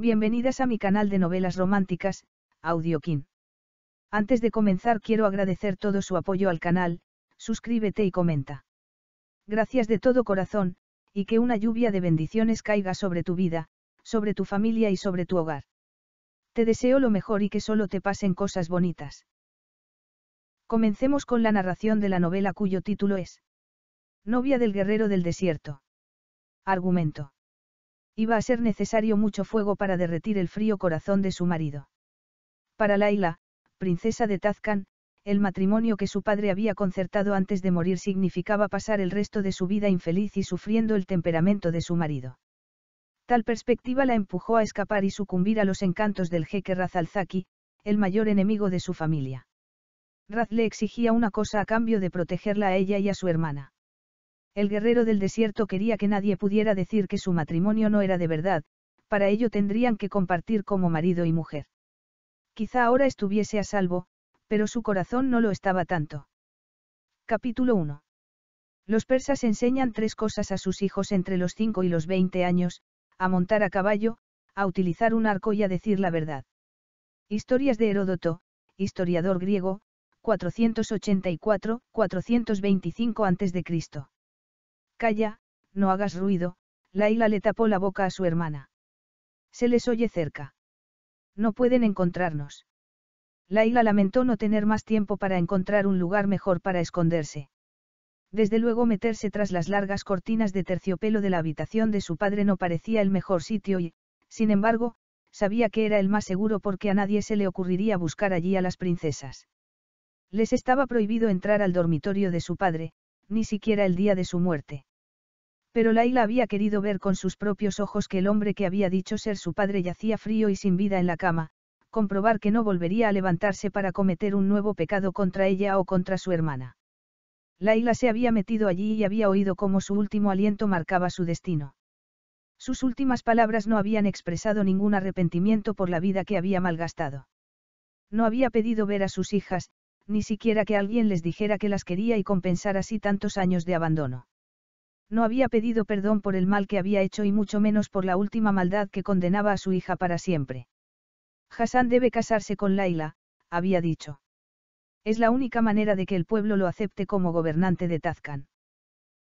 Bienvenidas a mi canal de novelas románticas, Audiokin. Antes de comenzar quiero agradecer todo su apoyo al canal, suscríbete y comenta. Gracias de todo corazón, y que una lluvia de bendiciones caiga sobre tu vida, sobre tu familia y sobre tu hogar. Te deseo lo mejor y que solo te pasen cosas bonitas. Comencemos con la narración de la novela cuyo título es Novia del guerrero del desierto. Argumento. Iba a ser necesario mucho fuego para derretir el frío corazón de su marido. Para Laila, princesa de Tazcan, el matrimonio que su padre había concertado antes de morir significaba pasar el resto de su vida infeliz y sufriendo el temperamento de su marido. Tal perspectiva la empujó a escapar y sucumbir a los encantos del jeque Razalzaki, el mayor enemigo de su familia. Raz le exigía una cosa a cambio de protegerla a ella y a su hermana. El guerrero del desierto quería que nadie pudiera decir que su matrimonio no era de verdad, para ello tendrían que compartir como marido y mujer. Quizá ahora estuviese a salvo, pero su corazón no lo estaba tanto. Capítulo 1. Los persas enseñan tres cosas a sus hijos entre los 5 y los 20 años, a montar a caballo, a utilizar un arco y a decir la verdad. Historias de Heródoto, historiador griego, 484-425 a.C. Calla, no hagas ruido, Laila le tapó la boca a su hermana. Se les oye cerca. No pueden encontrarnos. Laila lamentó no tener más tiempo para encontrar un lugar mejor para esconderse. Desde luego meterse tras las largas cortinas de terciopelo de la habitación de su padre no parecía el mejor sitio y, sin embargo, sabía que era el más seguro porque a nadie se le ocurriría buscar allí a las princesas. Les estaba prohibido entrar al dormitorio de su padre, ni siquiera el día de su muerte. Pero Laila había querido ver con sus propios ojos que el hombre que había dicho ser su padre yacía frío y sin vida en la cama, comprobar que no volvería a levantarse para cometer un nuevo pecado contra ella o contra su hermana. Laila se había metido allí y había oído cómo su último aliento marcaba su destino. Sus últimas palabras no habían expresado ningún arrepentimiento por la vida que había malgastado. No había pedido ver a sus hijas, ni siquiera que alguien les dijera que las quería y compensar así tantos años de abandono. No había pedido perdón por el mal que había hecho y mucho menos por la última maldad que condenaba a su hija para siempre. Hassan debe casarse con Laila, había dicho. Es la única manera de que el pueblo lo acepte como gobernante de Tazcan.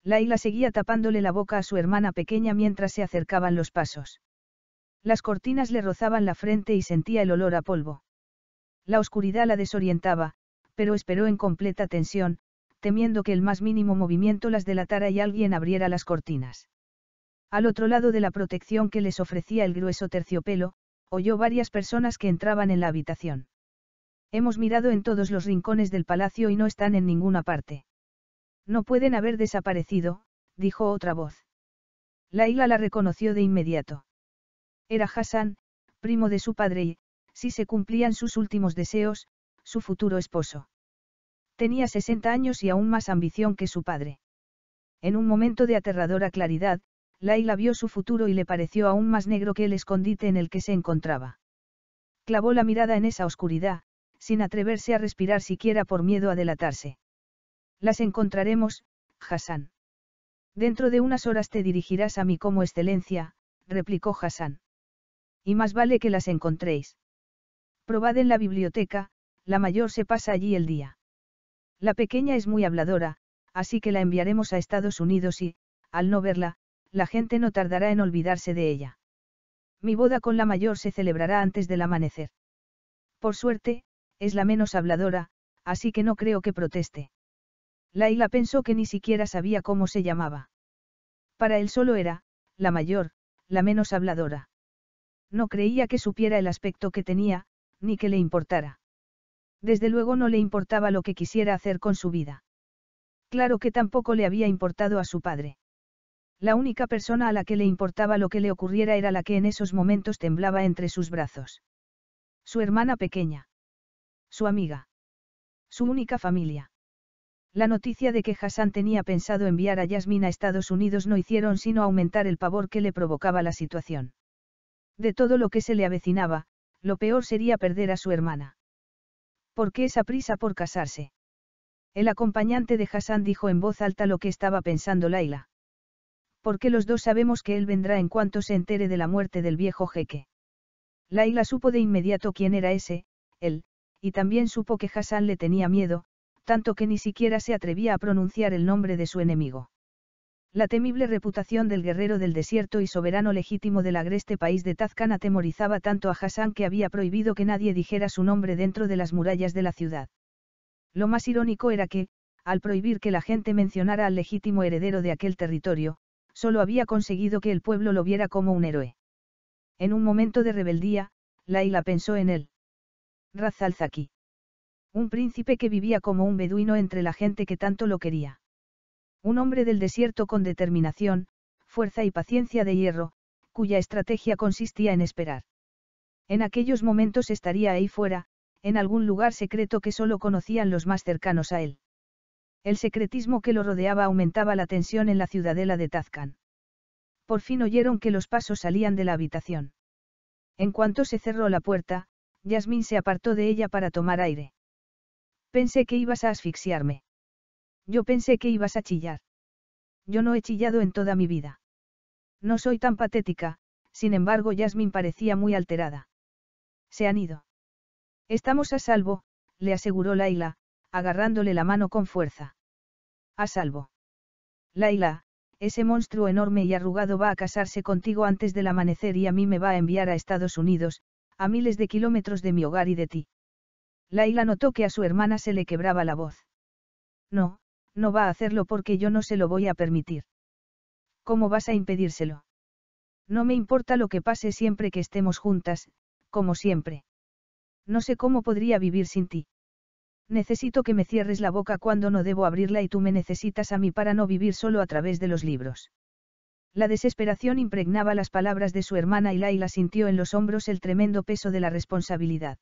Laila seguía tapándole la boca a su hermana pequeña mientras se acercaban los pasos. Las cortinas le rozaban la frente y sentía el olor a polvo. La oscuridad la desorientaba, pero esperó en completa tensión, temiendo que el más mínimo movimiento las delatara y alguien abriera las cortinas. Al otro lado de la protección que les ofrecía el grueso terciopelo, oyó varias personas que entraban en la habitación. Hemos mirado en todos los rincones del palacio y no están en ninguna parte. No pueden haber desaparecido, dijo otra voz. Laila la reconoció de inmediato. Era Hassan, primo de su padre y, si se cumplían sus últimos deseos, su futuro esposo. Tenía 60 años y aún más ambición que su padre. En un momento de aterradora claridad, Laila vio su futuro y le pareció aún más negro que el escondite en el que se encontraba. Clavó la mirada en esa oscuridad, sin atreverse a respirar siquiera por miedo a delatarse. Las encontraremos, Hassan. Dentro de unas horas te dirigirás a mí como excelencia, replicó Hassan. Y más vale que las encontréis. Probad en la biblioteca, la mayor se pasa allí el día. La pequeña es muy habladora, así que la enviaremos a Estados Unidos y, al no verla, la gente no tardará en olvidarse de ella. Mi boda con la mayor se celebrará antes del amanecer. Por suerte, es la menos habladora, así que no creo que proteste. Laila pensó que ni siquiera sabía cómo se llamaba. Para él solo era, la mayor, la menos habladora. No creía que supiera el aspecto que tenía, ni que le importara. Desde luego no le importaba lo que quisiera hacer con su vida. Claro que tampoco le había importado a su padre. La única persona a la que le importaba lo que le ocurriera era la que en esos momentos temblaba entre sus brazos. Su hermana pequeña. Su amiga. Su única familia. La noticia de que Hassan tenía pensado enviar a Yasmin a Estados Unidos no hicieron sino aumentar el pavor que le provocaba la situación. De todo lo que se le avecinaba, lo peor sería perder a su hermana. ¿Por qué esa prisa por casarse? El acompañante de Hassan dijo en voz alta lo que estaba pensando Laila. Porque los dos sabemos que él vendrá en cuanto se entere de la muerte del viejo jeque. Laila supo de inmediato quién era ese, él, y también supo que Hassan le tenía miedo, tanto que ni siquiera se atrevía a pronunciar el nombre de su enemigo. La temible reputación del guerrero del desierto y soberano legítimo del agreste país de Tazcan atemorizaba tanto a Hassan que había prohibido que nadie dijera su nombre dentro de las murallas de la ciudad. Lo más irónico era que, al prohibir que la gente mencionara al legítimo heredero de aquel territorio, solo había conseguido que el pueblo lo viera como un héroe. En un momento de rebeldía, Laila pensó en él. Razalzaki. Un príncipe que vivía como un beduino entre la gente que tanto lo quería. Un hombre del desierto con determinación, fuerza y paciencia de hierro, cuya estrategia consistía en esperar. En aquellos momentos estaría ahí fuera, en algún lugar secreto que solo conocían los más cercanos a él. El secretismo que lo rodeaba aumentaba la tensión en la ciudadela de Tazcan. Por fin oyeron que los pasos salían de la habitación. En cuanto se cerró la puerta, Yasmín se apartó de ella para tomar aire. Pensé que ibas a asfixiarme. Yo pensé que ibas a chillar. Yo no he chillado en toda mi vida. No soy tan patética, sin embargo Yasmin parecía muy alterada. Se han ido. Estamos a salvo, le aseguró Laila, agarrándole la mano con fuerza. A salvo. Laila, ese monstruo enorme y arrugado va a casarse contigo antes del amanecer y a mí me va a enviar a Estados Unidos, a miles de kilómetros de mi hogar y de ti. Laila notó que a su hermana se le quebraba la voz. No, no va a hacerlo porque yo no se lo voy a permitir. ¿Cómo vas a impedírselo? No me importa lo que pase siempre que estemos juntas, como siempre. No sé cómo podría vivir sin ti. Necesito que me cierres la boca cuando no debo abrirla y tú me necesitas a mí para no vivir solo a través de los libros. La desesperación impregnaba las palabras de su hermana y Laila sintió en los hombros el tremendo peso de la responsabilidad.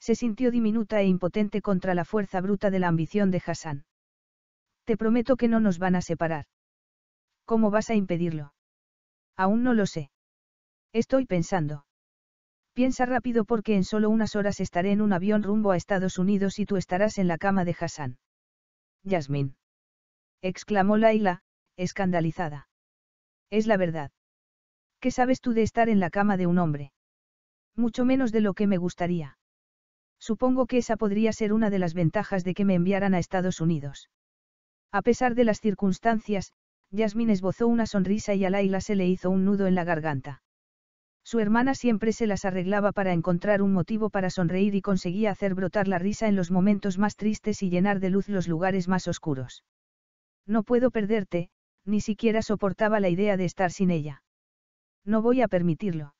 Se sintió diminuta e impotente contra la fuerza bruta de la ambición de Hassan. Te prometo que no nos van a separar. ¿Cómo vas a impedirlo? Aún no lo sé. Estoy pensando. Piensa rápido porque en solo unas horas estaré en un avión rumbo a Estados Unidos y tú estarás en la cama de Hassan. Yasmín. exclamó Laila, escandalizada. Es la verdad. ¿Qué sabes tú de estar en la cama de un hombre? Mucho menos de lo que me gustaría. Supongo que esa podría ser una de las ventajas de que me enviaran a Estados Unidos. A pesar de las circunstancias, Yasmín esbozó una sonrisa y a Laila se le hizo un nudo en la garganta. Su hermana siempre se las arreglaba para encontrar un motivo para sonreír y conseguía hacer brotar la risa en los momentos más tristes y llenar de luz los lugares más oscuros. No puedo perderte, ni siquiera soportaba la idea de estar sin ella. No voy a permitirlo.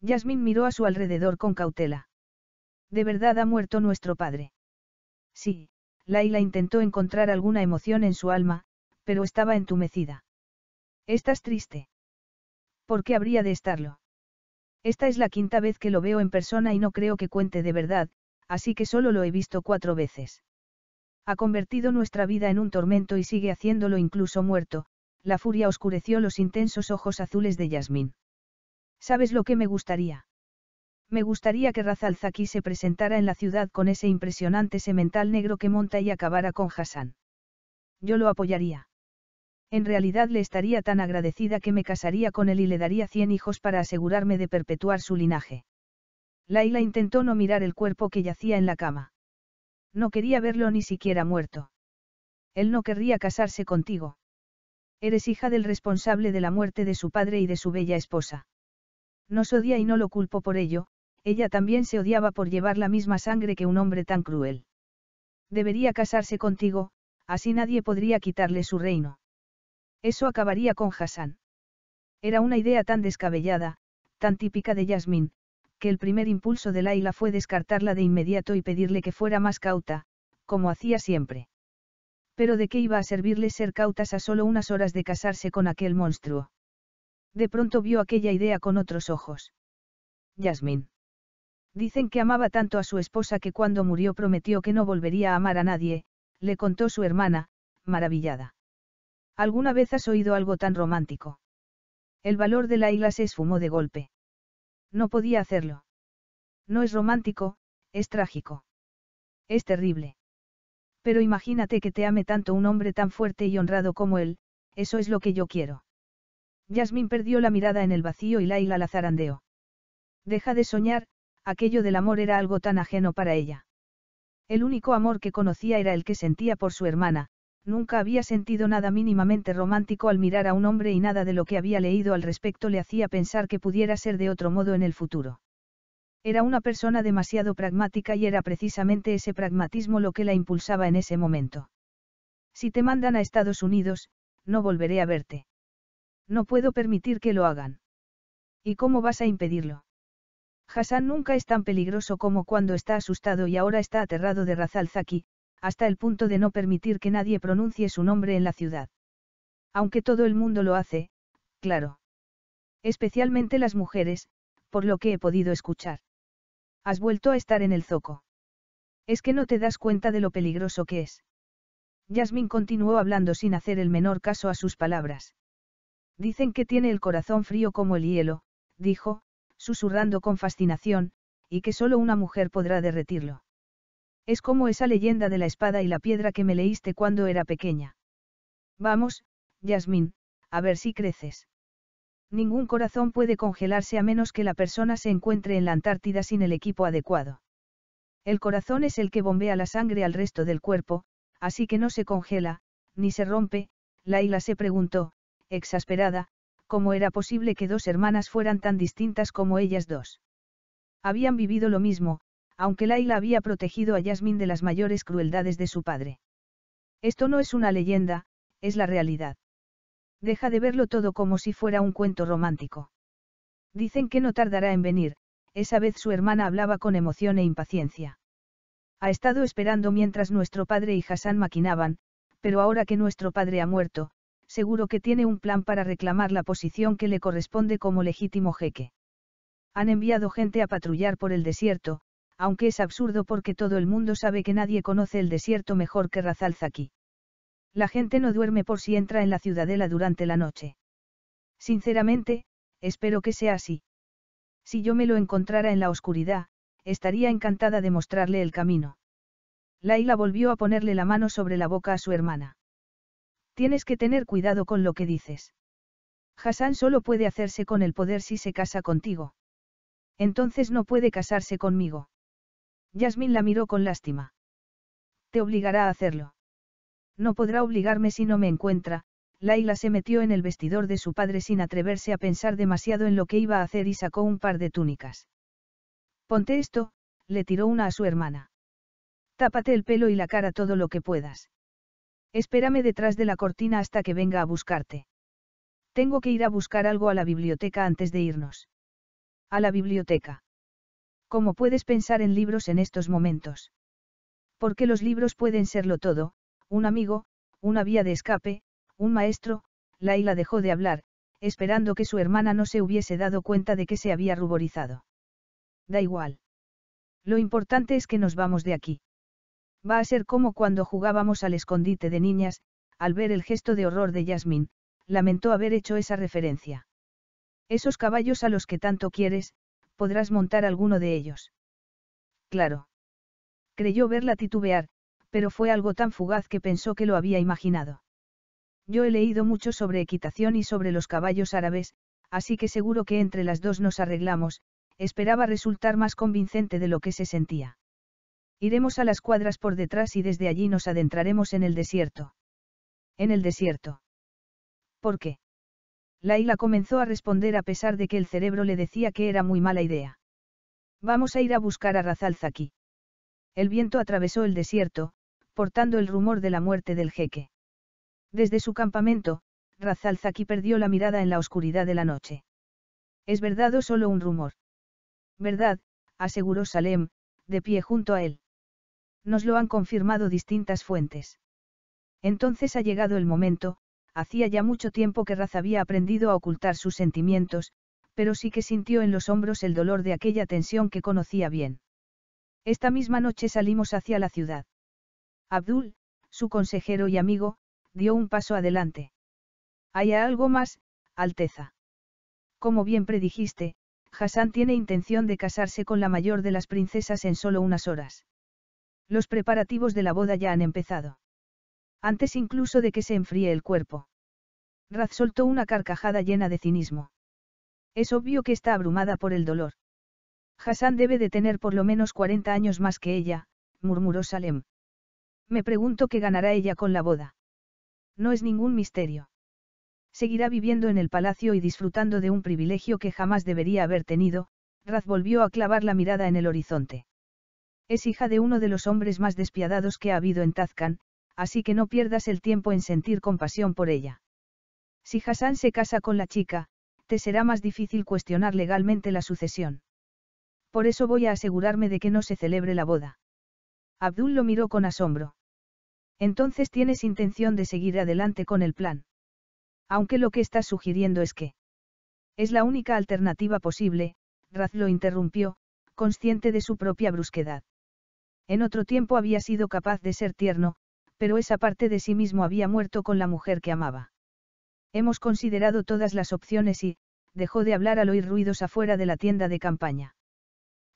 Yasmín miró a su alrededor con cautela. ¿De verdad ha muerto nuestro padre? Sí, Laila intentó encontrar alguna emoción en su alma, pero estaba entumecida. ¿Estás triste? ¿Por qué habría de estarlo? Esta es la quinta vez que lo veo en persona y no creo que cuente de verdad, así que solo lo he visto cuatro veces. Ha convertido nuestra vida en un tormento y sigue haciéndolo incluso muerto, la furia oscureció los intensos ojos azules de Yasmín. ¿Sabes lo que me gustaría? Me gustaría que Razalzaki se presentara en la ciudad con ese impresionante semental negro que monta y acabara con Hassan. Yo lo apoyaría. En realidad le estaría tan agradecida que me casaría con él y le daría cien hijos para asegurarme de perpetuar su linaje. Laila intentó no mirar el cuerpo que yacía en la cama. No quería verlo ni siquiera muerto. Él no querría casarse contigo. Eres hija del responsable de la muerte de su padre y de su bella esposa. Nos odia y no lo culpo por ello, ella también se odiaba por llevar la misma sangre que un hombre tan cruel. Debería casarse contigo, así nadie podría quitarle su reino. Eso acabaría con Hassan. Era una idea tan descabellada, tan típica de Yasmín, que el primer impulso de Laila fue descartarla de inmediato y pedirle que fuera más cauta, como hacía siempre. Pero ¿de qué iba a servirle ser cautas a solo unas horas de casarse con aquel monstruo? De pronto vio aquella idea con otros ojos. Yasmín. Dicen que amaba tanto a su esposa que cuando murió prometió que no volvería a amar a nadie, le contó su hermana, maravillada. ¿Alguna vez has oído algo tan romántico? El valor de Laila se esfumó de golpe. No podía hacerlo. No es romántico, es trágico. Es terrible. Pero imagínate que te ame tanto un hombre tan fuerte y honrado como él, eso es lo que yo quiero. Yasmín perdió la mirada en el vacío y Laila la zarandeó. Deja de soñar, aquello del amor era algo tan ajeno para ella. El único amor que conocía era el que sentía por su hermana, nunca había sentido nada mínimamente romántico al mirar a un hombre y nada de lo que había leído al respecto le hacía pensar que pudiera ser de otro modo en el futuro. Era una persona demasiado pragmática y era precisamente ese pragmatismo lo que la impulsaba en ese momento. Si te mandan a Estados Unidos, no volveré a verte. No puedo permitir que lo hagan. ¿Y cómo vas a impedirlo? Hassan nunca es tan peligroso como cuando está asustado y ahora está aterrado de Razalzaki, hasta el punto de no permitir que nadie pronuncie su nombre en la ciudad. Aunque todo el mundo lo hace, claro. Especialmente las mujeres, por lo que he podido escuchar. Has vuelto a estar en el zoco. Es que no te das cuenta de lo peligroso que es. Yasmin continuó hablando sin hacer el menor caso a sus palabras. Dicen que tiene el corazón frío como el hielo, dijo, susurrando con fascinación, y que solo una mujer podrá derretirlo. Es como esa leyenda de la espada y la piedra que me leíste cuando era pequeña. Vamos, Yasmín, a ver si creces. Ningún corazón puede congelarse a menos que la persona se encuentre en la Antártida sin el equipo adecuado. El corazón es el que bombea la sangre al resto del cuerpo, así que no se congela, ni se rompe, Laila se preguntó, exasperada, cómo era posible que dos hermanas fueran tan distintas como ellas dos. Habían vivido lo mismo, aunque Laila había protegido a Yasmin de las mayores crueldades de su padre. Esto no es una leyenda, es la realidad. Deja de verlo todo como si fuera un cuento romántico. Dicen que no tardará en venir, esa vez su hermana hablaba con emoción e impaciencia. Ha estado esperando mientras nuestro padre y Hassan maquinaban, pero ahora que nuestro padre ha muerto, seguro que tiene un plan para reclamar la posición que le corresponde como legítimo jeque. Han enviado gente a patrullar por el desierto, aunque es absurdo porque todo el mundo sabe que nadie conoce el desierto mejor que Razalzaki. La gente no duerme por si entra en la ciudadela durante la noche. Sinceramente, espero que sea así. Si yo me lo encontrara en la oscuridad, estaría encantada de mostrarle el camino. Laila volvió a ponerle la mano sobre la boca a su hermana. Tienes que tener cuidado con lo que dices. Hassan solo puede hacerse con el poder si se casa contigo. Entonces no puede casarse conmigo. Yasmin la miró con lástima. Te obligará a hacerlo. No podrá obligarme si no me encuentra, Laila se metió en el vestidor de su padre sin atreverse a pensar demasiado en lo que iba a hacer y sacó un par de túnicas. Ponte esto, le tiró una a su hermana. Tápate el pelo y la cara todo lo que puedas. Espérame detrás de la cortina hasta que venga a buscarte. Tengo que ir a buscar algo a la biblioteca antes de irnos. A la biblioteca. ¿Cómo puedes pensar en libros en estos momentos? Porque los libros pueden serlo todo, un amigo, una vía de escape, un maestro, Laila dejó de hablar, esperando que su hermana no se hubiese dado cuenta de que se había ruborizado. Da igual. Lo importante es que nos vamos de aquí. Va a ser como cuando jugábamos al escondite de niñas, al ver el gesto de horror de Yasmin, lamentó haber hecho esa referencia. Esos caballos a los que tanto quieres, podrás montar alguno de ellos. Claro. Creyó verla titubear, pero fue algo tan fugaz que pensó que lo había imaginado. Yo he leído mucho sobre equitación y sobre los caballos árabes, así que seguro que entre las dos nos arreglamos, esperaba resultar más convincente de lo que se sentía. Iremos a las cuadras por detrás y desde allí nos adentraremos en el desierto. En el desierto. ¿Por qué? Laila comenzó a responder a pesar de que el cerebro le decía que era muy mala idea. Vamos a ir a buscar a Razalzaki. El viento atravesó el desierto, portando el rumor de la muerte del jeque. Desde su campamento, Razalzaki perdió la mirada en la oscuridad de la noche. ¿Es verdad o solo un rumor? Verdad, aseguró Salem, de pie junto a él. Nos lo han confirmado distintas fuentes. Entonces ha llegado el momento, hacía ya mucho tiempo que Raz había aprendido a ocultar sus sentimientos, pero sí que sintió en los hombros el dolor de aquella tensión que conocía bien. Esta misma noche salimos hacia la ciudad. Abdul, su consejero y amigo, dio un paso adelante. ¿Hay algo más, Alteza? Como bien predijiste, Hassan tiene intención de casarse con la mayor de las princesas en solo unas horas. Los preparativos de la boda ya han empezado. Antes incluso de que se enfríe el cuerpo. Raz soltó una carcajada llena de cinismo. Es obvio que está abrumada por el dolor. Hassan debe de tener por lo menos 40 años más que ella, murmuró Salem. Me pregunto qué ganará ella con la boda. No es ningún misterio. Seguirá viviendo en el palacio y disfrutando de un privilegio que jamás debería haber tenido, Raz volvió a clavar la mirada en el horizonte. Es hija de uno de los hombres más despiadados que ha habido en Tazcan, así que no pierdas el tiempo en sentir compasión por ella. Si Hassan se casa con la chica, te será más difícil cuestionar legalmente la sucesión. Por eso voy a asegurarme de que no se celebre la boda. Abdul lo miró con asombro. Entonces tienes intención de seguir adelante con el plan. Aunque lo que estás sugiriendo es que... Es la única alternativa posible, Raz lo interrumpió, consciente de su propia brusquedad. En otro tiempo había sido capaz de ser tierno, pero esa parte de sí mismo había muerto con la mujer que amaba. Hemos considerado todas las opciones y, dejó de hablar al oír ruidos afuera de la tienda de campaña.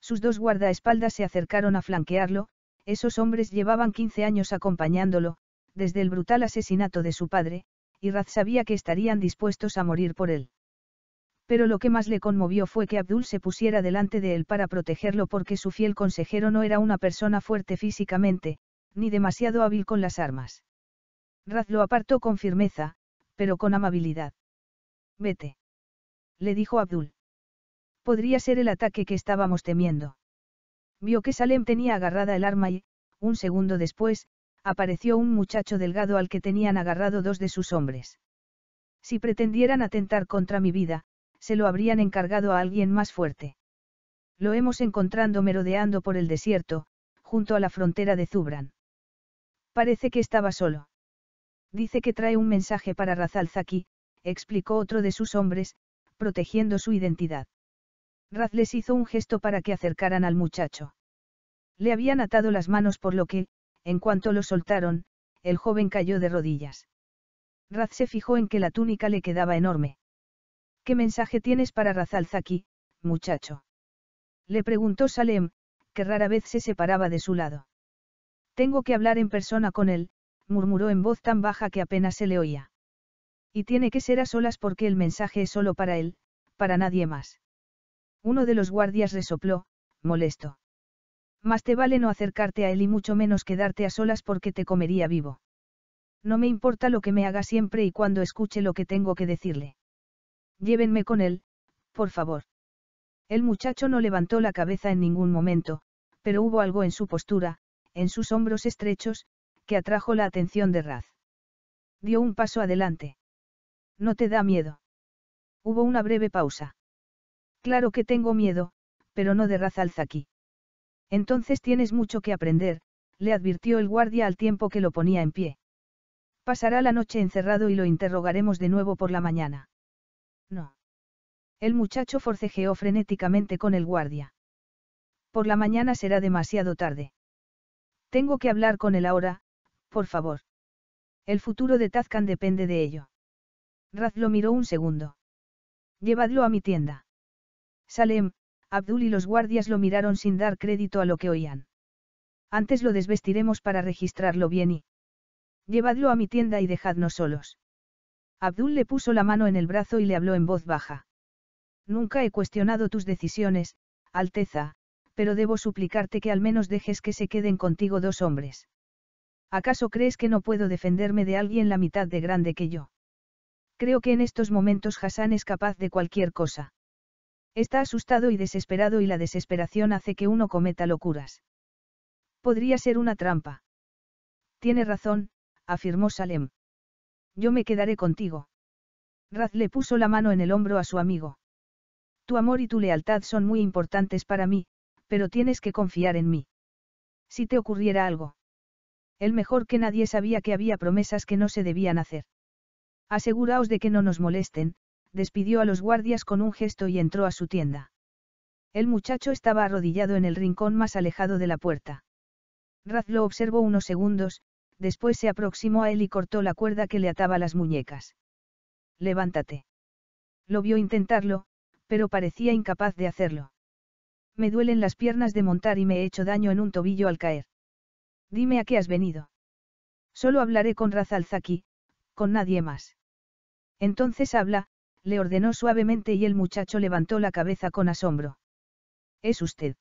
Sus dos guardaespaldas se acercaron a flanquearlo, esos hombres llevaban 15 años acompañándolo, desde el brutal asesinato de su padre, y Raz sabía que estarían dispuestos a morir por él. Pero lo que más le conmovió fue que Abdul se pusiera delante de él para protegerlo porque su fiel consejero no era una persona fuerte físicamente, ni demasiado hábil con las armas. Raz lo apartó con firmeza, pero con amabilidad. Vete. Le dijo Abdul. Podría ser el ataque que estábamos temiendo. Vio que Salem tenía agarrada el arma y, un segundo después, apareció un muchacho delgado al que tenían agarrado dos de sus hombres. Si pretendieran atentar contra mi vida, se lo habrían encargado a alguien más fuerte. Lo hemos encontrado merodeando por el desierto, junto a la frontera de Zubran. Parece que estaba solo. Dice que trae un mensaje para Razalzaki, explicó otro de sus hombres, protegiendo su identidad. Raz les hizo un gesto para que acercaran al muchacho. Le habían atado las manos por lo que, en cuanto lo soltaron, el joven cayó de rodillas. Raz se fijó en que la túnica le quedaba enorme. ¿Qué mensaje tienes para Razalzaki, muchacho? Le preguntó Salem, que rara vez se separaba de su lado. Tengo que hablar en persona con él, murmuró en voz tan baja que apenas se le oía. Y tiene que ser a solas porque el mensaje es solo para él, para nadie más. Uno de los guardias resopló, molesto. Más te vale no acercarte a él y mucho menos quedarte a solas porque te comería vivo. No me importa lo que me haga siempre y cuando escuche lo que tengo que decirle. Llévenme con él, por favor. El muchacho no levantó la cabeza en ningún momento, pero hubo algo en su postura, en sus hombros estrechos, que atrajo la atención de Raz. Dio un paso adelante. ¿No te da miedo? Hubo una breve pausa. Claro que tengo miedo, pero no de Raz Alzaki. Entonces tienes mucho que aprender, le advirtió el guardia al tiempo que lo ponía en pie. Pasará la noche encerrado y lo interrogaremos de nuevo por la mañana. No. El muchacho forcejeó frenéticamente con el guardia. Por la mañana será demasiado tarde. Tengo que hablar con él ahora, por favor. El futuro de Tazcan depende de ello. Raz lo miró un segundo. Llevadlo a mi tienda. Salem, Abdul y los guardias lo miraron sin dar crédito a lo que oían. Antes lo desvestiremos para registrarlo bien y... Llevadlo a mi tienda y dejadnos solos. Abdul le puso la mano en el brazo y le habló en voz baja. Nunca he cuestionado tus decisiones, Alteza, pero debo suplicarte que al menos dejes que se queden contigo dos hombres. ¿Acaso crees que no puedo defenderme de alguien la mitad de grande que yo? Creo que en estos momentos Hassan es capaz de cualquier cosa. Está asustado y desesperado y la desesperación hace que uno cometa locuras. Podría ser una trampa. Tiene razón, afirmó Salem. Yo me quedaré contigo. Raz le puso la mano en el hombro a su amigo. Tu amor y tu lealtad son muy importantes para mí, pero tienes que confiar en mí. Si te ocurriera algo. El mejor que nadie sabía que había promesas que no se debían hacer. Aseguraos de que no nos molesten, despidió a los guardias con un gesto y entró a su tienda. El muchacho estaba arrodillado en el rincón más alejado de la puerta. Raz lo observó unos segundos, después se aproximó a él y cortó la cuerda que le ataba las muñecas. Levántate. Lo vio intentarlo, pero parecía incapaz de hacerlo. Me duelen las piernas de montar y me he hecho daño en un tobillo al caer. Dime a qué has venido. Solo hablaré con Razalzaki, con nadie más. Entonces habla, le ordenó suavemente y el muchacho levantó la cabeza con asombro. ¿Es usted?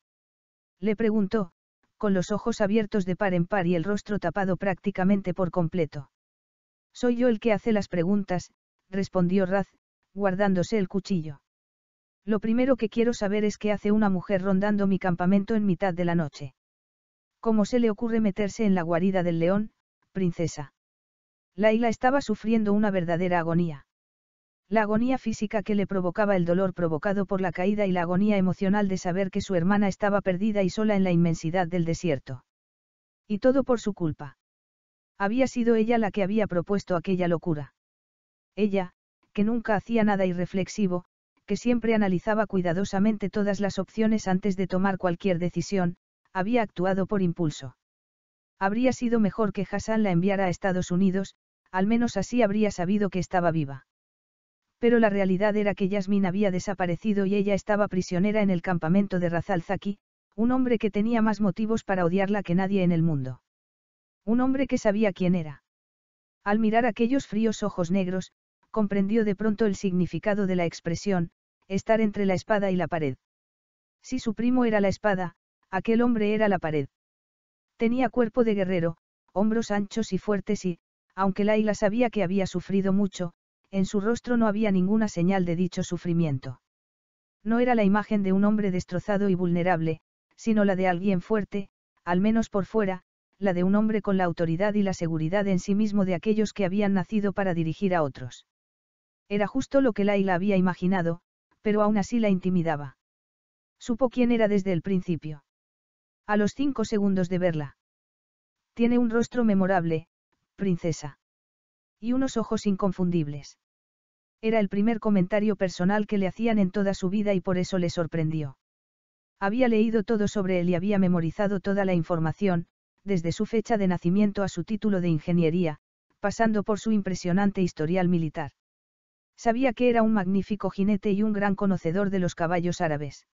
Le preguntó, con los ojos abiertos de par en par y el rostro tapado prácticamente por completo. Soy yo el que hace las preguntas, respondió Raz, guardándose el cuchillo. Lo primero que quiero saber es qué hace una mujer rondando mi campamento en mitad de la noche. ¿Cómo se le ocurre meterse en la guarida del león, princesa? Laila estaba sufriendo una verdadera agonía. La agonía física que le provocaba el dolor provocado por la caída y la agonía emocional de saber que su hermana estaba perdida y sola en la inmensidad del desierto. Y todo por su culpa. Había sido ella la que había propuesto aquella locura. Ella, que nunca hacía nada irreflexivo, que siempre analizaba cuidadosamente todas las opciones antes de tomar cualquier decisión, había actuado por impulso. Habría sido mejor que Hassan la enviara a Estados Unidos, al menos así habría sabido que estaba viva. Pero la realidad era que Yasmin había desaparecido y ella estaba prisionera en el campamento de Razal Zaki, un hombre que tenía más motivos para odiarla que nadie en el mundo. Un hombre que sabía quién era. Al mirar aquellos fríos ojos negros, comprendió de pronto el significado de la expresión, estar entre la espada y la pared. Si su primo era la espada, aquel hombre era la pared. Tenía cuerpo de guerrero, hombros anchos y fuertes y, aunque Laila sabía que había sufrido mucho, en su rostro no había ninguna señal de dicho sufrimiento. No era la imagen de un hombre destrozado y vulnerable, sino la de alguien fuerte, al menos por fuera, la de un hombre con la autoridad y la seguridad en sí mismo de aquellos que habían nacido para dirigir a otros. Era justo lo que Laila había imaginado, pero aún así la intimidaba. Supo quién era desde el principio. A los cinco segundos de verla. Tiene un rostro memorable, princesa. Y unos ojos inconfundibles. Era el primer comentario personal que le hacían en toda su vida y por eso le sorprendió. Había leído todo sobre él y había memorizado toda la información, desde su fecha de nacimiento a su título de ingeniería, pasando por su impresionante historial militar. Sabía que era un magnífico jinete y un gran conocedor de los caballos árabes.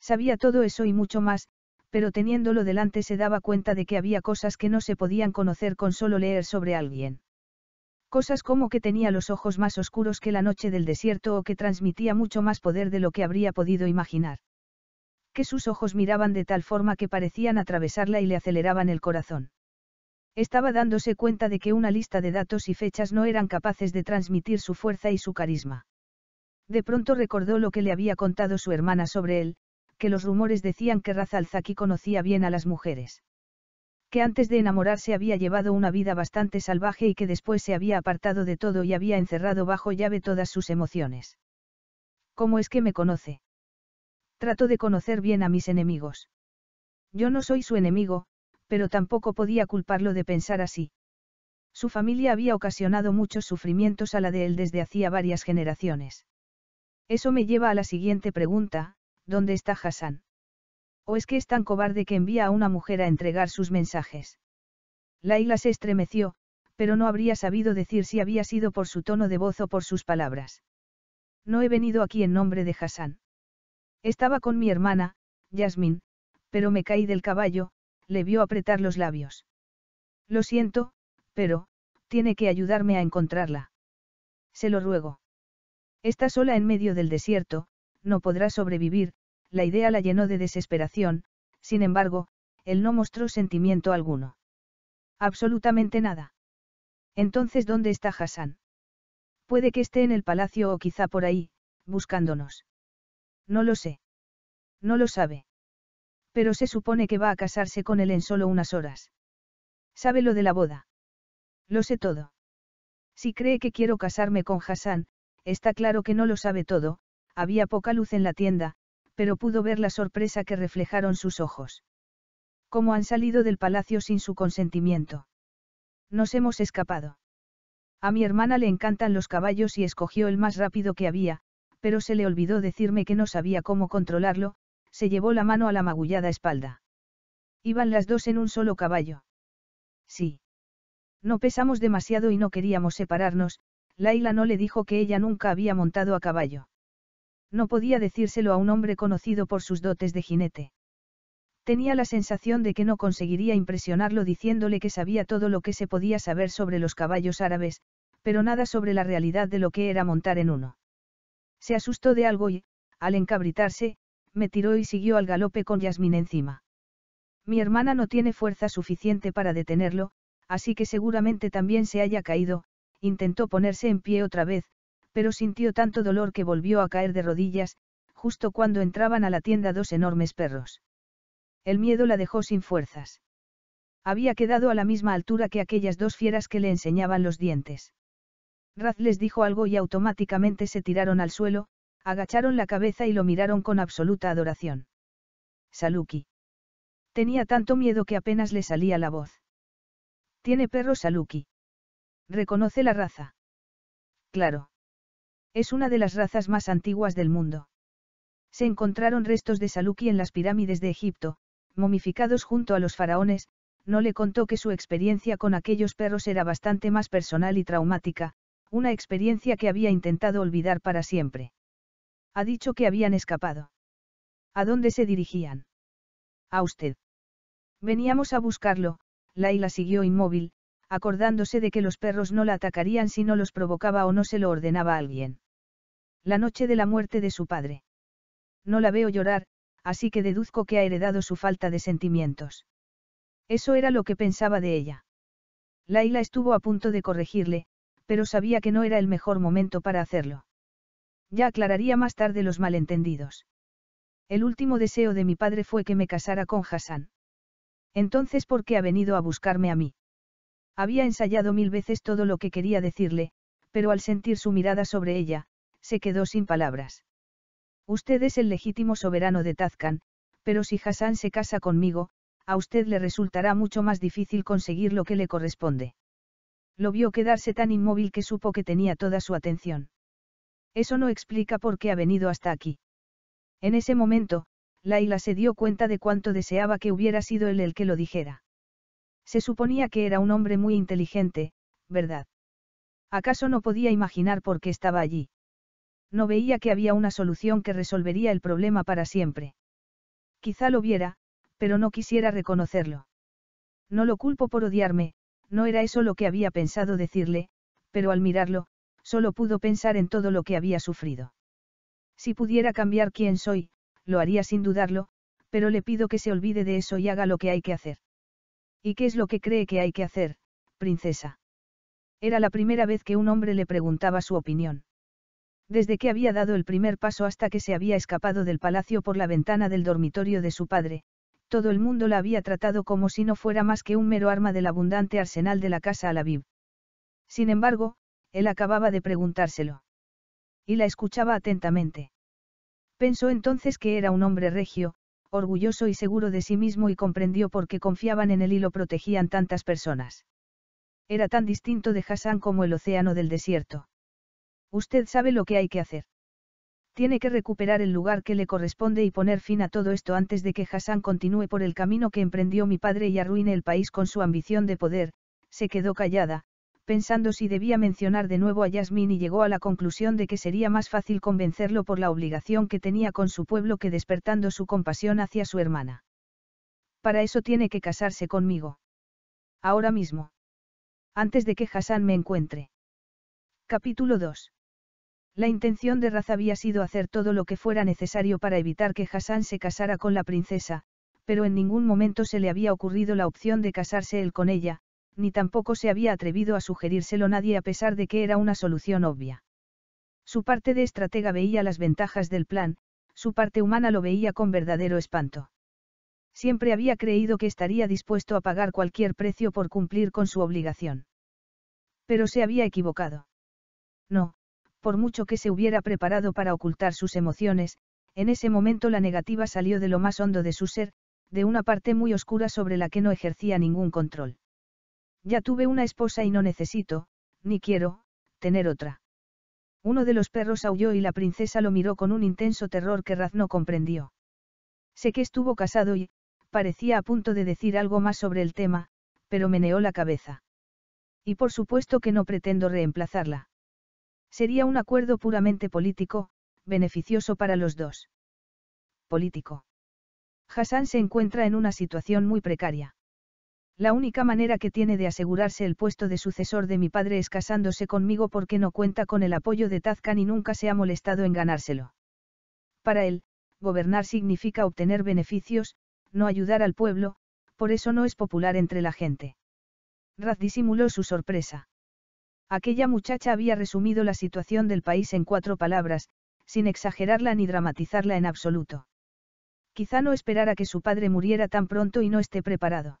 Sabía todo eso y mucho más, pero teniéndolo delante se daba cuenta de que había cosas que no se podían conocer con solo leer sobre alguien. Cosas como que tenía los ojos más oscuros que la noche del desierto o que transmitía mucho más poder de lo que habría podido imaginar. Que sus ojos miraban de tal forma que parecían atravesarla y le aceleraban el corazón. Estaba dándose cuenta de que una lista de datos y fechas no eran capaces de transmitir su fuerza y su carisma. De pronto recordó lo que le había contado su hermana sobre él, que los rumores decían que Razalzaki conocía bien a las mujeres. Que antes de enamorarse había llevado una vida bastante salvaje y que después se había apartado de todo y había encerrado bajo llave todas sus emociones. ¿Cómo es que me conoce? Trato de conocer bien a mis enemigos. Yo no soy su enemigo, pero tampoco podía culparlo de pensar así. Su familia había ocasionado muchos sufrimientos a la de él desde hacía varias generaciones. Eso me lleva a la siguiente pregunta, ¿dónde está Hassan? ¿O es que es tan cobarde que envía a una mujer a entregar sus mensajes? Laila se estremeció, pero no habría sabido decir si había sido por su tono de voz o por sus palabras. No he venido aquí en nombre de Hassan. Estaba con mi hermana, Yasmin, pero me caí del caballo, le vio apretar los labios. Lo siento, pero, tiene que ayudarme a encontrarla. Se lo ruego. Está sola en medio del desierto, no podrá sobrevivir, la idea la llenó de desesperación, sin embargo, él no mostró sentimiento alguno. Absolutamente nada. Entonces, ¿dónde está Hassan? Puede que esté en el palacio o quizá por ahí, buscándonos. No lo sé. No lo sabe. Pero se supone que va a casarse con él en solo unas horas. ¿Sabe lo de la boda? Lo sé todo. Si cree que quiero casarme con Hassan, está claro que no lo sabe todo, había poca luz en la tienda, pero pudo ver la sorpresa que reflejaron sus ojos. ¿Cómo han salido del palacio sin su consentimiento? Nos hemos escapado. A mi hermana le encantan los caballos y escogió el más rápido que había, pero se le olvidó decirme que no sabía cómo controlarlo, se llevó la mano a la magullada espalda. Iban las dos en un solo caballo. Sí. No pesamos demasiado y no queríamos separarnos, Laila no le dijo que ella nunca había montado a caballo. No podía decírselo a un hombre conocido por sus dotes de jinete. Tenía la sensación de que no conseguiría impresionarlo diciéndole que sabía todo lo que se podía saber sobre los caballos árabes, pero nada sobre la realidad de lo que era montar en uno. Se asustó de algo y, al encabritarse, me tiró y siguió al galope con Yasmín encima. Mi hermana no tiene fuerza suficiente para detenerlo, así que seguramente también se haya caído, intentó ponerse en pie otra vez, pero sintió tanto dolor que volvió a caer de rodillas, justo cuando entraban a la tienda dos enormes perros. El miedo la dejó sin fuerzas. Había quedado a la misma altura que aquellas dos fieras que le enseñaban los dientes. Raz les dijo algo y automáticamente se tiraron al suelo, agacharon la cabeza y lo miraron con absoluta adoración. Saluki. Tenía tanto miedo que apenas le salía la voz. Tiene perro Saluki. Reconoce la raza. Claro. Es una de las razas más antiguas del mundo. Se encontraron restos de Saluki en las pirámides de Egipto, momificados junto a los faraones, no le contó que su experiencia con aquellos perros era bastante más personal y traumática, una experiencia que había intentado olvidar para siempre. Ha dicho que habían escapado. ¿A dónde se dirigían? A usted. Veníamos a buscarlo, Laila siguió inmóvil, acordándose de que los perros no la atacarían si no los provocaba o no se lo ordenaba alguien. La noche de la muerte de su padre. No la veo llorar, así que deduzco que ha heredado su falta de sentimientos. Eso era lo que pensaba de ella. Laila estuvo a punto de corregirle, pero sabía que no era el mejor momento para hacerlo. Ya aclararía más tarde los malentendidos. El último deseo de mi padre fue que me casara con Hassan. Entonces, ¿por qué ha venido a buscarme a mí? Había ensayado mil veces todo lo que quería decirle, pero al sentir su mirada sobre ella, se quedó sin palabras. Usted es el legítimo soberano de Tazcan, pero si Hassan se casa conmigo, a usted le resultará mucho más difícil conseguir lo que le corresponde. Lo vio quedarse tan inmóvil que supo que tenía toda su atención. Eso no explica por qué ha venido hasta aquí. En ese momento, Laila se dio cuenta de cuánto deseaba que hubiera sido él el que lo dijera. Se suponía que era un hombre muy inteligente, ¿verdad? ¿Acaso no podía imaginar por qué estaba allí? No veía que había una solución que resolvería el problema para siempre. Quizá lo viera, pero no quisiera reconocerlo. No lo culpo por odiarme, no era eso lo que había pensado decirle, pero al mirarlo, solo pudo pensar en todo lo que había sufrido. Si pudiera cambiar quién soy, lo haría sin dudarlo, pero le pido que se olvide de eso y haga lo que hay que hacer. ¿Y qué es lo que cree que hay que hacer, princesa? Era la primera vez que un hombre le preguntaba su opinión. Desde que había dado el primer paso hasta que se había escapado del palacio por la ventana del dormitorio de su padre, todo el mundo la había tratado como si no fuera más que un mero arma del abundante arsenal de la casa Alaviv. Sin embargo, él acababa de preguntárselo. Y la escuchaba atentamente. Pensó entonces que era un hombre regio, orgulloso y seguro de sí mismo y comprendió por qué confiaban en él y lo protegían tantas personas. Era tan distinto de Hassan como el océano del desierto. Usted sabe lo que hay que hacer. Tiene que recuperar el lugar que le corresponde y poner fin a todo esto antes de que Hassan continúe por el camino que emprendió mi padre y arruine el país con su ambición de poder, se quedó callada, pensando si debía mencionar de nuevo a Yasmín y llegó a la conclusión de que sería más fácil convencerlo por la obligación que tenía con su pueblo que despertando su compasión hacia su hermana. Para eso tiene que casarse conmigo. Ahora mismo. Antes de que Hassan me encuentre. Capítulo 2. La intención de Raz había sido hacer todo lo que fuera necesario para evitar que Hassan se casara con la princesa, pero en ningún momento se le había ocurrido la opción de casarse él con ella, ni tampoco se había atrevido a sugerírselo nadie a pesar de que era una solución obvia. Su parte de estratega veía las ventajas del plan, su parte humana lo veía con verdadero espanto. Siempre había creído que estaría dispuesto a pagar cualquier precio por cumplir con su obligación. Pero se había equivocado. No, por mucho que se hubiera preparado para ocultar sus emociones, en ese momento la negativa salió de lo más hondo de su ser, de una parte muy oscura sobre la que no ejercía ningún control. Ya tuve una esposa y no necesito, ni quiero, tener otra. Uno de los perros aulló y la princesa lo miró con un intenso terror que Raz no comprendió. Sé que estuvo casado y, parecía a punto de decir algo más sobre el tema, pero meneó la cabeza. Y por supuesto que no pretendo reemplazarla. Sería un acuerdo puramente político, beneficioso para los dos. Político. Hassan se encuentra en una situación muy precaria. La única manera que tiene de asegurarse el puesto de sucesor de mi padre es casándose conmigo porque no cuenta con el apoyo de Tazcan y nunca se ha molestado en ganárselo. Para él, gobernar significa obtener beneficios, no ayudar al pueblo, por eso no es popular entre la gente. Raz disimuló su sorpresa. Aquella muchacha había resumido la situación del país en cuatro palabras, sin exagerarla ni dramatizarla en absoluto. Quizá no esperara que su padre muriera tan pronto y no esté preparado.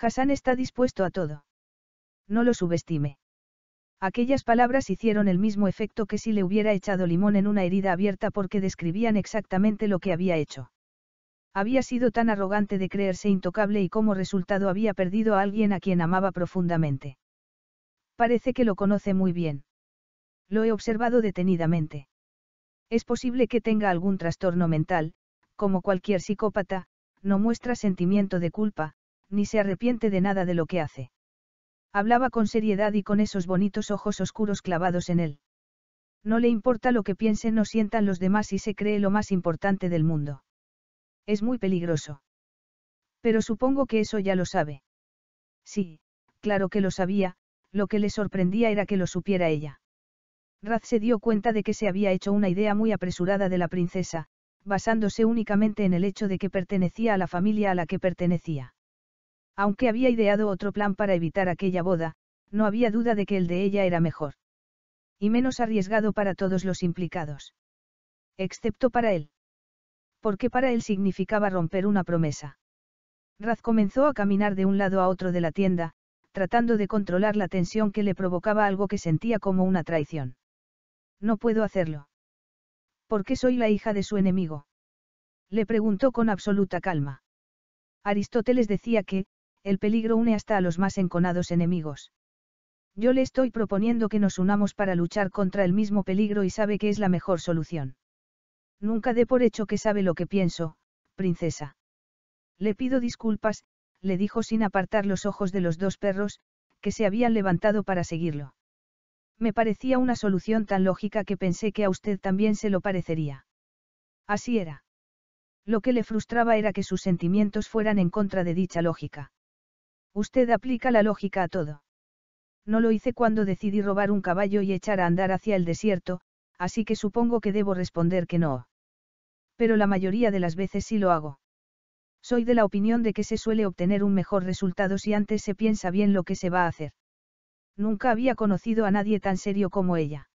Hassan está dispuesto a todo. No lo subestime. Aquellas palabras hicieron el mismo efecto que si le hubiera echado limón en una herida abierta porque describían exactamente lo que había hecho. Había sido tan arrogante de creerse intocable y como resultado había perdido a alguien a quien amaba profundamente. Parece que lo conoce muy bien. Lo he observado detenidamente. Es posible que tenga algún trastorno mental, como cualquier psicópata, no muestra sentimiento de culpa, ni se arrepiente de nada de lo que hace. Hablaba con seriedad y con esos bonitos ojos oscuros clavados en él. No le importa lo que piensen o sientan los demás y se cree lo más importante del mundo. Es muy peligroso. Pero supongo que eso ya lo sabe. Sí, claro que lo sabía, lo que le sorprendía era que lo supiera ella. Raz se dio cuenta de que se había hecho una idea muy apresurada de la princesa, basándose únicamente en el hecho de que pertenecía a la familia a la que pertenecía. Aunque había ideado otro plan para evitar aquella boda, no había duda de que el de ella era mejor. Y menos arriesgado para todos los implicados. Excepto para él. Porque para él significaba romper una promesa. Raz comenzó a caminar de un lado a otro de la tienda, tratando de controlar la tensión que le provocaba algo que sentía como una traición. No puedo hacerlo. ¿Por qué soy la hija de su enemigo? Le preguntó con absoluta calma. Aristóteles decía que, el peligro une hasta a los más enconados enemigos. Yo le estoy proponiendo que nos unamos para luchar contra el mismo peligro y sabe que es la mejor solución. Nunca dé por hecho que sabe lo que pienso, princesa. Le pido disculpas, le dijo sin apartar los ojos de los dos perros, que se habían levantado para seguirlo. Me parecía una solución tan lógica que pensé que a usted también se lo parecería. Así era. Lo que le frustraba era que sus sentimientos fueran en contra de dicha lógica. Usted aplica la lógica a todo. No lo hice cuando decidí robar un caballo y echar a andar hacia el desierto, así que supongo que debo responder que no. Pero la mayoría de las veces sí lo hago. Soy de la opinión de que se suele obtener un mejor resultado si antes se piensa bien lo que se va a hacer. Nunca había conocido a nadie tan serio como ella.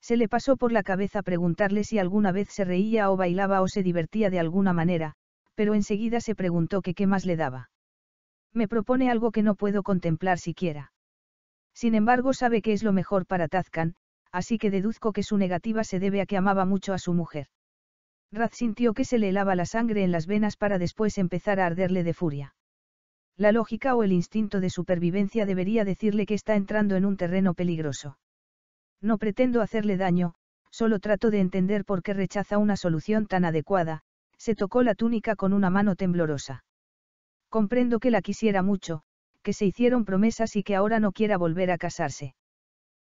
Se le pasó por la cabeza preguntarle si alguna vez se reía o bailaba o se divertía de alguna manera, pero enseguida se preguntó que qué más le daba. Me propone algo que no puedo contemplar siquiera. Sin embargo, sabe que es lo mejor para Tazcan, así que deduzco que su negativa se debe a que amaba mucho a su mujer. Raz sintió que se le helaba la sangre en las venas para después empezar a arderle de furia. La lógica o el instinto de supervivencia debería decirle que está entrando en un terreno peligroso. No pretendo hacerle daño, solo trato de entender por qué rechaza una solución tan adecuada, se tocó la túnica con una mano temblorosa. Comprendo que la quisiera mucho, que se hicieron promesas y que ahora no quiera volver a casarse.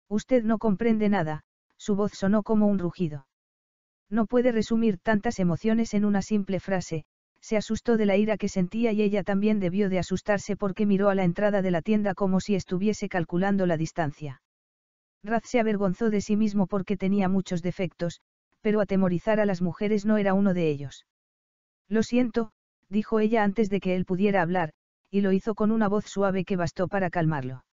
Usted no comprende nada, su voz sonó como un rugido. No puede resumir tantas emociones en una simple frase, se asustó de la ira que sentía y ella también debió de asustarse porque miró a la entrada de la tienda como si estuviese calculando la distancia. Raz se avergonzó de sí mismo porque tenía muchos defectos, pero atemorizar a las mujeres no era uno de ellos. Lo siento, dijo ella antes de que él pudiera hablar, y lo hizo con una voz suave que bastó para calmarlo.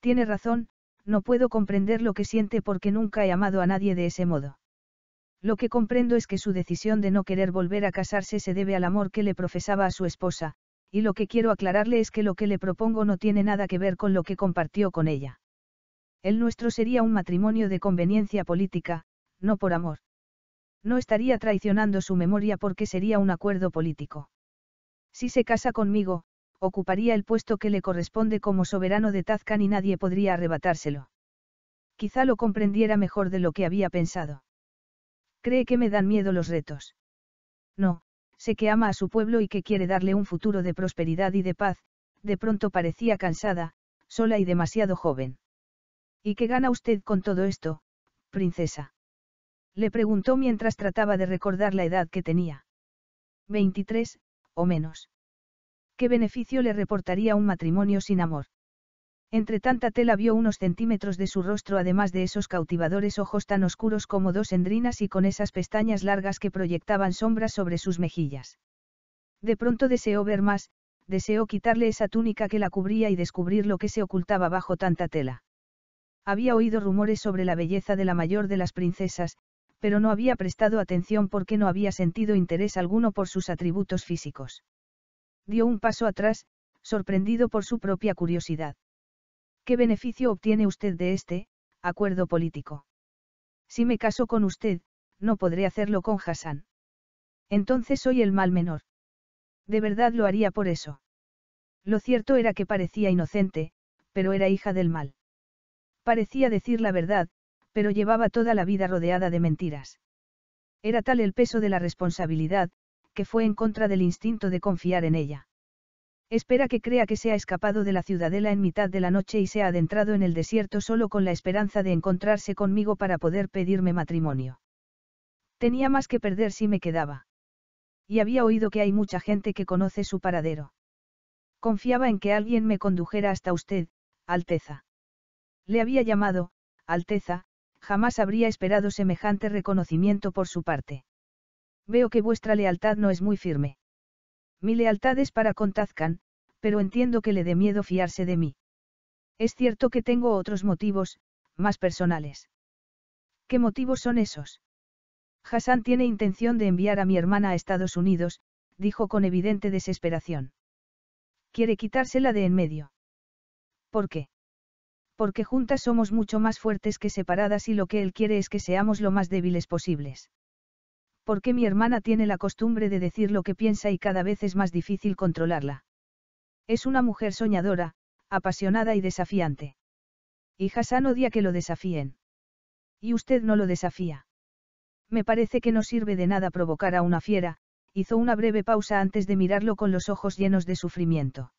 Tiene razón, no puedo comprender lo que siente porque nunca he amado a nadie de ese modo. Lo que comprendo es que su decisión de no querer volver a casarse se debe al amor que le profesaba a su esposa, y lo que quiero aclararle es que lo que le propongo no tiene nada que ver con lo que compartió con ella. El nuestro sería un matrimonio de conveniencia política, no por amor. No estaría traicionando su memoria porque sería un acuerdo político. Si se casa conmigo, ocuparía el puesto que le corresponde como soberano de Tazcan y nadie podría arrebatárselo. Quizá lo comprendiera mejor de lo que había pensado. Cree que me dan miedo los retos. No, sé que ama a su pueblo y que quiere darle un futuro de prosperidad y de paz, de pronto parecía cansada, sola y demasiado joven. ¿Y qué gana usted con todo esto, princesa? Le preguntó mientras trataba de recordar la edad que tenía. 23, o menos. ¿Qué beneficio le reportaría un matrimonio sin amor? Entre tanta tela vio unos centímetros de su rostro además de esos cautivadores ojos tan oscuros como dos endrinas y con esas pestañas largas que proyectaban sombras sobre sus mejillas. De pronto deseó ver más, deseó quitarle esa túnica que la cubría y descubrir lo que se ocultaba bajo tanta tela. Había oído rumores sobre la belleza de la mayor de las princesas, pero no había prestado atención porque no había sentido interés alguno por sus atributos físicos. Dio un paso atrás, sorprendido por su propia curiosidad. ¿Qué beneficio obtiene usted de este acuerdo político? Si me caso con usted, no podré hacerlo con Hassan. Entonces soy el mal menor. De verdad lo haría por eso. Lo cierto era que parecía inocente, pero era hija del mal. Parecía decir la verdad, pero llevaba toda la vida rodeada de mentiras. Era tal el peso de la responsabilidad, que fue en contra del instinto de confiar en ella. Espera que crea que se ha escapado de la ciudadela en mitad de la noche y se ha adentrado en el desierto solo con la esperanza de encontrarse conmigo para poder pedirme matrimonio. Tenía más que perder si me quedaba. Y había oído que hay mucha gente que conoce su paradero. Confiaba en que alguien me condujera hasta usted, Alteza. Le había llamado, Alteza, jamás habría esperado semejante reconocimiento por su parte. Veo que vuestra lealtad no es muy firme. Mi lealtad es para con Tazcan, pero entiendo que le dé miedo fiarse de mí. Es cierto que tengo otros motivos, más personales. ¿Qué motivos son esos? Hassan tiene intención de enviar a mi hermana a Estados Unidos, dijo con evidente desesperación. Quiere quitársela de en medio. ¿Por qué? Porque juntas somos mucho más fuertes que separadas y lo que él quiere es que seamos lo más débiles posibles porque mi hermana tiene la costumbre de decir lo que piensa y cada vez es más difícil controlarla. Es una mujer soñadora, apasionada y desafiante. Y Hassan odia que lo desafíen. Y usted no lo desafía. Me parece que no sirve de nada provocar a una fiera, hizo una breve pausa antes de mirarlo con los ojos llenos de sufrimiento.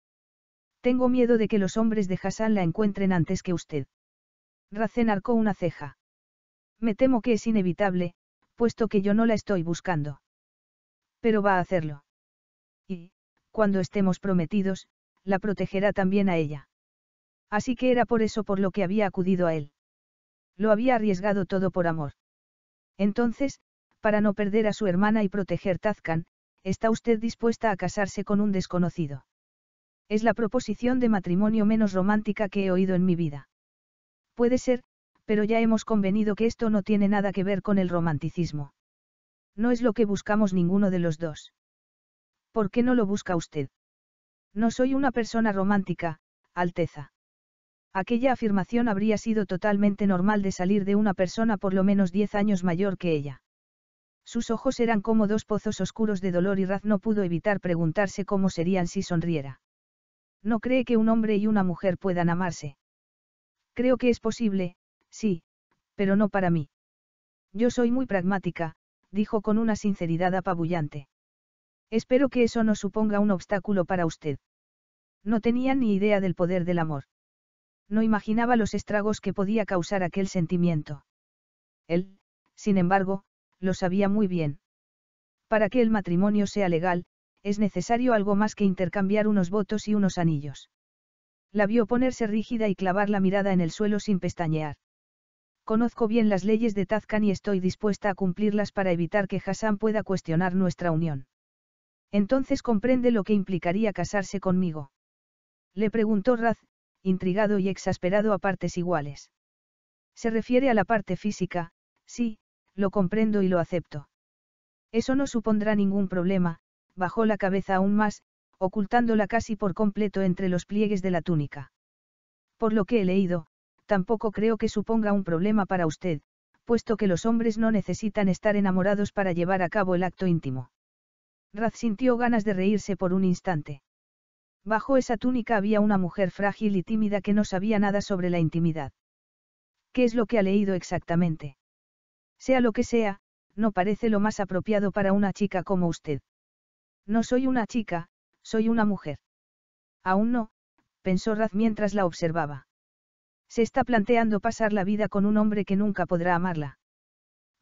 Tengo miedo de que los hombres de Hassan la encuentren antes que usted. Racen arcó una ceja. Me temo que es inevitable, puesto que yo no la estoy buscando. Pero va a hacerlo. Y, cuando estemos prometidos, la protegerá también a ella. Así que era por eso por lo que había acudido a él. Lo había arriesgado todo por amor. Entonces, para no perder a su hermana y proteger Tazcan, ¿está usted dispuesta a casarse con un desconocido? Es la proposición de matrimonio menos romántica que he oído en mi vida. Puede ser, pero ya hemos convenido que esto no tiene nada que ver con el romanticismo. No es lo que buscamos ninguno de los dos. ¿Por qué no lo busca usted? No soy una persona romántica, Alteza. Aquella afirmación habría sido totalmente normal de salir de una persona por lo menos diez años mayor que ella. Sus ojos eran como dos pozos oscuros de dolor y Raz no pudo evitar preguntarse cómo serían si sonriera. No cree que un hombre y una mujer puedan amarse. Creo que es posible, Sí, pero no para mí. Yo soy muy pragmática, dijo con una sinceridad apabullante. Espero que eso no suponga un obstáculo para usted. No tenía ni idea del poder del amor. No imaginaba los estragos que podía causar aquel sentimiento. Él, sin embargo, lo sabía muy bien. Para que el matrimonio sea legal, es necesario algo más que intercambiar unos votos y unos anillos. La vio ponerse rígida y clavar la mirada en el suelo sin pestañear. Conozco bien las leyes de Tazcan y estoy dispuesta a cumplirlas para evitar que Hassan pueda cuestionar nuestra unión. Entonces comprende lo que implicaría casarse conmigo. Le preguntó Raz, intrigado y exasperado a partes iguales. Se refiere a la parte física, sí, lo comprendo y lo acepto. Eso no supondrá ningún problema, bajó la cabeza aún más, ocultándola casi por completo entre los pliegues de la túnica. Por lo que he leído, tampoco creo que suponga un problema para usted, puesto que los hombres no necesitan estar enamorados para llevar a cabo el acto íntimo. Raz sintió ganas de reírse por un instante. Bajo esa túnica había una mujer frágil y tímida que no sabía nada sobre la intimidad. ¿Qué es lo que ha leído exactamente? Sea lo que sea, no parece lo más apropiado para una chica como usted. No soy una chica, soy una mujer. Aún no, pensó Raz mientras la observaba. Se está planteando pasar la vida con un hombre que nunca podrá amarla.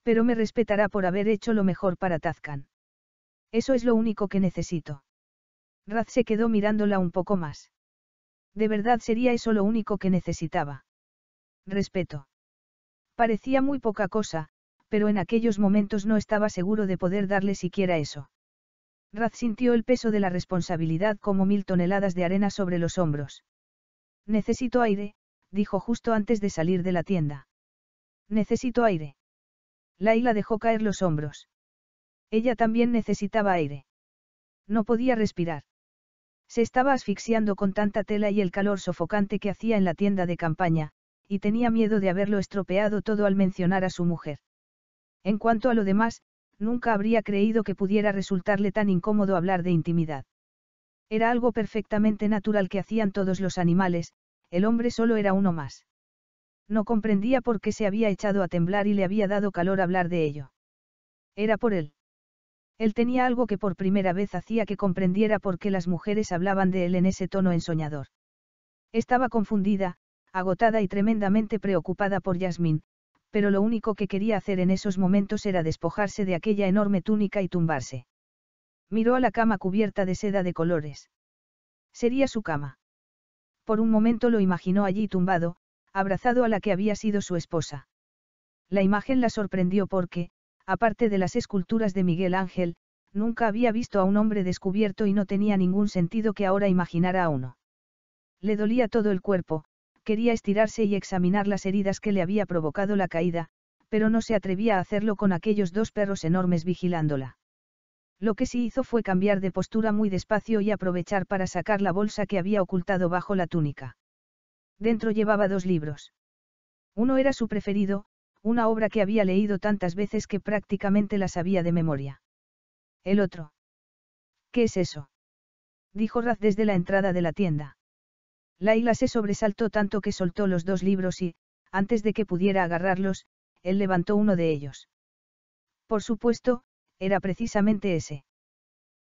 Pero me respetará por haber hecho lo mejor para Tazcan. Eso es lo único que necesito. Raz se quedó mirándola un poco más. De verdad sería eso lo único que necesitaba. Respeto. Parecía muy poca cosa, pero en aquellos momentos no estaba seguro de poder darle siquiera eso. Raz sintió el peso de la responsabilidad como mil toneladas de arena sobre los hombros. Necesito aire, dijo justo antes de salir de la tienda. Necesito aire. Laila dejó caer los hombros. Ella también necesitaba aire. No podía respirar. Se estaba asfixiando con tanta tela y el calor sofocante que hacía en la tienda de campaña, y tenía miedo de haberlo estropeado todo al mencionar a su mujer. En cuanto a lo demás, nunca habría creído que pudiera resultarle tan incómodo hablar de intimidad. Era algo perfectamente natural que hacían todos los animales, el hombre solo era uno más. No comprendía por qué se había echado a temblar y le había dado calor hablar de ello. Era por él. Él tenía algo que por primera vez hacía que comprendiera por qué las mujeres hablaban de él en ese tono ensoñador. Estaba confundida, agotada y tremendamente preocupada por Yasmín, pero lo único que quería hacer en esos momentos era despojarse de aquella enorme túnica y tumbarse. Miró a la cama cubierta de seda de colores. Sería su cama. Por un momento lo imaginó allí tumbado, abrazado a la que había sido su esposa. La imagen la sorprendió porque, aparte de las esculturas de Miguel Ángel, nunca había visto a un hombre descubierto y no tenía ningún sentido que ahora imaginara a uno. Le dolía todo el cuerpo, quería estirarse y examinar las heridas que le había provocado la caída, pero no se atrevía a hacerlo con aquellos dos perros enormes vigilándola. Lo que sí hizo fue cambiar de postura muy despacio y aprovechar para sacar la bolsa que había ocultado bajo la túnica. Dentro llevaba dos libros. Uno era su preferido, una obra que había leído tantas veces que prácticamente la sabía de memoria. El otro. ¿Qué es eso? dijo Raz desde la entrada de la tienda. Laila se sobresaltó tanto que soltó los dos libros y, antes de que pudiera agarrarlos, él levantó uno de ellos. Por supuesto, era precisamente ese.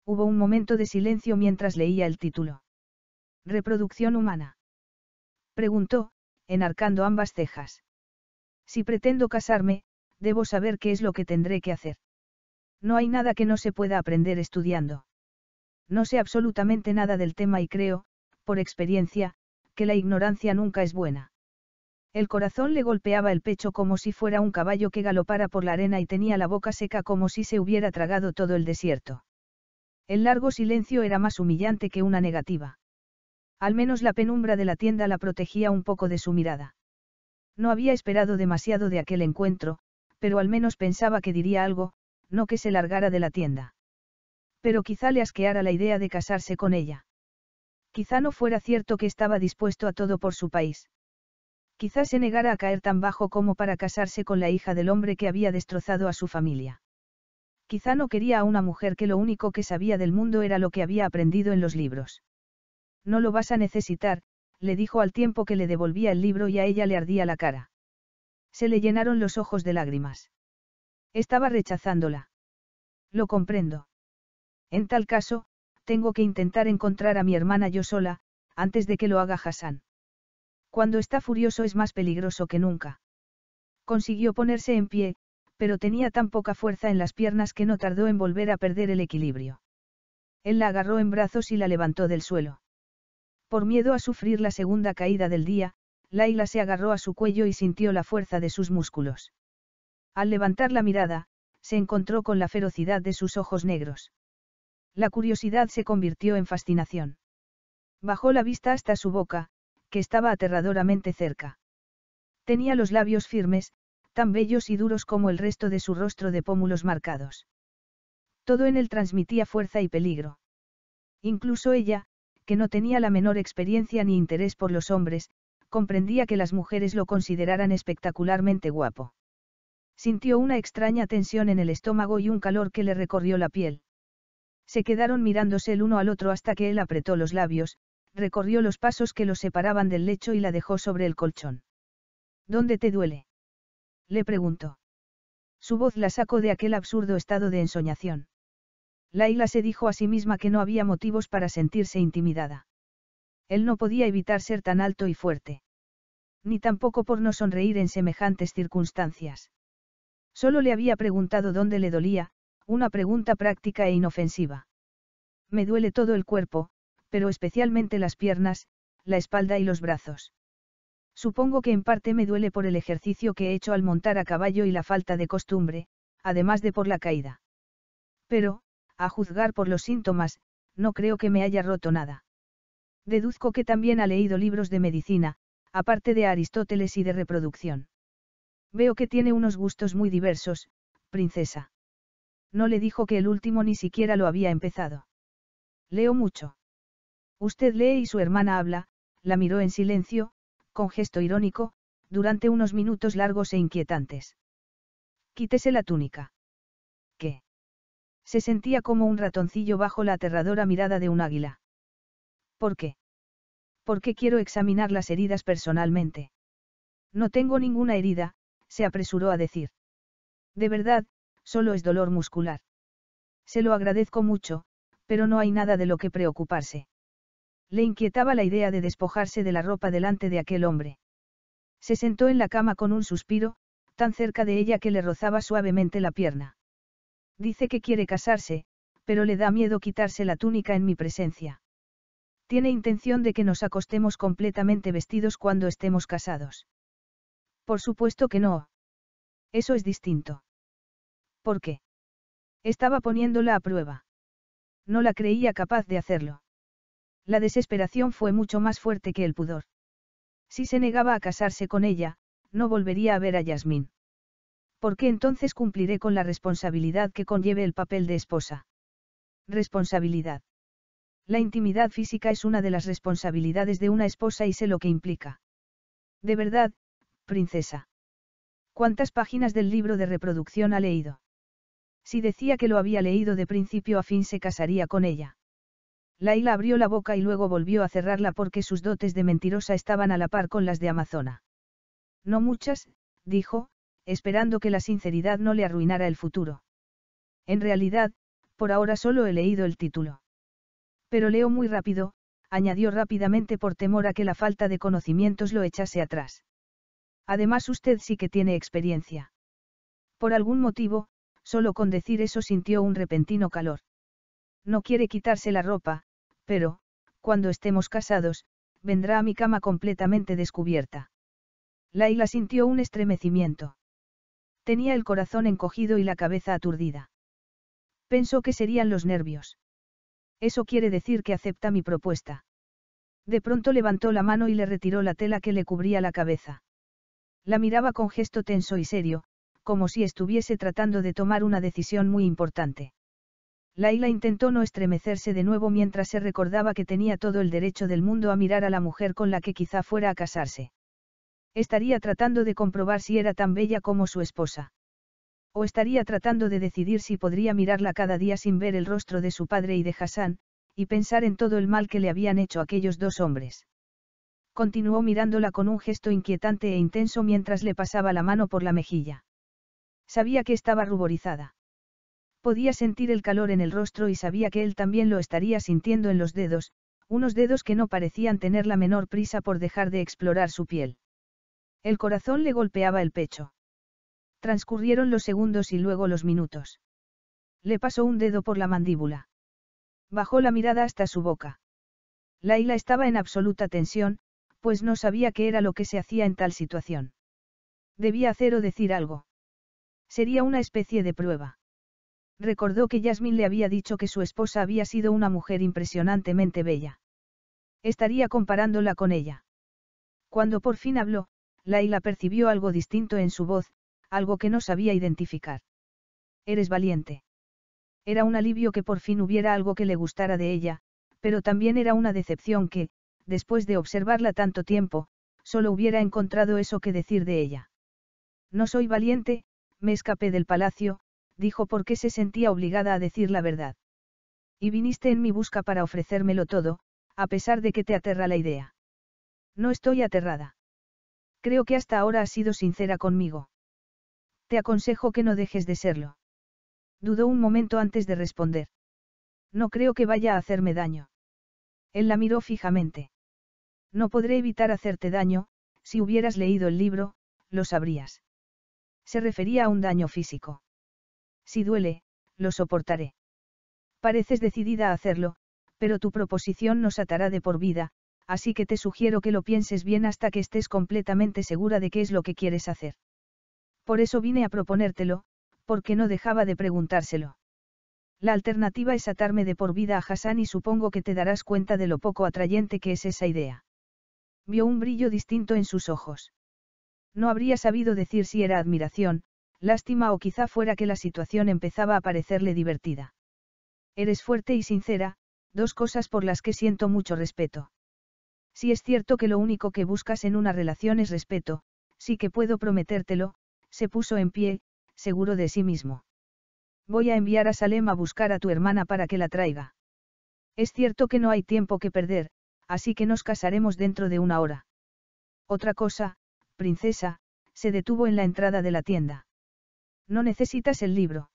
Hubo un momento de silencio mientras leía el título. ¿Reproducción humana? Preguntó, enarcando ambas cejas. Si pretendo casarme, debo saber qué es lo que tendré que hacer. No hay nada que no se pueda aprender estudiando. No sé absolutamente nada del tema y creo, por experiencia, que la ignorancia nunca es buena. El corazón le golpeaba el pecho como si fuera un caballo que galopara por la arena y tenía la boca seca como si se hubiera tragado todo el desierto. El largo silencio era más humillante que una negativa. Al menos la penumbra de la tienda la protegía un poco de su mirada. No había esperado demasiado de aquel encuentro, pero al menos pensaba que diría algo, no que se largara de la tienda. Pero quizá le asqueara la idea de casarse con ella. Quizá no fuera cierto que estaba dispuesto a todo por su país. Quizá se negara a caer tan bajo como para casarse con la hija del hombre que había destrozado a su familia. Quizá no quería a una mujer que lo único que sabía del mundo era lo que había aprendido en los libros. No lo vas a necesitar, le dijo al tiempo que le devolvía el libro y a ella le ardía la cara. Se le llenaron los ojos de lágrimas. Estaba rechazándola. Lo comprendo. En tal caso, tengo que intentar encontrar a mi hermana yo sola, antes de que lo haga Hassan. Cuando está furioso es más peligroso que nunca. Consiguió ponerse en pie, pero tenía tan poca fuerza en las piernas que no tardó en volver a perder el equilibrio. Él la agarró en brazos y la levantó del suelo. Por miedo a sufrir la segunda caída del día, Laila se agarró a su cuello y sintió la fuerza de sus músculos. Al levantar la mirada, se encontró con la ferocidad de sus ojos negros. La curiosidad se convirtió en fascinación. Bajó la vista hasta su boca, que estaba aterradoramente cerca. Tenía los labios firmes, tan bellos y duros como el resto de su rostro de pómulos marcados. Todo en él transmitía fuerza y peligro. Incluso ella, que no tenía la menor experiencia ni interés por los hombres, comprendía que las mujeres lo consideraran espectacularmente guapo. Sintió una extraña tensión en el estómago y un calor que le recorrió la piel. Se quedaron mirándose el uno al otro hasta que él apretó los labios, recorrió los pasos que los separaban del lecho y la dejó sobre el colchón. ¿Dónde te duele? Le preguntó. Su voz la sacó de aquel absurdo estado de ensoñación. Laila se dijo a sí misma que no había motivos para sentirse intimidada. Él no podía evitar ser tan alto y fuerte. Ni tampoco por no sonreír en semejantes circunstancias. Solo le había preguntado dónde le dolía, una pregunta práctica e inofensiva. Me duele todo el cuerpo, pero especialmente las piernas, la espalda y los brazos. Supongo que en parte me duele por el ejercicio que he hecho al montar a caballo y la falta de costumbre, además de por la caída. Pero, a juzgar por los síntomas, no creo que me haya roto nada. Deduzco que también ha leído libros de medicina, aparte de Aristóteles y de reproducción. Veo que tiene unos gustos muy diversos, princesa. No le dijo que el último ni siquiera lo había empezado. Leo mucho. Usted lee y su hermana habla, la miró en silencio, con gesto irónico, durante unos minutos largos e inquietantes. Quítese la túnica. ¿Qué? Se sentía como un ratoncillo bajo la aterradora mirada de un águila. ¿Por qué? Porque quiero examinar las heridas personalmente. No tengo ninguna herida, se apresuró a decir. De verdad, solo es dolor muscular. Se lo agradezco mucho, pero no hay nada de lo que preocuparse. Le inquietaba la idea de despojarse de la ropa delante de aquel hombre. Se sentó en la cama con un suspiro, tan cerca de ella que le rozaba suavemente la pierna. Dice que quiere casarse, pero le da miedo quitarse la túnica en mi presencia. Tiene intención de que nos acostemos completamente vestidos cuando estemos casados. Por supuesto que no. Eso es distinto. ¿Por qué? Estaba poniéndola a prueba. No la creía capaz de hacerlo. La desesperación fue mucho más fuerte que el pudor. Si se negaba a casarse con ella, no volvería a ver a Yasmín. ¿Por qué entonces cumpliré con la responsabilidad que conlleve el papel de esposa? Responsabilidad. La intimidad física es una de las responsabilidades de una esposa y sé lo que implica. De verdad, princesa. ¿Cuántas páginas del libro de reproducción ha leído? Si decía que lo había leído de principio a fin se casaría con ella. Laila abrió la boca y luego volvió a cerrarla porque sus dotes de mentirosa estaban a la par con las de Amazona. No muchas, dijo, esperando que la sinceridad no le arruinara el futuro. En realidad, por ahora solo he leído el título. Pero leo muy rápido, añadió rápidamente por temor a que la falta de conocimientos lo echase atrás. Además usted sí que tiene experiencia. Por algún motivo, solo con decir eso sintió un repentino calor. No quiere quitarse la ropa, pero, cuando estemos casados, vendrá a mi cama completamente descubierta. Laila sintió un estremecimiento. Tenía el corazón encogido y la cabeza aturdida. Pensó que serían los nervios. Eso quiere decir que acepta mi propuesta. De pronto levantó la mano y le retiró la tela que le cubría la cabeza. La miraba con gesto tenso y serio, como si estuviese tratando de tomar una decisión muy importante. Laila intentó no estremecerse de nuevo mientras se recordaba que tenía todo el derecho del mundo a mirar a la mujer con la que quizá fuera a casarse. Estaría tratando de comprobar si era tan bella como su esposa. O estaría tratando de decidir si podría mirarla cada día sin ver el rostro de su padre y de Hassan, y pensar en todo el mal que le habían hecho aquellos dos hombres. Continuó mirándola con un gesto inquietante e intenso mientras le pasaba la mano por la mejilla. Sabía que estaba ruborizada. Podía sentir el calor en el rostro y sabía que él también lo estaría sintiendo en los dedos, unos dedos que no parecían tener la menor prisa por dejar de explorar su piel. El corazón le golpeaba el pecho. Transcurrieron los segundos y luego los minutos. Le pasó un dedo por la mandíbula. Bajó la mirada hasta su boca. Laila estaba en absoluta tensión, pues no sabía qué era lo que se hacía en tal situación. Debía hacer o decir algo. Sería una especie de prueba. Recordó que Yasmín le había dicho que su esposa había sido una mujer impresionantemente bella. Estaría comparándola con ella. Cuando por fin habló, Laila percibió algo distinto en su voz, algo que no sabía identificar. Eres valiente. Era un alivio que por fin hubiera algo que le gustara de ella, pero también era una decepción que, después de observarla tanto tiempo, solo hubiera encontrado eso que decir de ella. No soy valiente, me escapé del palacio, dijo porque se sentía obligada a decir la verdad. Y viniste en mi busca para ofrecérmelo todo, a pesar de que te aterra la idea. No estoy aterrada. Creo que hasta ahora has sido sincera conmigo. Te aconsejo que no dejes de serlo. Dudó un momento antes de responder. No creo que vaya a hacerme daño. Él la miró fijamente. No podré evitar hacerte daño, si hubieras leído el libro, lo sabrías. Se refería a un daño físico. Si duele, lo soportaré. Pareces decidida a hacerlo, pero tu proposición nos atará de por vida, así que te sugiero que lo pienses bien hasta que estés completamente segura de qué es lo que quieres hacer. Por eso vine a proponértelo, porque no dejaba de preguntárselo. La alternativa es atarme de por vida a Hassan y supongo que te darás cuenta de lo poco atrayente que es esa idea. Vio un brillo distinto en sus ojos. No habría sabido decir si era admiración, lástima o quizá fuera que la situación empezaba a parecerle divertida. Eres fuerte y sincera, dos cosas por las que siento mucho respeto. Si es cierto que lo único que buscas en una relación es respeto, sí que puedo prometértelo, se puso en pie, seguro de sí mismo. Voy a enviar a Salem a buscar a tu hermana para que la traiga. Es cierto que no hay tiempo que perder, así que nos casaremos dentro de una hora. Otra cosa, princesa, se detuvo en la entrada de la tienda. No necesitas el libro.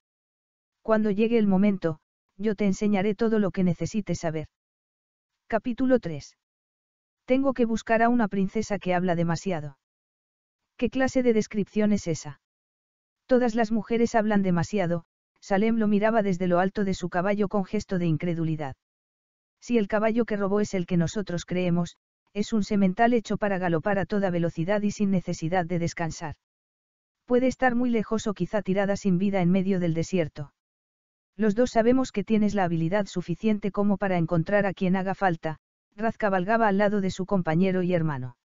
Cuando llegue el momento, yo te enseñaré todo lo que necesites saber. Capítulo 3. Tengo que buscar a una princesa que habla demasiado. ¿Qué clase de descripción es esa? Todas las mujeres hablan demasiado, Salem lo miraba desde lo alto de su caballo con gesto de incredulidad. Si el caballo que robó es el que nosotros creemos, es un semental hecho para galopar a toda velocidad y sin necesidad de descansar. Puede estar muy lejos o quizá tirada sin vida en medio del desierto. Los dos sabemos que tienes la habilidad suficiente como para encontrar a quien haga falta, Raz cabalgaba al lado de su compañero y hermano.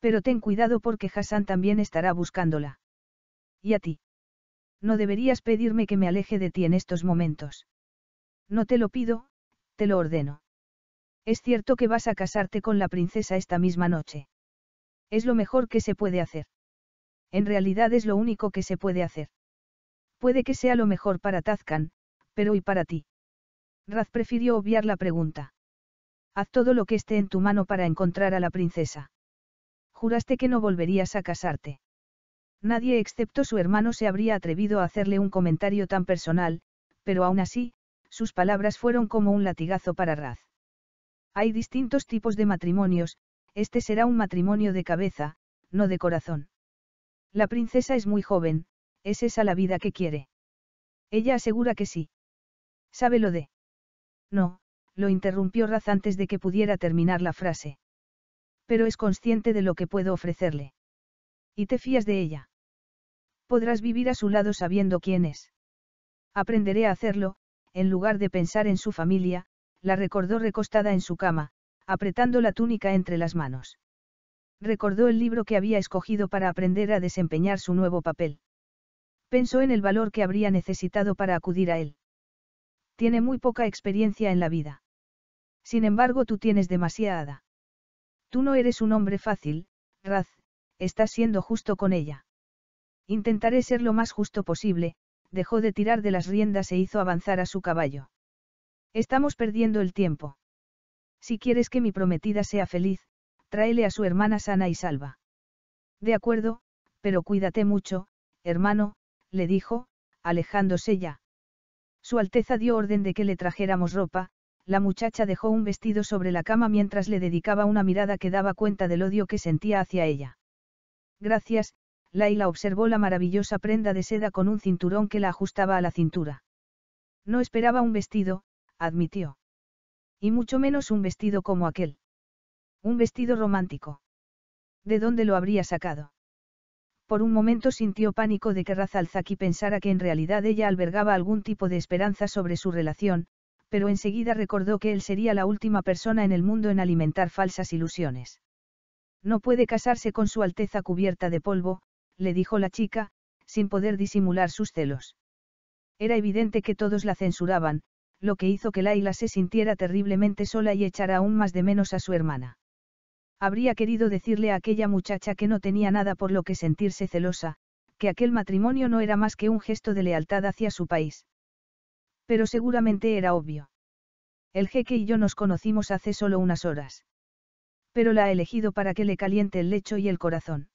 Pero ten cuidado porque Hassan también estará buscándola. ¿Y a ti? No deberías pedirme que me aleje de ti en estos momentos. No te lo pido, te lo ordeno. Es cierto que vas a casarte con la princesa esta misma noche. Es lo mejor que se puede hacer. En realidad es lo único que se puede hacer. Puede que sea lo mejor para Tazcan, pero ¿y para ti? Raz prefirió obviar la pregunta. Haz todo lo que esté en tu mano para encontrar a la princesa. Juraste que no volverías a casarte. Nadie excepto su hermano se habría atrevido a hacerle un comentario tan personal, pero aún así, sus palabras fueron como un latigazo para Raz. Hay distintos tipos de matrimonios, este será un matrimonio de cabeza, no de corazón. La princesa es muy joven, ¿es esa la vida que quiere? Ella asegura que sí. ¿Sabe lo de? No, lo interrumpió Raz antes de que pudiera terminar la frase. Pero es consciente de lo que puedo ofrecerle. ¿Y te fías de ella? Podrás vivir a su lado sabiendo quién es. Aprenderé a hacerlo, en lugar de pensar en su familia, la recordó recostada en su cama, apretando la túnica entre las manos. Recordó el libro que había escogido para aprender a desempeñar su nuevo papel. Pensó en el valor que habría necesitado para acudir a él. Tiene muy poca experiencia en la vida. Sin embargo, tú tienes demasiada. Tú no eres un hombre fácil, Raz, estás siendo justo con ella. Intentaré ser lo más justo posible, dejó de tirar de las riendas e hizo avanzar a su caballo. Estamos perdiendo el tiempo. Si quieres que mi prometida sea feliz, tráele a su hermana sana y salva. De acuerdo, pero cuídate mucho, hermano, le dijo, alejándose ya. Su Alteza dio orden de que le trajéramos ropa, la muchacha dejó un vestido sobre la cama mientras le dedicaba una mirada que daba cuenta del odio que sentía hacia ella. Gracias, Laila observó la maravillosa prenda de seda con un cinturón que la ajustaba a la cintura. No esperaba un vestido, admitió. Y mucho menos un vestido como aquel. Un vestido romántico. ¿De dónde lo habría sacado? Por un momento sintió pánico de que Razalzaki pensara que en realidad ella albergaba algún tipo de esperanza sobre su relación, pero enseguida recordó que él sería la última persona en el mundo en alimentar falsas ilusiones. No puede casarse con su Alteza cubierta de polvo, le dijo la chica, sin poder disimular sus celos. Era evidente que todos la censuraban, lo que hizo que Laila se sintiera terriblemente sola y echara aún más de menos a su hermana. Habría querido decirle a aquella muchacha que no tenía nada por lo que sentirse celosa, que aquel matrimonio no era más que un gesto de lealtad hacia su país. Pero seguramente era obvio. El jeque y yo nos conocimos hace solo unas horas. Pero la ha elegido para que le caliente el lecho y el corazón.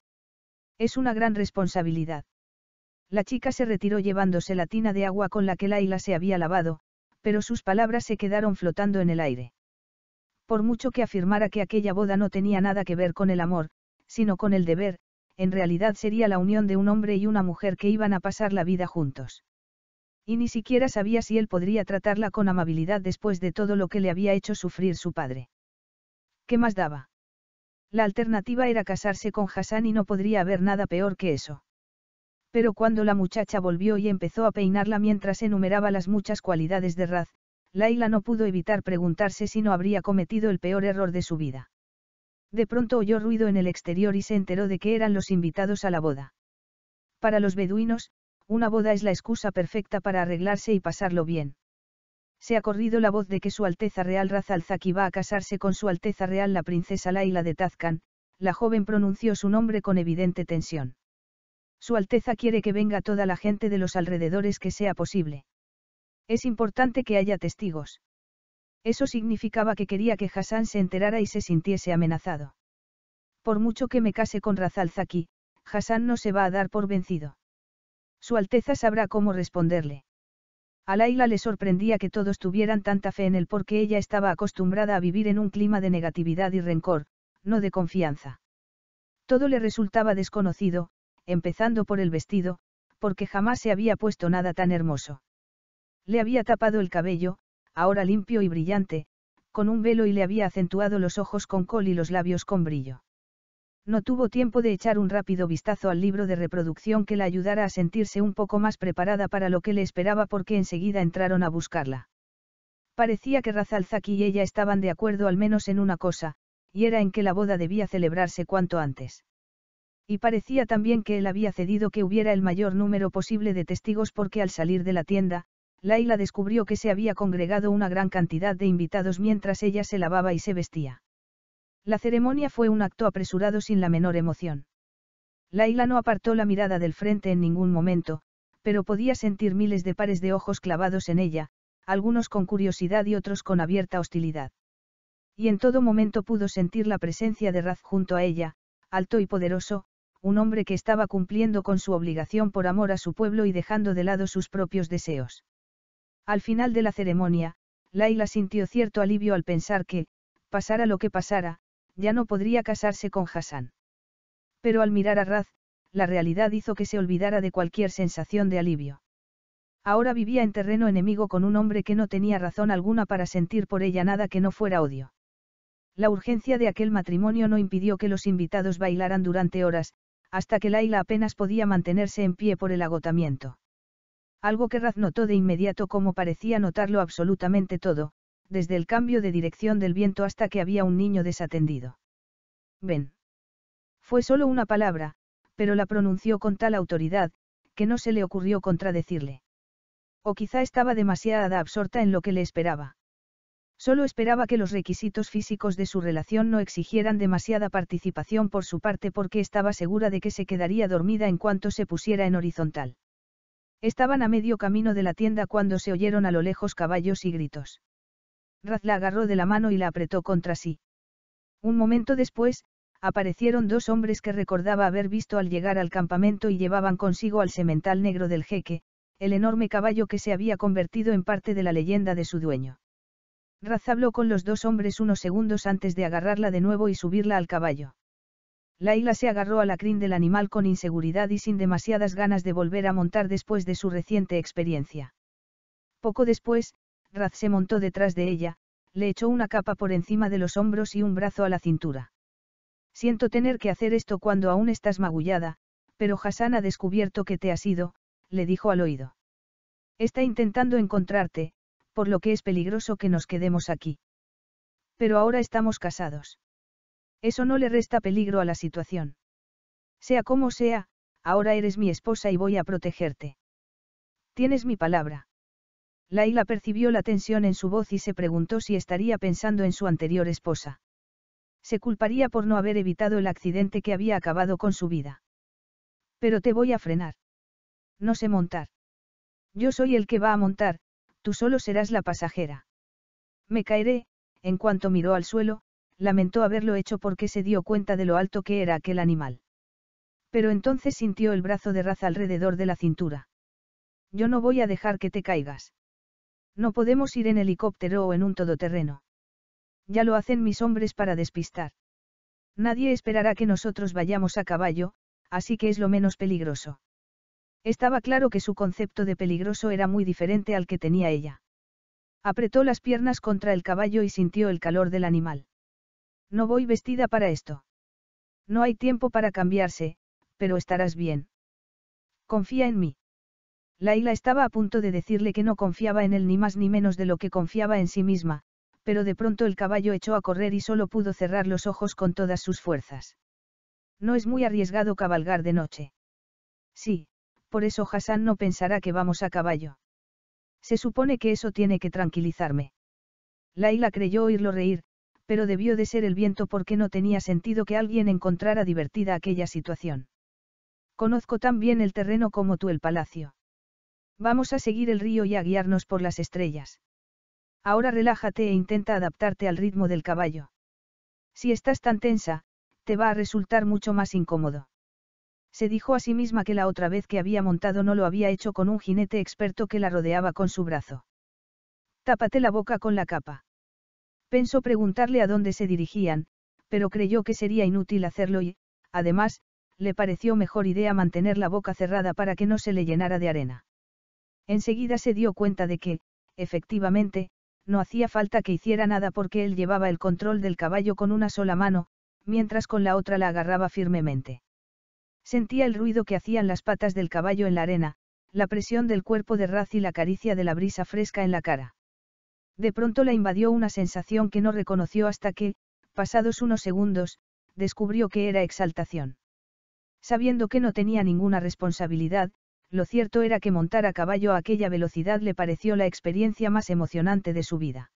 Es una gran responsabilidad. La chica se retiró llevándose la tina de agua con la que Laila se había lavado, pero sus palabras se quedaron flotando en el aire. Por mucho que afirmara que aquella boda no tenía nada que ver con el amor, sino con el deber, en realidad sería la unión de un hombre y una mujer que iban a pasar la vida juntos. Y ni siquiera sabía si él podría tratarla con amabilidad después de todo lo que le había hecho sufrir su padre. ¿Qué más daba? La alternativa era casarse con Hassan y no podría haber nada peor que eso. Pero cuando la muchacha volvió y empezó a peinarla mientras enumeraba las muchas cualidades de Raz, Laila no pudo evitar preguntarse si no habría cometido el peor error de su vida. De pronto oyó ruido en el exterior y se enteró de que eran los invitados a la boda. Para los beduinos, una boda es la excusa perfecta para arreglarse y pasarlo bien. Se ha corrido la voz de que Su Alteza Real Razalzaki va a casarse con Su Alteza Real la princesa Laila de Tazcan, la joven pronunció su nombre con evidente tensión. Su Alteza quiere que venga toda la gente de los alrededores que sea posible. Es importante que haya testigos. Eso significaba que quería que Hassan se enterara y se sintiese amenazado. Por mucho que me case con Razalzaki, Hassan no se va a dar por vencido. Su Alteza sabrá cómo responderle. A Laila le sorprendía que todos tuvieran tanta fe en él porque ella estaba acostumbrada a vivir en un clima de negatividad y rencor, no de confianza. Todo le resultaba desconocido, empezando por el vestido, porque jamás se había puesto nada tan hermoso. Le había tapado el cabello, ahora limpio y brillante, con un velo y le había acentuado los ojos con col y los labios con brillo. No tuvo tiempo de echar un rápido vistazo al libro de reproducción que la ayudara a sentirse un poco más preparada para lo que le esperaba porque enseguida entraron a buscarla. Parecía que Razalzaki y ella estaban de acuerdo al menos en una cosa, y era en que la boda debía celebrarse cuanto antes. Y parecía también que él había cedido que hubiera el mayor número posible de testigos porque al salir de la tienda, Laila descubrió que se había congregado una gran cantidad de invitados mientras ella se lavaba y se vestía. La ceremonia fue un acto apresurado sin la menor emoción. Laila no apartó la mirada del frente en ningún momento, pero podía sentir miles de pares de ojos clavados en ella, algunos con curiosidad y otros con abierta hostilidad. Y en todo momento pudo sentir la presencia de Raz junto a ella, alto y poderoso, un hombre que estaba cumpliendo con su obligación por amor a su pueblo y dejando de lado sus propios deseos. Al final de la ceremonia, Laila sintió cierto alivio al pensar que, pasara lo que pasara, ya no podría casarse con Hassan. Pero al mirar a Raz, la realidad hizo que se olvidara de cualquier sensación de alivio. Ahora vivía en terreno enemigo con un hombre que no tenía razón alguna para sentir por ella nada que no fuera odio. La urgencia de aquel matrimonio no impidió que los invitados bailaran durante horas, hasta que Laila apenas podía mantenerse en pie por el agotamiento. Algo que Raz notó de inmediato como parecía notarlo absolutamente todo, desde el cambio de dirección del viento hasta que había un niño desatendido. Ven. Fue solo una palabra, pero la pronunció con tal autoridad, que no se le ocurrió contradecirle. O quizá estaba demasiada absorta en lo que le esperaba. Solo esperaba que los requisitos físicos de su relación no exigieran demasiada participación por su parte porque estaba segura de que se quedaría dormida en cuanto se pusiera en horizontal. Estaban a medio camino de la tienda cuando se oyeron a lo lejos caballos y gritos. Raz la agarró de la mano y la apretó contra sí. Un momento después, aparecieron dos hombres que recordaba haber visto al llegar al campamento y llevaban consigo al semental negro del jeque, el enorme caballo que se había convertido en parte de la leyenda de su dueño. Raz habló con los dos hombres unos segundos antes de agarrarla de nuevo y subirla al caballo. Laila se agarró a la crin del animal con inseguridad y sin demasiadas ganas de volver a montar después de su reciente experiencia. Poco después, Raz se montó detrás de ella, le echó una capa por encima de los hombros y un brazo a la cintura. Siento tener que hacer esto cuando aún estás magullada, pero Hassan ha descubierto que te has ido, le dijo al oído. Está intentando encontrarte, por lo que es peligroso que nos quedemos aquí. Pero ahora estamos casados. Eso no le resta peligro a la situación. Sea como sea, ahora eres mi esposa y voy a protegerte. Tienes mi palabra. Laila percibió la tensión en su voz y se preguntó si estaría pensando en su anterior esposa. Se culparía por no haber evitado el accidente que había acabado con su vida. Pero te voy a frenar. No sé montar. Yo soy el que va a montar, tú solo serás la pasajera. Me caeré, en cuanto miró al suelo, lamentó haberlo hecho porque se dio cuenta de lo alto que era aquel animal. Pero entonces sintió el brazo de raza alrededor de la cintura. Yo no voy a dejar que te caigas. No podemos ir en helicóptero o en un todoterreno. Ya lo hacen mis hombres para despistar. Nadie esperará que nosotros vayamos a caballo, así que es lo menos peligroso. Estaba claro que su concepto de peligroso era muy diferente al que tenía ella. Apretó las piernas contra el caballo y sintió el calor del animal. No voy vestida para esto. No hay tiempo para cambiarse, pero estarás bien. Confía en mí. Laila estaba a punto de decirle que no confiaba en él ni más ni menos de lo que confiaba en sí misma, pero de pronto el caballo echó a correr y solo pudo cerrar los ojos con todas sus fuerzas. No es muy arriesgado cabalgar de noche. Sí, por eso Hassan no pensará que vamos a caballo. Se supone que eso tiene que tranquilizarme. Laila creyó oírlo reír, pero debió de ser el viento porque no tenía sentido que alguien encontrara divertida aquella situación. Conozco tan bien el terreno como tú el palacio. Vamos a seguir el río y a guiarnos por las estrellas. Ahora relájate e intenta adaptarte al ritmo del caballo. Si estás tan tensa, te va a resultar mucho más incómodo. Se dijo a sí misma que la otra vez que había montado no lo había hecho con un jinete experto que la rodeaba con su brazo. Tápate la boca con la capa. Pensó preguntarle a dónde se dirigían, pero creyó que sería inútil hacerlo y, además, le pareció mejor idea mantener la boca cerrada para que no se le llenara de arena. Enseguida se dio cuenta de que, efectivamente, no hacía falta que hiciera nada porque él llevaba el control del caballo con una sola mano, mientras con la otra la agarraba firmemente. Sentía el ruido que hacían las patas del caballo en la arena, la presión del cuerpo de Raz y la caricia de la brisa fresca en la cara. De pronto la invadió una sensación que no reconoció hasta que, pasados unos segundos, descubrió que era exaltación. Sabiendo que no tenía ninguna responsabilidad, lo cierto era que montar a caballo a aquella velocidad le pareció la experiencia más emocionante de su vida.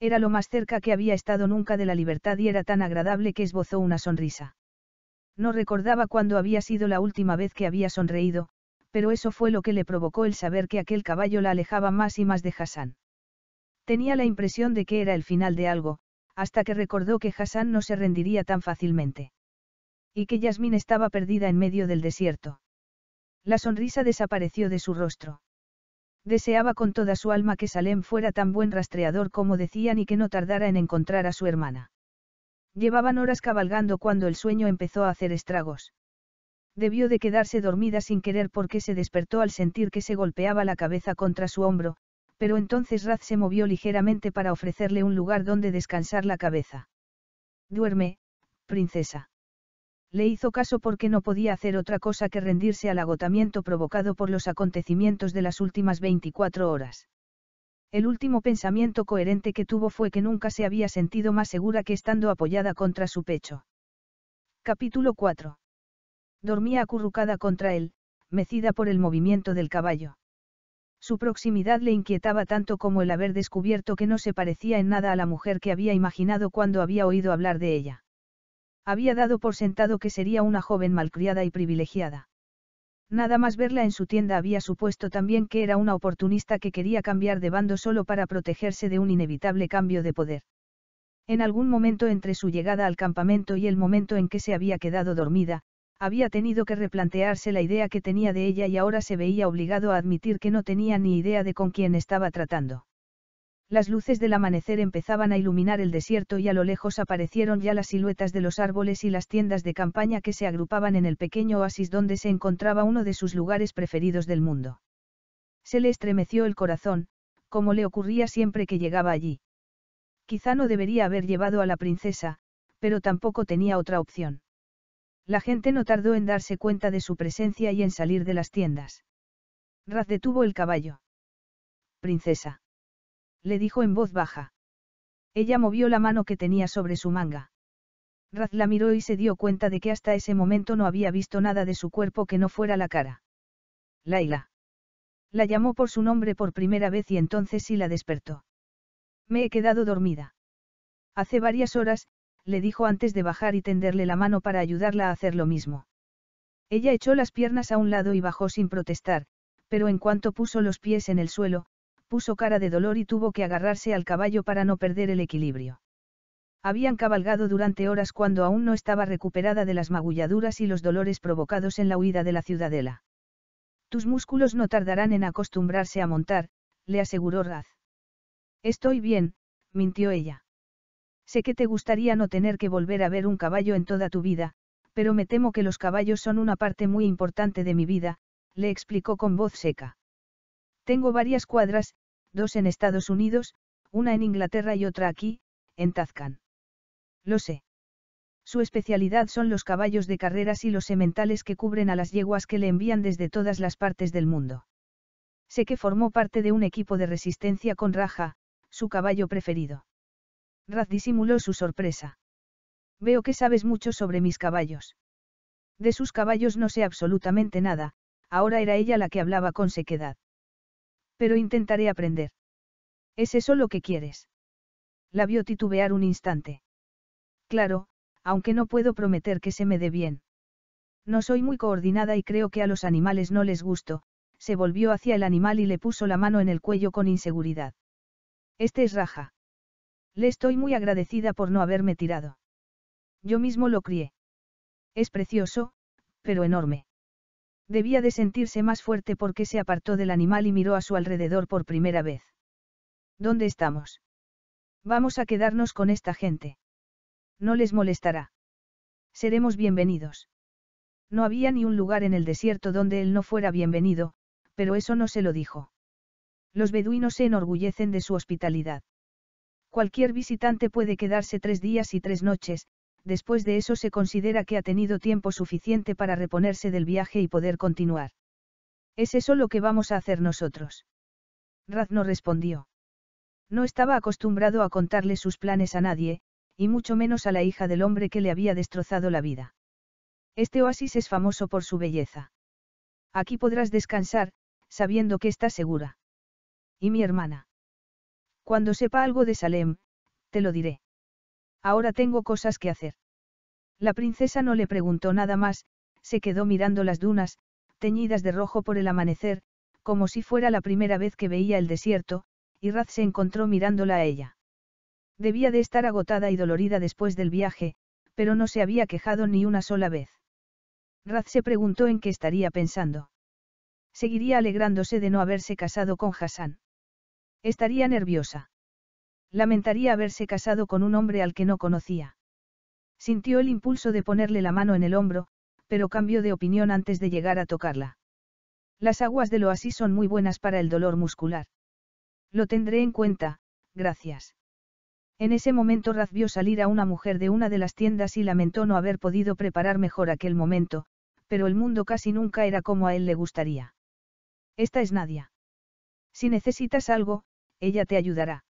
Era lo más cerca que había estado nunca de la libertad y era tan agradable que esbozó una sonrisa. No recordaba cuándo había sido la última vez que había sonreído, pero eso fue lo que le provocó el saber que aquel caballo la alejaba más y más de Hassan. Tenía la impresión de que era el final de algo, hasta que recordó que Hassan no se rendiría tan fácilmente. Y que Yasmín estaba perdida en medio del desierto. La sonrisa desapareció de su rostro. Deseaba con toda su alma que Salem fuera tan buen rastreador como decían y que no tardara en encontrar a su hermana. Llevaban horas cabalgando cuando el sueño empezó a hacer estragos. Debió de quedarse dormida sin querer porque se despertó al sentir que se golpeaba la cabeza contra su hombro, pero entonces Raz se movió ligeramente para ofrecerle un lugar donde descansar la cabeza. Duerme, princesa. Le hizo caso porque no podía hacer otra cosa que rendirse al agotamiento provocado por los acontecimientos de las últimas 24 horas. El último pensamiento coherente que tuvo fue que nunca se había sentido más segura que estando apoyada contra su pecho. Capítulo 4. Dormía acurrucada contra él, mecida por el movimiento del caballo. Su proximidad le inquietaba tanto como el haber descubierto que no se parecía en nada a la mujer que había imaginado cuando había oído hablar de ella. Había dado por sentado que sería una joven malcriada y privilegiada. Nada más verla en su tienda había supuesto también que era una oportunista que quería cambiar de bando solo para protegerse de un inevitable cambio de poder. En algún momento entre su llegada al campamento y el momento en que se había quedado dormida, había tenido que replantearse la idea que tenía de ella y ahora se veía obligado a admitir que no tenía ni idea de con quién estaba tratando. Las luces del amanecer empezaban a iluminar el desierto y a lo lejos aparecieron ya las siluetas de los árboles y las tiendas de campaña que se agrupaban en el pequeño oasis donde se encontraba uno de sus lugares preferidos del mundo. Se le estremeció el corazón, como le ocurría siempre que llegaba allí. Quizá no debería haber llevado a la princesa, pero tampoco tenía otra opción. La gente no tardó en darse cuenta de su presencia y en salir de las tiendas. Raz detuvo el caballo. Princesa. Le dijo en voz baja. Ella movió la mano que tenía sobre su manga. Raz la miró y se dio cuenta de que hasta ese momento no había visto nada de su cuerpo que no fuera la cara. Laila. La llamó por su nombre por primera vez y entonces sí la despertó. Me he quedado dormida. Hace varias horas, le dijo antes de bajar y tenderle la mano para ayudarla a hacer lo mismo. Ella echó las piernas a un lado y bajó sin protestar, pero en cuanto puso los pies en el suelo, puso cara de dolor y tuvo que agarrarse al caballo para no perder el equilibrio. Habían cabalgado durante horas cuando aún no estaba recuperada de las magulladuras y los dolores provocados en la huida de la ciudadela. Tus músculos no tardarán en acostumbrarse a montar, le aseguró Raz. Estoy bien, mintió ella. Sé que te gustaría no tener que volver a ver un caballo en toda tu vida, pero me temo que los caballos son una parte muy importante de mi vida, le explicó con voz seca. Tengo varias cuadras, dos en Estados Unidos, una en Inglaterra y otra aquí, en Tazcan. Lo sé. Su especialidad son los caballos de carreras y los sementales que cubren a las yeguas que le envían desde todas las partes del mundo. Sé que formó parte de un equipo de resistencia con Raja, su caballo preferido. Raz disimuló su sorpresa. Veo que sabes mucho sobre mis caballos. De sus caballos no sé absolutamente nada, ahora era ella la que hablaba con sequedad. Pero intentaré aprender. ¿Es eso lo que quieres? La vio titubear un instante. Claro, aunque no puedo prometer que se me dé bien. No soy muy coordinada y creo que a los animales no les gusto, se volvió hacia el animal y le puso la mano en el cuello con inseguridad. Este es Raja. Le estoy muy agradecida por no haberme tirado. Yo mismo lo crié. Es precioso, pero enorme. Debía de sentirse más fuerte porque se apartó del animal y miró a su alrededor por primera vez. ¿Dónde estamos? Vamos a quedarnos con esta gente. No les molestará. Seremos bienvenidos. No había ni un lugar en el desierto donde él no fuera bienvenido, pero eso no se lo dijo. Los beduinos se enorgullecen de su hospitalidad. Cualquier visitante puede quedarse tres días y tres noches, después de eso se considera que ha tenido tiempo suficiente para reponerse del viaje y poder continuar. ¿Es eso lo que vamos a hacer nosotros? Raz no respondió. No estaba acostumbrado a contarle sus planes a nadie, y mucho menos a la hija del hombre que le había destrozado la vida. Este oasis es famoso por su belleza. Aquí podrás descansar, sabiendo que estás segura. ¿Y mi hermana? Cuando sepa algo de Salem, te lo diré. Ahora tengo cosas que hacer. La princesa no le preguntó nada más, se quedó mirando las dunas, teñidas de rojo por el amanecer, como si fuera la primera vez que veía el desierto, y Raz se encontró mirándola a ella. Debía de estar agotada y dolorida después del viaje, pero no se había quejado ni una sola vez. Raz se preguntó en qué estaría pensando. Seguiría alegrándose de no haberse casado con Hassan. Estaría nerviosa. Lamentaría haberse casado con un hombre al que no conocía. Sintió el impulso de ponerle la mano en el hombro, pero cambió de opinión antes de llegar a tocarla. Las aguas del oasis son muy buenas para el dolor muscular. Lo tendré en cuenta, gracias. En ese momento Raz vio salir a una mujer de una de las tiendas y lamentó no haber podido preparar mejor aquel momento, pero el mundo casi nunca era como a él le gustaría. Esta es Nadia. Si necesitas algo, ella te ayudará.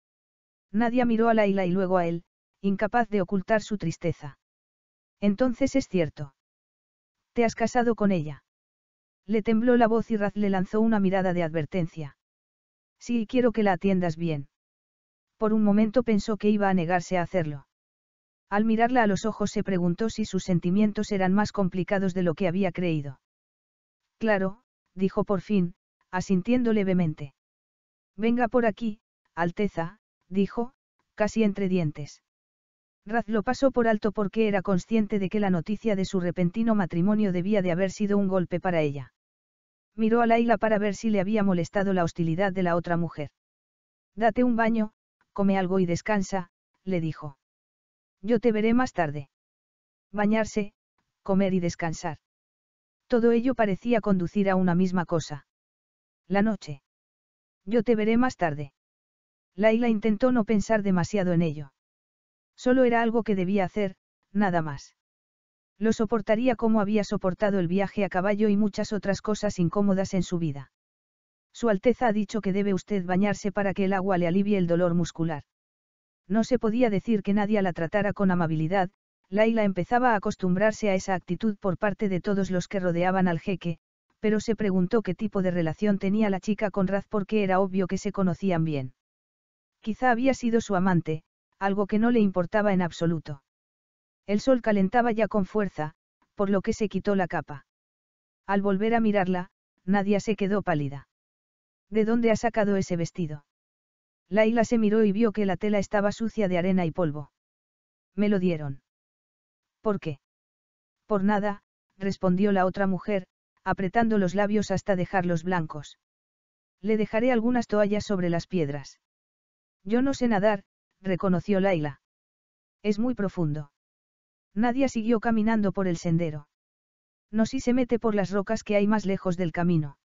Nadia miró a Laila y luego a él, incapaz de ocultar su tristeza. Entonces es cierto. ¿Te has casado con ella? Le tembló la voz y Raz le lanzó una mirada de advertencia. Sí, quiero que la atiendas bien. Por un momento pensó que iba a negarse a hacerlo. Al mirarla a los ojos se preguntó si sus sentimientos eran más complicados de lo que había creído. Claro, dijo por fin, asintiendo levemente. Venga por aquí, Alteza, dijo, casi entre dientes. Raz lo pasó por alto porque era consciente de que la noticia de su repentino matrimonio debía de haber sido un golpe para ella. Miró a Laila para ver si le había molestado la hostilidad de la otra mujer. Date un baño, come algo y descansa, le dijo. Yo te veré más tarde. Bañarse, comer y descansar. Todo ello parecía conducir a una misma cosa. La noche. Yo te veré más tarde. Laila intentó no pensar demasiado en ello. Solo era algo que debía hacer, nada más. Lo soportaría como había soportado el viaje a caballo y muchas otras cosas incómodas en su vida. Su Alteza ha dicho que debe usted bañarse para que el agua le alivie el dolor muscular. No se podía decir que nadie la tratara con amabilidad, Laila empezaba a acostumbrarse a esa actitud por parte de todos los que rodeaban al jeque, pero se preguntó qué tipo de relación tenía la chica con Raz porque era obvio que se conocían bien. Quizá había sido su amante, algo que no le importaba en absoluto. El sol calentaba ya con fuerza, por lo que se quitó la capa. Al volver a mirarla, Nadia se quedó pálida. ¿De dónde ha sacado ese vestido? Laila se miró y vio que la tela estaba sucia de arena y polvo. Me lo dieron. ¿Por qué? Por nada, respondió la otra mujer, apretando los labios hasta dejarlos blancos. Le dejaré algunas toallas sobre las piedras. Yo no sé nadar, reconoció Laila. Es muy profundo. Nadia siguió caminando por el sendero. No si se mete por las rocas que hay más lejos del camino.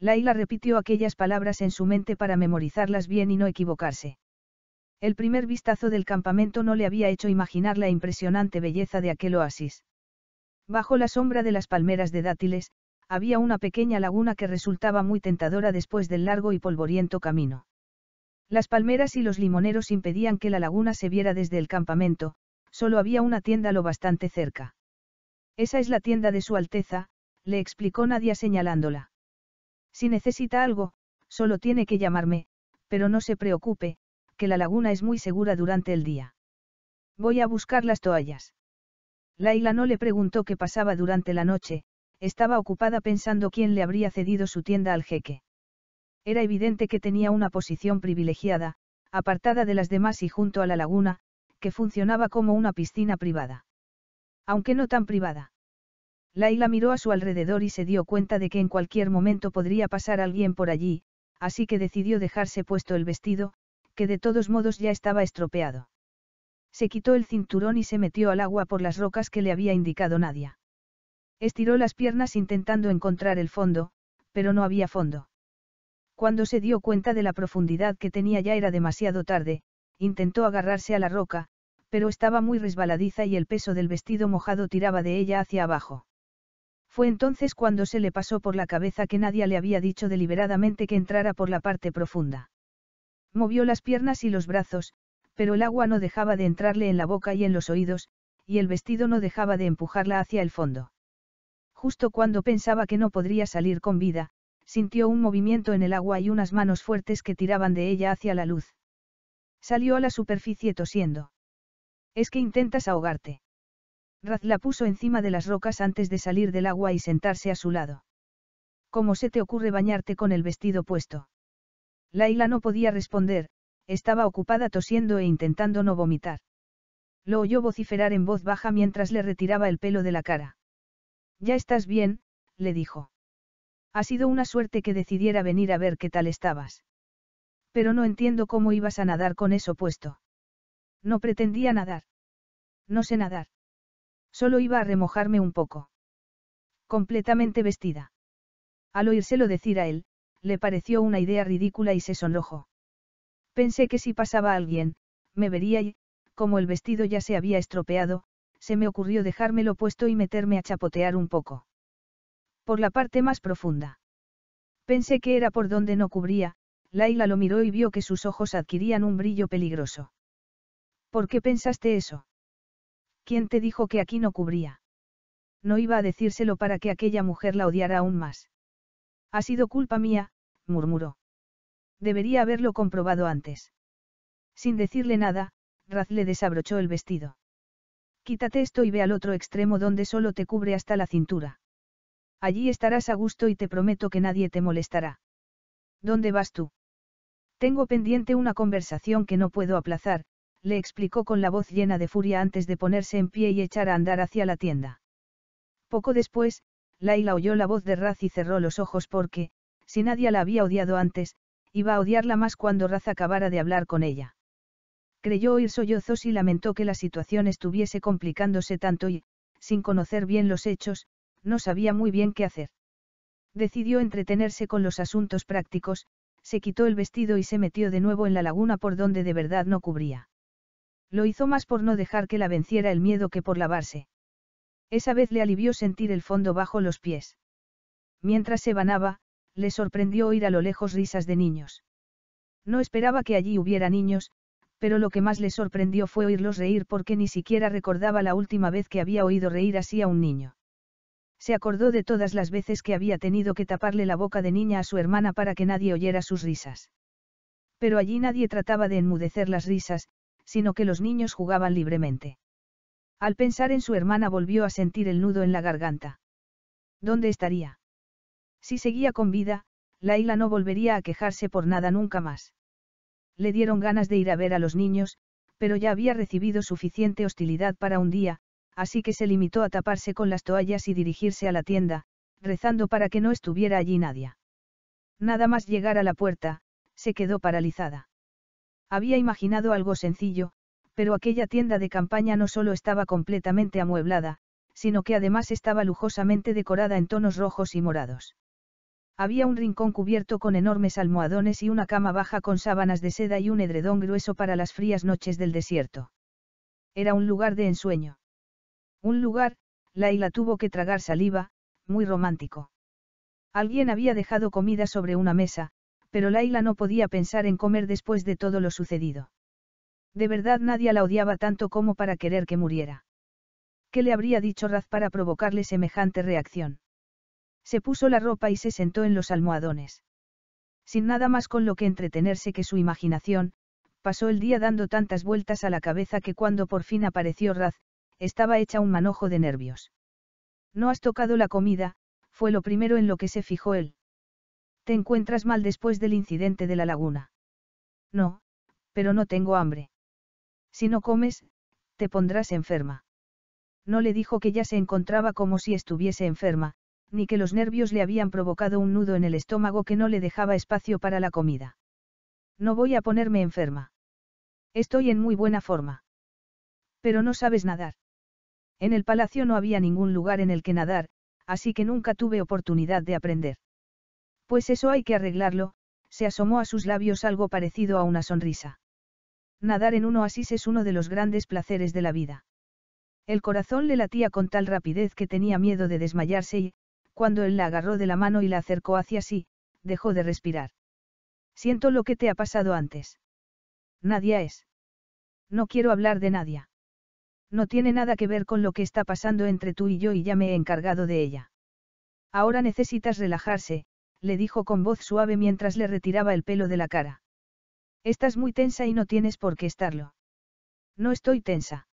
Laila repitió aquellas palabras en su mente para memorizarlas bien y no equivocarse. El primer vistazo del campamento no le había hecho imaginar la impresionante belleza de aquel oasis. Bajo la sombra de las palmeras de dátiles, había una pequeña laguna que resultaba muy tentadora después del largo y polvoriento camino. Las palmeras y los limoneros impedían que la laguna se viera desde el campamento, solo había una tienda lo bastante cerca. Esa es la tienda de Su Alteza, le explicó Nadia señalándola. Si necesita algo, solo tiene que llamarme, pero no se preocupe, que la laguna es muy segura durante el día. Voy a buscar las toallas. Laila no le preguntó qué pasaba durante la noche, estaba ocupada pensando quién le habría cedido su tienda al jeque. Era evidente que tenía una posición privilegiada, apartada de las demás y junto a la laguna, que funcionaba como una piscina privada. Aunque no tan privada. Laila miró a su alrededor y se dio cuenta de que en cualquier momento podría pasar alguien por allí, así que decidió dejarse puesto el vestido, que de todos modos ya estaba estropeado. Se quitó el cinturón y se metió al agua por las rocas que le había indicado Nadia. Estiró las piernas intentando encontrar el fondo, pero no había fondo. Cuando se dio cuenta de la profundidad que tenía ya era demasiado tarde, intentó agarrarse a la roca, pero estaba muy resbaladiza y el peso del vestido mojado tiraba de ella hacia abajo. Fue entonces cuando se le pasó por la cabeza que nadie le había dicho deliberadamente que entrara por la parte profunda. Movió las piernas y los brazos, pero el agua no dejaba de entrarle en la boca y en los oídos, y el vestido no dejaba de empujarla hacia el fondo. Justo cuando pensaba que no podría salir con vida, sintió un movimiento en el agua y unas manos fuertes que tiraban de ella hacia la luz. Salió a la superficie tosiendo. Es que intentas ahogarte. Raz la puso encima de las rocas antes de salir del agua y sentarse a su lado. ¿Cómo se te ocurre bañarte con el vestido puesto? Laila no podía responder, estaba ocupada tosiendo e intentando no vomitar. Lo oyó vociferar en voz baja mientras le retiraba el pelo de la cara. Ya estás bien, le dijo. Ha sido una suerte que decidiera venir a ver qué tal estabas. Pero no entiendo cómo ibas a nadar con eso puesto. No pretendía nadar. No sé nadar. Solo iba a remojarme un poco. Completamente vestida. Al oírselo decir a él, le pareció una idea ridícula y se sonrojó. Pensé que si pasaba alguien, me vería y, como el vestido ya se había estropeado, se me ocurrió dejármelo puesto y meterme a chapotear un poco. Por la parte más profunda. Pensé que era por donde no cubría, Laila lo miró y vio que sus ojos adquirían un brillo peligroso. ¿Por qué pensaste eso? ¿Quién te dijo que aquí no cubría? No iba a decírselo para que aquella mujer la odiara aún más. Ha sido culpa mía, murmuró. Debería haberlo comprobado antes. Sin decirle nada, Raz le desabrochó el vestido. Quítate esto y ve al otro extremo donde solo te cubre hasta la cintura. Allí estarás a gusto y te prometo que nadie te molestará. ¿Dónde vas tú? Tengo pendiente una conversación que no puedo aplazar, le explicó con la voz llena de furia antes de ponerse en pie y echar a andar hacia la tienda. Poco después, Laila oyó la voz de Raz y cerró los ojos porque, si nadie la había odiado antes, iba a odiarla más cuando Raz acabara de hablar con ella. Creyó oír sollozos y lamentó que la situación estuviese complicándose tanto y, sin conocer bien los hechos, no sabía muy bien qué hacer. Decidió entretenerse con los asuntos prácticos, se quitó el vestido y se metió de nuevo en la laguna por donde de verdad no cubría. Lo hizo más por no dejar que la venciera el miedo que por lavarse. Esa vez le alivió sentir el fondo bajo los pies. Mientras se banaba, le sorprendió oír a lo lejos risas de niños. No esperaba que allí hubiera niños, pero lo que más le sorprendió fue oírlos reír porque ni siquiera recordaba la última vez que había oído reír así a un niño. Se acordó de todas las veces que había tenido que taparle la boca de niña a su hermana para que nadie oyera sus risas. Pero allí nadie trataba de enmudecer las risas, sino que los niños jugaban libremente. Al pensar en su hermana volvió a sentir el nudo en la garganta. ¿Dónde estaría? Si seguía con vida, Laila no volvería a quejarse por nada nunca más. Le dieron ganas de ir a ver a los niños, pero ya había recibido suficiente hostilidad para un día, así que se limitó a taparse con las toallas y dirigirse a la tienda, rezando para que no estuviera allí nadie. Nada más llegar a la puerta, se quedó paralizada. Había imaginado algo sencillo, pero aquella tienda de campaña no solo estaba completamente amueblada, sino que además estaba lujosamente decorada en tonos rojos y morados. Había un rincón cubierto con enormes almohadones y una cama baja con sábanas de seda y un edredón grueso para las frías noches del desierto. Era un lugar de ensueño. Un lugar, Laila tuvo que tragar saliva, muy romántico. Alguien había dejado comida sobre una mesa, pero Laila no podía pensar en comer después de todo lo sucedido. De verdad nadie la odiaba tanto como para querer que muriera. ¿Qué le habría dicho Raz para provocarle semejante reacción? Se puso la ropa y se sentó en los almohadones. Sin nada más con lo que entretenerse que su imaginación, pasó el día dando tantas vueltas a la cabeza que cuando por fin apareció Raz, estaba hecha un manojo de nervios. No has tocado la comida, fue lo primero en lo que se fijó él. ¿Te encuentras mal después del incidente de la laguna? No, pero no tengo hambre. Si no comes, te pondrás enferma. No le dijo que ya se encontraba como si estuviese enferma, ni que los nervios le habían provocado un nudo en el estómago que no le dejaba espacio para la comida. No voy a ponerme enferma. Estoy en muy buena forma. Pero no sabes nadar. En el palacio no había ningún lugar en el que nadar, así que nunca tuve oportunidad de aprender. Pues eso hay que arreglarlo, se asomó a sus labios algo parecido a una sonrisa. Nadar en un oasis es uno de los grandes placeres de la vida. El corazón le latía con tal rapidez que tenía miedo de desmayarse y, cuando él la agarró de la mano y la acercó hacia sí, dejó de respirar. Siento lo que te ha pasado antes. Nadia es. No quiero hablar de Nadia. No tiene nada que ver con lo que está pasando entre tú y yo y ya me he encargado de ella. Ahora necesitas relajarse, le dijo con voz suave mientras le retiraba el pelo de la cara. Estás muy tensa y no tienes por qué estarlo. No estoy tensa.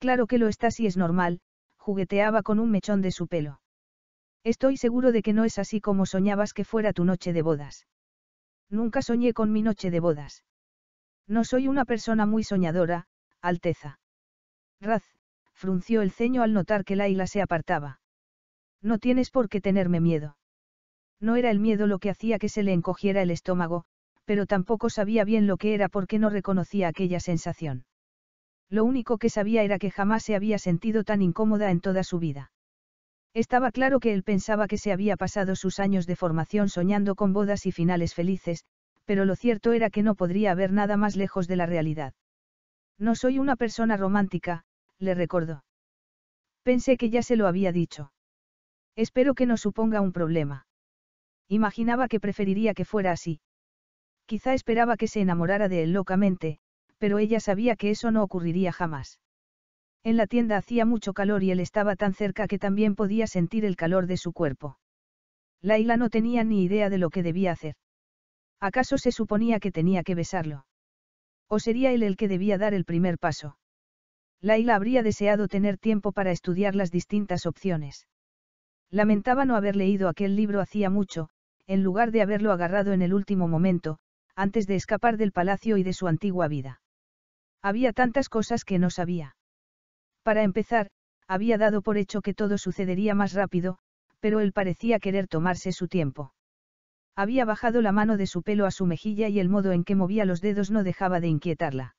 Claro que lo estás y es normal, jugueteaba con un mechón de su pelo. Estoy seguro de que no es así como soñabas que fuera tu noche de bodas. Nunca soñé con mi noche de bodas. No soy una persona muy soñadora, Alteza. Raz, frunció el ceño al notar que Laila se apartaba. No tienes por qué tenerme miedo. No era el miedo lo que hacía que se le encogiera el estómago, pero tampoco sabía bien lo que era porque no reconocía aquella sensación. Lo único que sabía era que jamás se había sentido tan incómoda en toda su vida. Estaba claro que él pensaba que se había pasado sus años de formación soñando con bodas y finales felices, pero lo cierto era que no podría haber nada más lejos de la realidad. No soy una persona romántica, le recordó. Pensé que ya se lo había dicho. Espero que no suponga un problema. Imaginaba que preferiría que fuera así. Quizá esperaba que se enamorara de él locamente, pero ella sabía que eso no ocurriría jamás. En la tienda hacía mucho calor y él estaba tan cerca que también podía sentir el calor de su cuerpo. Laila no tenía ni idea de lo que debía hacer. ¿Acaso se suponía que tenía que besarlo? ¿O sería él el que debía dar el primer paso? Laila habría deseado tener tiempo para estudiar las distintas opciones. Lamentaba no haber leído aquel libro hacía mucho, en lugar de haberlo agarrado en el último momento, antes de escapar del palacio y de su antigua vida. Había tantas cosas que no sabía. Para empezar, había dado por hecho que todo sucedería más rápido, pero él parecía querer tomarse su tiempo. Había bajado la mano de su pelo a su mejilla y el modo en que movía los dedos no dejaba de inquietarla.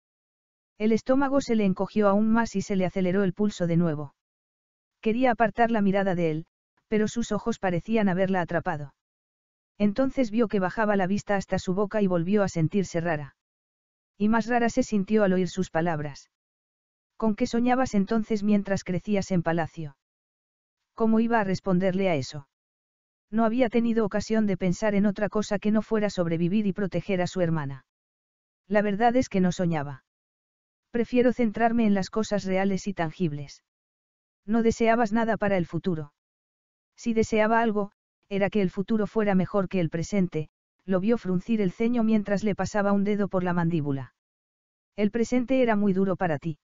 El estómago se le encogió aún más y se le aceleró el pulso de nuevo. Quería apartar la mirada de él, pero sus ojos parecían haberla atrapado. Entonces vio que bajaba la vista hasta su boca y volvió a sentirse rara. Y más rara se sintió al oír sus palabras. ¿Con qué soñabas entonces mientras crecías en palacio? ¿Cómo iba a responderle a eso? No había tenido ocasión de pensar en otra cosa que no fuera sobrevivir y proteger a su hermana. La verdad es que no soñaba. Prefiero centrarme en las cosas reales y tangibles. No deseabas nada para el futuro. Si deseaba algo, era que el futuro fuera mejor que el presente, lo vio fruncir el ceño mientras le pasaba un dedo por la mandíbula. El presente era muy duro para ti.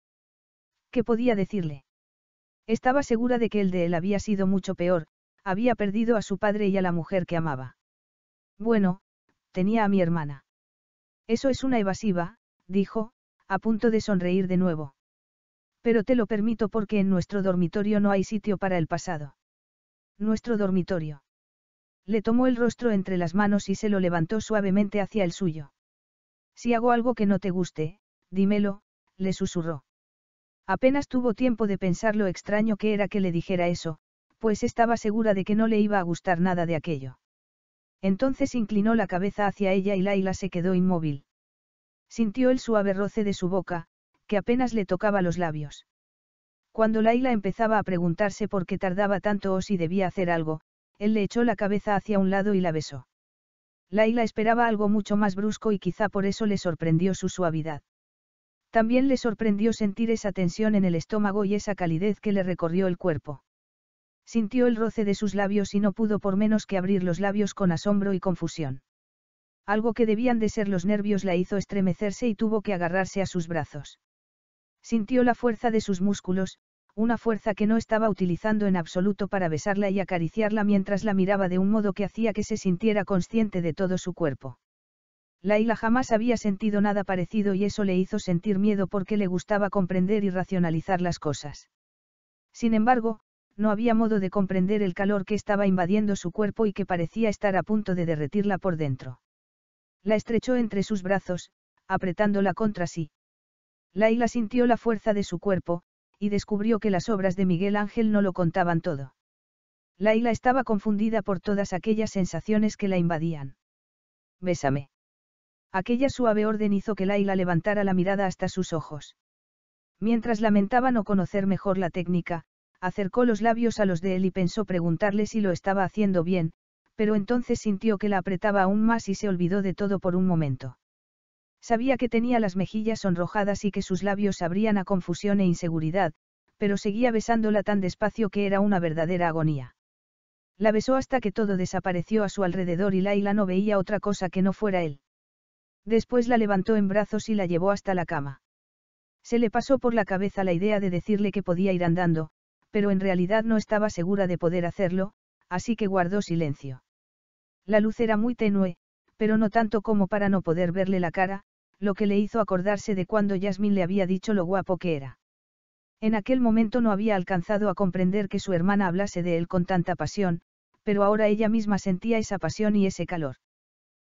¿Qué podía decirle? Estaba segura de que el de él había sido mucho peor, había perdido a su padre y a la mujer que amaba. Bueno, tenía a mi hermana. Eso es una evasiva, dijo, a punto de sonreír de nuevo. Pero te lo permito porque en nuestro dormitorio no hay sitio para el pasado. Nuestro dormitorio. Le tomó el rostro entre las manos y se lo levantó suavemente hacia el suyo. Si hago algo que no te guste, dímelo, le susurró. Apenas tuvo tiempo de pensar lo extraño que era que le dijera eso, pues estaba segura de que no le iba a gustar nada de aquello. Entonces inclinó la cabeza hacia ella y Laila se quedó inmóvil. Sintió el suave roce de su boca, que apenas le tocaba los labios. Cuando Laila empezaba a preguntarse por qué tardaba tanto o si debía hacer algo, él le echó la cabeza hacia un lado y la besó. Laila esperaba algo mucho más brusco y quizá por eso le sorprendió su suavidad. También le sorprendió sentir esa tensión en el estómago y esa calidez que le recorrió el cuerpo. Sintió el roce de sus labios y no pudo por menos que abrir los labios con asombro y confusión. Algo que debían de ser los nervios la hizo estremecerse y tuvo que agarrarse a sus brazos. Sintió la fuerza de sus músculos, una fuerza que no estaba utilizando en absoluto para besarla y acariciarla mientras la miraba de un modo que hacía que se sintiera consciente de todo su cuerpo. Laila jamás había sentido nada parecido y eso le hizo sentir miedo porque le gustaba comprender y racionalizar las cosas. Sin embargo, no había modo de comprender el calor que estaba invadiendo su cuerpo y que parecía estar a punto de derretirla por dentro. La estrechó entre sus brazos, apretándola contra sí. Laila sintió la fuerza de su cuerpo, y descubrió que las obras de Miguel Ángel no lo contaban todo. Laila estaba confundida por todas aquellas sensaciones que la invadían. Bésame. Aquella suave orden hizo que Laila levantara la mirada hasta sus ojos. Mientras lamentaba no conocer mejor la técnica, acercó los labios a los de él y pensó preguntarle si lo estaba haciendo bien, pero entonces sintió que la apretaba aún más y se olvidó de todo por un momento. Sabía que tenía las mejillas sonrojadas y que sus labios abrían a confusión e inseguridad, pero seguía besándola tan despacio que era una verdadera agonía. La besó hasta que todo desapareció a su alrededor y Laila no veía otra cosa que no fuera él. Después la levantó en brazos y la llevó hasta la cama. Se le pasó por la cabeza la idea de decirle que podía ir andando, pero en realidad no estaba segura de poder hacerlo, así que guardó silencio. La luz era muy tenue, pero no tanto como para no poder verle la cara, lo que le hizo acordarse de cuando Yasmín le había dicho lo guapo que era. En aquel momento no había alcanzado a comprender que su hermana hablase de él con tanta pasión, pero ahora ella misma sentía esa pasión y ese calor.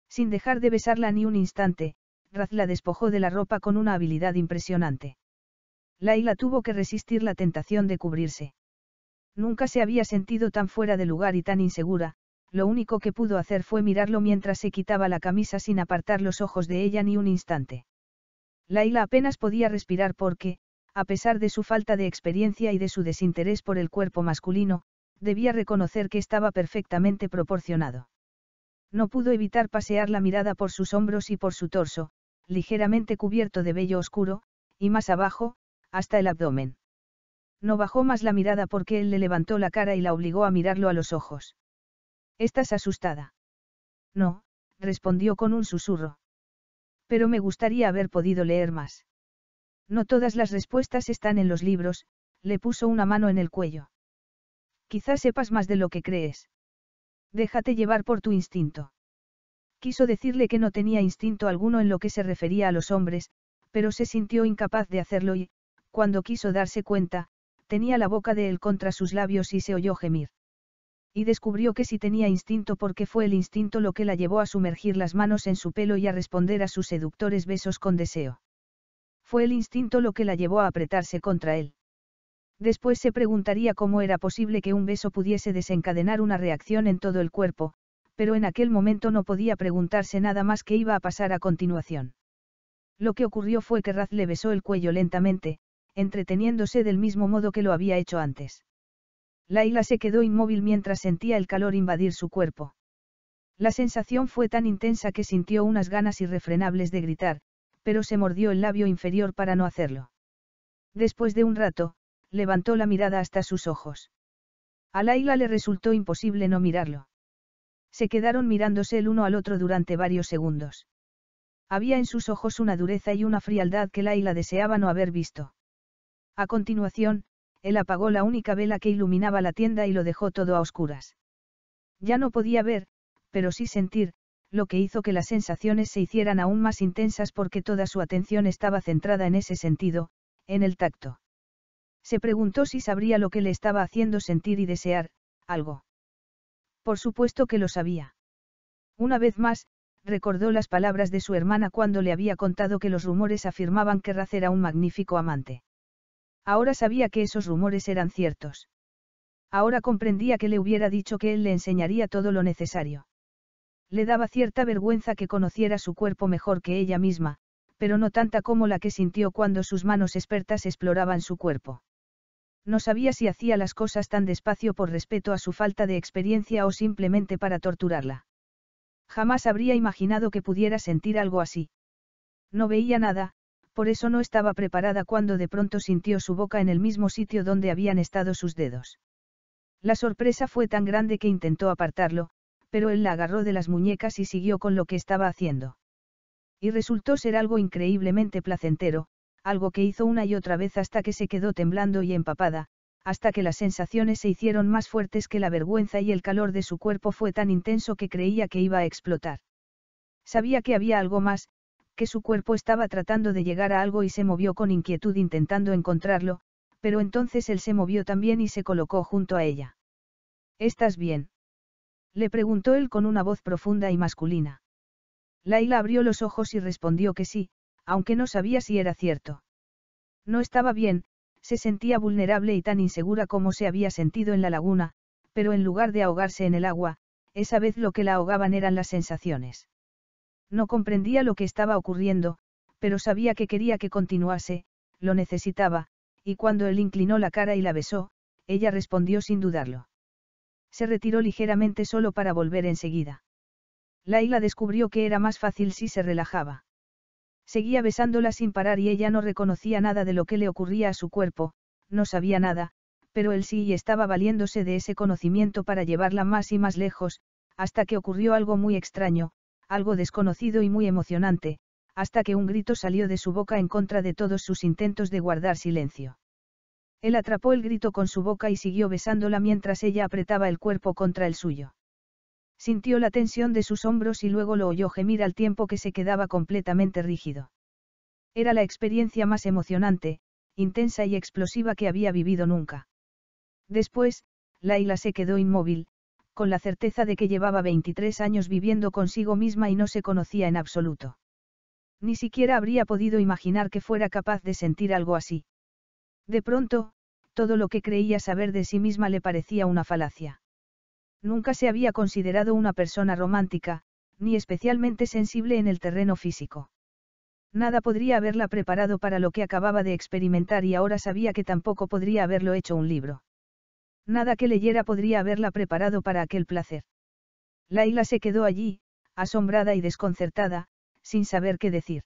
Sin dejar de besarla ni un instante, Raz la despojó de la ropa con una habilidad impresionante. Laila tuvo que resistir la tentación de cubrirse. Nunca se había sentido tan fuera de lugar y tan insegura, lo único que pudo hacer fue mirarlo mientras se quitaba la camisa sin apartar los ojos de ella ni un instante. Laila apenas podía respirar porque, a pesar de su falta de experiencia y de su desinterés por el cuerpo masculino, debía reconocer que estaba perfectamente proporcionado. No pudo evitar pasear la mirada por sus hombros y por su torso, ligeramente cubierto de vello oscuro, y más abajo, hasta el abdomen. No bajó más la mirada porque él le levantó la cara y la obligó a mirarlo a los ojos. ¿Estás asustada? No, respondió con un susurro. Pero me gustaría haber podido leer más. No todas las respuestas están en los libros, le puso una mano en el cuello. Quizás sepas más de lo que crees. Déjate llevar por tu instinto. Quiso decirle que no tenía instinto alguno en lo que se refería a los hombres, pero se sintió incapaz de hacerlo y, cuando quiso darse cuenta, tenía la boca de él contra sus labios y se oyó gemir. Y descubrió que sí tenía instinto porque fue el instinto lo que la llevó a sumergir las manos en su pelo y a responder a sus seductores besos con deseo. Fue el instinto lo que la llevó a apretarse contra él. Después se preguntaría cómo era posible que un beso pudiese desencadenar una reacción en todo el cuerpo, pero en aquel momento no podía preguntarse nada más que iba a pasar a continuación. Lo que ocurrió fue que Raz le besó el cuello lentamente, entreteniéndose del mismo modo que lo había hecho antes. Laila se quedó inmóvil mientras sentía el calor invadir su cuerpo. La sensación fue tan intensa que sintió unas ganas irrefrenables de gritar, pero se mordió el labio inferior para no hacerlo. Después de un rato, levantó la mirada hasta sus ojos. A Laila le resultó imposible no mirarlo. Se quedaron mirándose el uno al otro durante varios segundos. Había en sus ojos una dureza y una frialdad que Laila deseaba no haber visto. A continuación, él apagó la única vela que iluminaba la tienda y lo dejó todo a oscuras. Ya no podía ver, pero sí sentir, lo que hizo que las sensaciones se hicieran aún más intensas porque toda su atención estaba centrada en ese sentido, en el tacto. Se preguntó si sabría lo que le estaba haciendo sentir y desear, algo. Por supuesto que lo sabía. Una vez más, recordó las palabras de su hermana cuando le había contado que los rumores afirmaban que Raz era un magnífico amante. Ahora sabía que esos rumores eran ciertos. Ahora comprendía que le hubiera dicho que él le enseñaría todo lo necesario. Le daba cierta vergüenza que conociera su cuerpo mejor que ella misma, pero no tanta como la que sintió cuando sus manos expertas exploraban su cuerpo. No sabía si hacía las cosas tan despacio por respeto a su falta de experiencia o simplemente para torturarla. Jamás habría imaginado que pudiera sentir algo así. No veía nada, por eso no estaba preparada cuando de pronto sintió su boca en el mismo sitio donde habían estado sus dedos. La sorpresa fue tan grande que intentó apartarlo, pero él la agarró de las muñecas y siguió con lo que estaba haciendo. Y resultó ser algo increíblemente placentero, algo que hizo una y otra vez hasta que se quedó temblando y empapada, hasta que las sensaciones se hicieron más fuertes que la vergüenza y el calor de su cuerpo fue tan intenso que creía que iba a explotar. Sabía que había algo más, que su cuerpo estaba tratando de llegar a algo y se movió con inquietud intentando encontrarlo, pero entonces él se movió también y se colocó junto a ella. ¿Estás bien? Le preguntó él con una voz profunda y masculina. Laila abrió los ojos y respondió que sí, aunque no sabía si era cierto. No estaba bien, se sentía vulnerable y tan insegura como se había sentido en la laguna, pero en lugar de ahogarse en el agua, esa vez lo que la ahogaban eran las sensaciones. No comprendía lo que estaba ocurriendo, pero sabía que quería que continuase, lo necesitaba, y cuando él inclinó la cara y la besó, ella respondió sin dudarlo. Se retiró ligeramente solo para volver enseguida. Laila descubrió que era más fácil si se relajaba. Seguía besándola sin parar y ella no reconocía nada de lo que le ocurría a su cuerpo, no sabía nada, pero él sí y estaba valiéndose de ese conocimiento para llevarla más y más lejos, hasta que ocurrió algo muy extraño, algo desconocido y muy emocionante, hasta que un grito salió de su boca en contra de todos sus intentos de guardar silencio. Él atrapó el grito con su boca y siguió besándola mientras ella apretaba el cuerpo contra el suyo. Sintió la tensión de sus hombros y luego lo oyó gemir al tiempo que se quedaba completamente rígido. Era la experiencia más emocionante, intensa y explosiva que había vivido nunca. Después, Laila se quedó inmóvil, con la certeza de que llevaba 23 años viviendo consigo misma y no se conocía en absoluto. Ni siquiera habría podido imaginar que fuera capaz de sentir algo así. De pronto, todo lo que creía saber de sí misma le parecía una falacia. Nunca se había considerado una persona romántica, ni especialmente sensible en el terreno físico. Nada podría haberla preparado para lo que acababa de experimentar y ahora sabía que tampoco podría haberlo hecho un libro. Nada que leyera podría haberla preparado para aquel placer. Laila se quedó allí, asombrada y desconcertada, sin saber qué decir.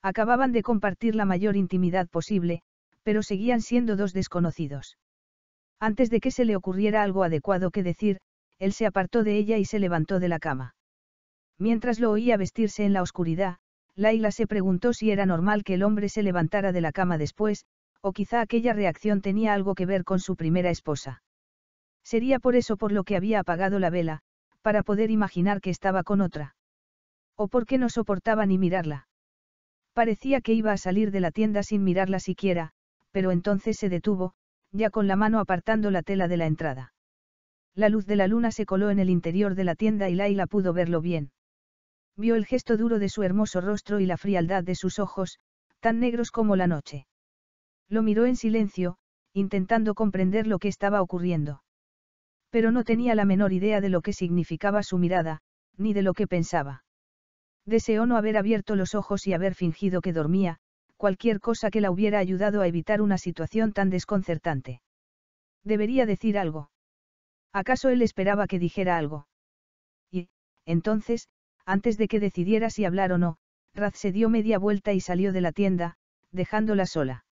Acababan de compartir la mayor intimidad posible, pero seguían siendo dos desconocidos. Antes de que se le ocurriera algo adecuado que decir, él se apartó de ella y se levantó de la cama. Mientras lo oía vestirse en la oscuridad, Laila se preguntó si era normal que el hombre se levantara de la cama después, o quizá aquella reacción tenía algo que ver con su primera esposa. Sería por eso por lo que había apagado la vela, para poder imaginar que estaba con otra. O porque no soportaba ni mirarla. Parecía que iba a salir de la tienda sin mirarla siquiera, pero entonces se detuvo, ya con la mano apartando la tela de la entrada. La luz de la luna se coló en el interior de la tienda y Laila pudo verlo bien. Vio el gesto duro de su hermoso rostro y la frialdad de sus ojos, tan negros como la noche. Lo miró en silencio, intentando comprender lo que estaba ocurriendo. Pero no tenía la menor idea de lo que significaba su mirada, ni de lo que pensaba. Deseó no haber abierto los ojos y haber fingido que dormía, cualquier cosa que la hubiera ayudado a evitar una situación tan desconcertante. Debería decir algo. ¿Acaso él esperaba que dijera algo? Y, entonces, antes de que decidiera si hablar o no, Raz se dio media vuelta y salió de la tienda, dejándola sola.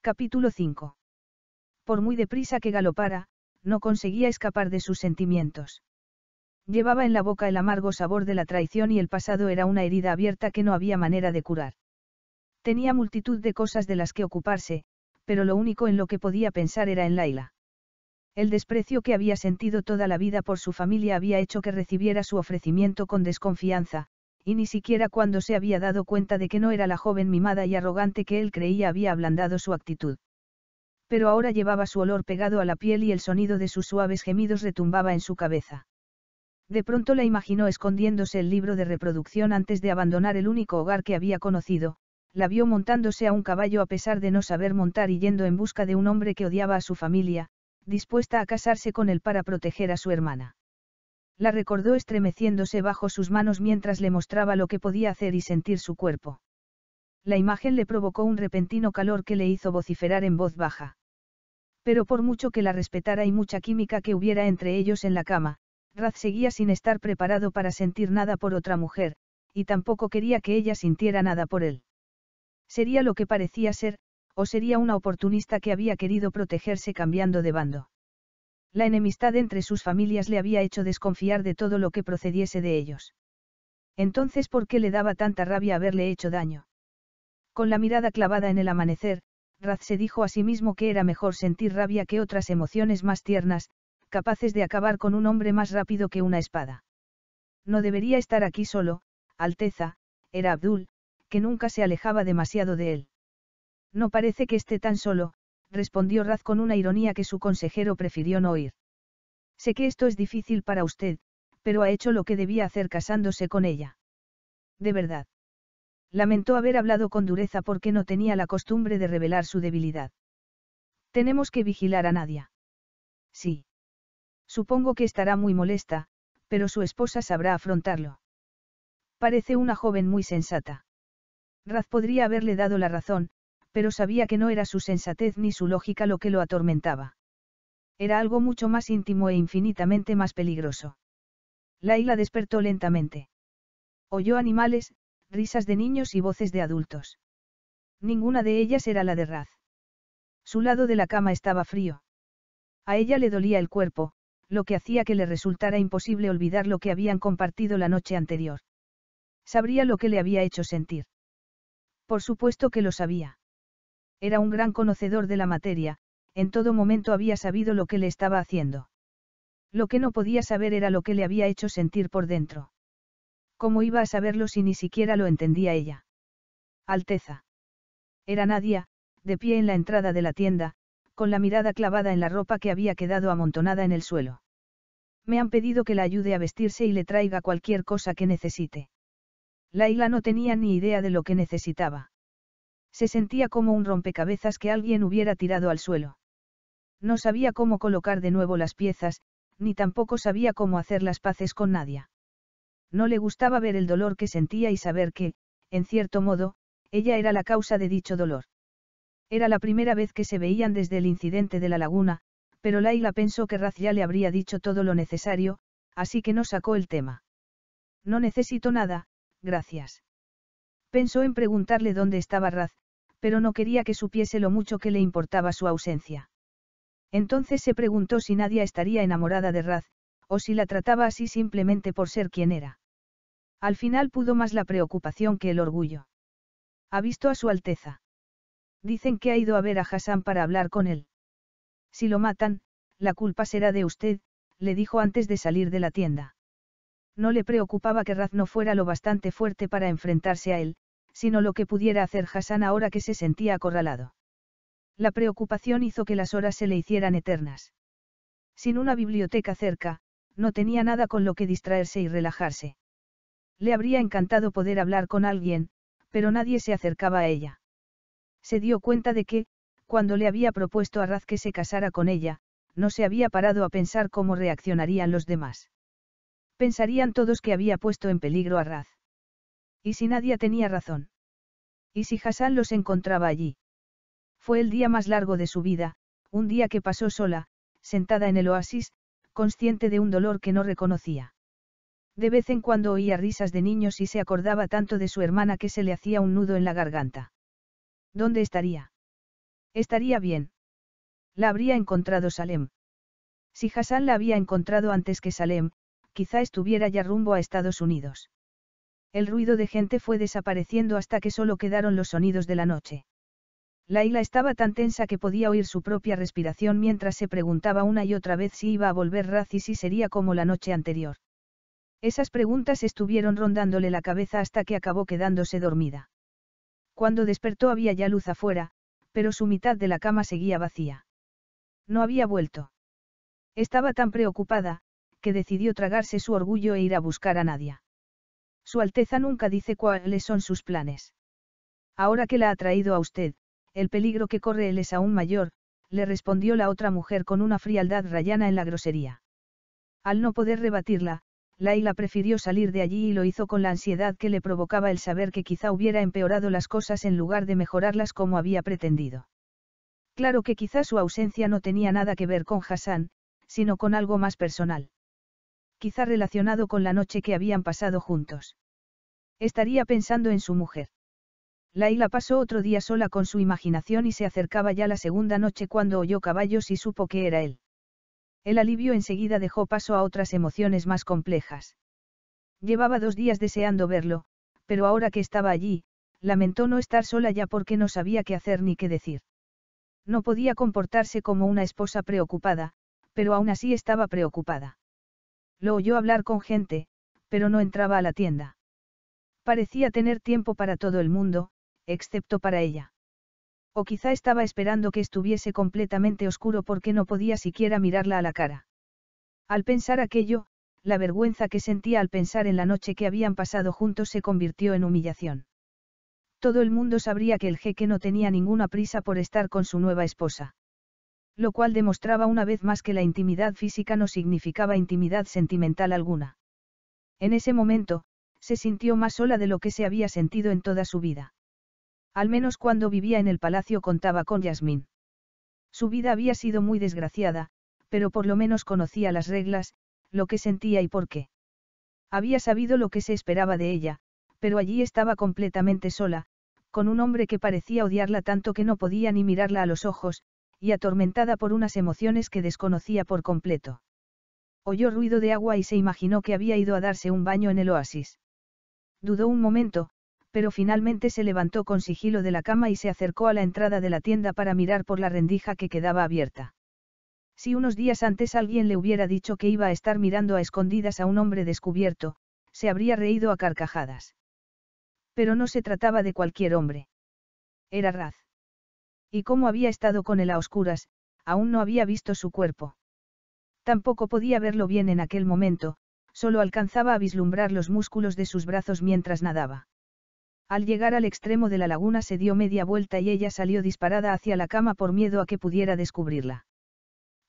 Capítulo 5. Por muy deprisa que galopara, no conseguía escapar de sus sentimientos. Llevaba en la boca el amargo sabor de la traición y el pasado era una herida abierta que no había manera de curar. Tenía multitud de cosas de las que ocuparse, pero lo único en lo que podía pensar era en Laila. El desprecio que había sentido toda la vida por su familia había hecho que recibiera su ofrecimiento con desconfianza, y ni siquiera cuando se había dado cuenta de que no era la joven mimada y arrogante que él creía había ablandado su actitud. Pero ahora llevaba su olor pegado a la piel y el sonido de sus suaves gemidos retumbaba en su cabeza. De pronto la imaginó escondiéndose el libro de reproducción antes de abandonar el único hogar que había conocido, la vio montándose a un caballo a pesar de no saber montar y yendo en busca de un hombre que odiaba a su familia, dispuesta a casarse con él para proteger a su hermana. La recordó estremeciéndose bajo sus manos mientras le mostraba lo que podía hacer y sentir su cuerpo. La imagen le provocó un repentino calor que le hizo vociferar en voz baja. Pero por mucho que la respetara y mucha química que hubiera entre ellos en la cama, Raz seguía sin estar preparado para sentir nada por otra mujer, y tampoco quería que ella sintiera nada por él. Sería lo que parecía ser, o sería una oportunista que había querido protegerse cambiando de bando. La enemistad entre sus familias le había hecho desconfiar de todo lo que procediese de ellos. Entonces, ¿por qué le daba tanta rabia haberle hecho daño? Con la mirada clavada en el amanecer, Raz se dijo a sí mismo que era mejor sentir rabia que otras emociones más tiernas, capaces de acabar con un hombre más rápido que una espada. No debería estar aquí solo, Alteza, era Abdul, que nunca se alejaba demasiado de él. No parece que esté tan solo, respondió Raz con una ironía que su consejero prefirió no oír. Sé que esto es difícil para usted, pero ha hecho lo que debía hacer casándose con ella. De verdad. Lamentó haber hablado con dureza porque no tenía la costumbre de revelar su debilidad. Tenemos que vigilar a Nadia. Sí. Supongo que estará muy molesta, pero su esposa sabrá afrontarlo. Parece una joven muy sensata. Raz podría haberle dado la razón, pero sabía que no era su sensatez ni su lógica lo que lo atormentaba. Era algo mucho más íntimo e infinitamente más peligroso. Laila despertó lentamente. Oyó animales, risas de niños y voces de adultos. Ninguna de ellas era la de Raz. Su lado de la cama estaba frío. A ella le dolía el cuerpo, lo que hacía que le resultara imposible olvidar lo que habían compartido la noche anterior. Sabría lo que le había hecho sentir. Por supuesto que lo sabía. Era un gran conocedor de la materia, en todo momento había sabido lo que le estaba haciendo. Lo que no podía saber era lo que le había hecho sentir por dentro. ¿Cómo iba a saberlo si ni siquiera lo entendía ella? Alteza. Era Nadia, de pie en la entrada de la tienda, con la mirada clavada en la ropa que había quedado amontonada en el suelo. Me han pedido que la ayude a vestirse y le traiga cualquier cosa que necesite. Laila no tenía ni idea de lo que necesitaba. Se sentía como un rompecabezas que alguien hubiera tirado al suelo. No sabía cómo colocar de nuevo las piezas, ni tampoco sabía cómo hacer las paces con Nadia. No le gustaba ver el dolor que sentía y saber que, en cierto modo, ella era la causa de dicho dolor. Era la primera vez que se veían desde el incidente de la laguna, pero Laila pensó que Raz ya le habría dicho todo lo necesario, así que no sacó el tema. No necesito nada, gracias. Pensó en preguntarle dónde estaba Raz, pero no quería que supiese lo mucho que le importaba su ausencia. Entonces se preguntó si Nadia estaría enamorada de Raz, o si la trataba así simplemente por ser quien era. Al final pudo más la preocupación que el orgullo. Ha visto a su Alteza. Dicen que ha ido a ver a Hassan para hablar con él. Si lo matan, la culpa será de usted, le dijo antes de salir de la tienda. No le preocupaba que Raz no fuera lo bastante fuerte para enfrentarse a él, sino lo que pudiera hacer Hassan ahora que se sentía acorralado. La preocupación hizo que las horas se le hicieran eternas. Sin una biblioteca cerca, no tenía nada con lo que distraerse y relajarse. Le habría encantado poder hablar con alguien, pero nadie se acercaba a ella. Se dio cuenta de que, cuando le había propuesto a Raz que se casara con ella, no se había parado a pensar cómo reaccionarían los demás. Pensarían todos que había puesto en peligro a Raz. ¿Y si nadie tenía razón? ¿Y si Hassan los encontraba allí? Fue el día más largo de su vida, un día que pasó sola, sentada en el oasis, consciente de un dolor que no reconocía. De vez en cuando oía risas de niños y se acordaba tanto de su hermana que se le hacía un nudo en la garganta. ¿Dónde estaría? Estaría bien. La habría encontrado Salem. Si Hassan la había encontrado antes que Salem, quizá estuviera ya rumbo a Estados Unidos. El ruido de gente fue desapareciendo hasta que solo quedaron los sonidos de la noche. Laila estaba tan tensa que podía oír su propia respiración mientras se preguntaba una y otra vez si iba a volver Raz y si sería como la noche anterior. Esas preguntas estuvieron rondándole la cabeza hasta que acabó quedándose dormida. Cuando despertó había ya luz afuera, pero su mitad de la cama seguía vacía. No había vuelto. Estaba tan preocupada, que decidió tragarse su orgullo e ir a buscar a Nadia. Su Alteza nunca dice cuáles son sus planes. Ahora que la ha traído a usted, el peligro que corre él es aún mayor, le respondió la otra mujer con una frialdad rayana en la grosería. Al no poder rebatirla, Laila prefirió salir de allí y lo hizo con la ansiedad que le provocaba el saber que quizá hubiera empeorado las cosas en lugar de mejorarlas como había pretendido. Claro que quizá su ausencia no tenía nada que ver con Hassan, sino con algo más personal. Quizá relacionado con la noche que habían pasado juntos. Estaría pensando en su mujer. Laila pasó otro día sola con su imaginación y se acercaba ya la segunda noche cuando oyó caballos y supo que era él. El alivio enseguida dejó paso a otras emociones más complejas. Llevaba dos días deseando verlo, pero ahora que estaba allí, lamentó no estar sola ya porque no sabía qué hacer ni qué decir. No podía comportarse como una esposa preocupada, pero aún así estaba preocupada. Lo oyó hablar con gente, pero no entraba a la tienda. Parecía tener tiempo para todo el mundo, excepto para ella. O quizá estaba esperando que estuviese completamente oscuro porque no podía siquiera mirarla a la cara. Al pensar aquello, la vergüenza que sentía al pensar en la noche que habían pasado juntos se convirtió en humillación. Todo el mundo sabría que el jeque no tenía ninguna prisa por estar con su nueva esposa. Lo cual demostraba una vez más que la intimidad física no significaba intimidad sentimental alguna. En ese momento, se sintió más sola de lo que se había sentido en toda su vida. Al menos cuando vivía en el palacio contaba con Yasmín. Su vida había sido muy desgraciada, pero por lo menos conocía las reglas, lo que sentía y por qué. Había sabido lo que se esperaba de ella, pero allí estaba completamente sola, con un hombre que parecía odiarla tanto que no podía ni mirarla a los ojos, y atormentada por unas emociones que desconocía por completo. Oyó ruido de agua y se imaginó que había ido a darse un baño en el oasis. Dudó un momento, pero finalmente se levantó con sigilo de la cama y se acercó a la entrada de la tienda para mirar por la rendija que quedaba abierta. Si unos días antes alguien le hubiera dicho que iba a estar mirando a escondidas a un hombre descubierto, se habría reído a carcajadas. Pero no se trataba de cualquier hombre. Era Raz. Y como había estado con él a oscuras, aún no había visto su cuerpo. Tampoco podía verlo bien en aquel momento, solo alcanzaba a vislumbrar los músculos de sus brazos mientras nadaba. Al llegar al extremo de la laguna se dio media vuelta y ella salió disparada hacia la cama por miedo a que pudiera descubrirla.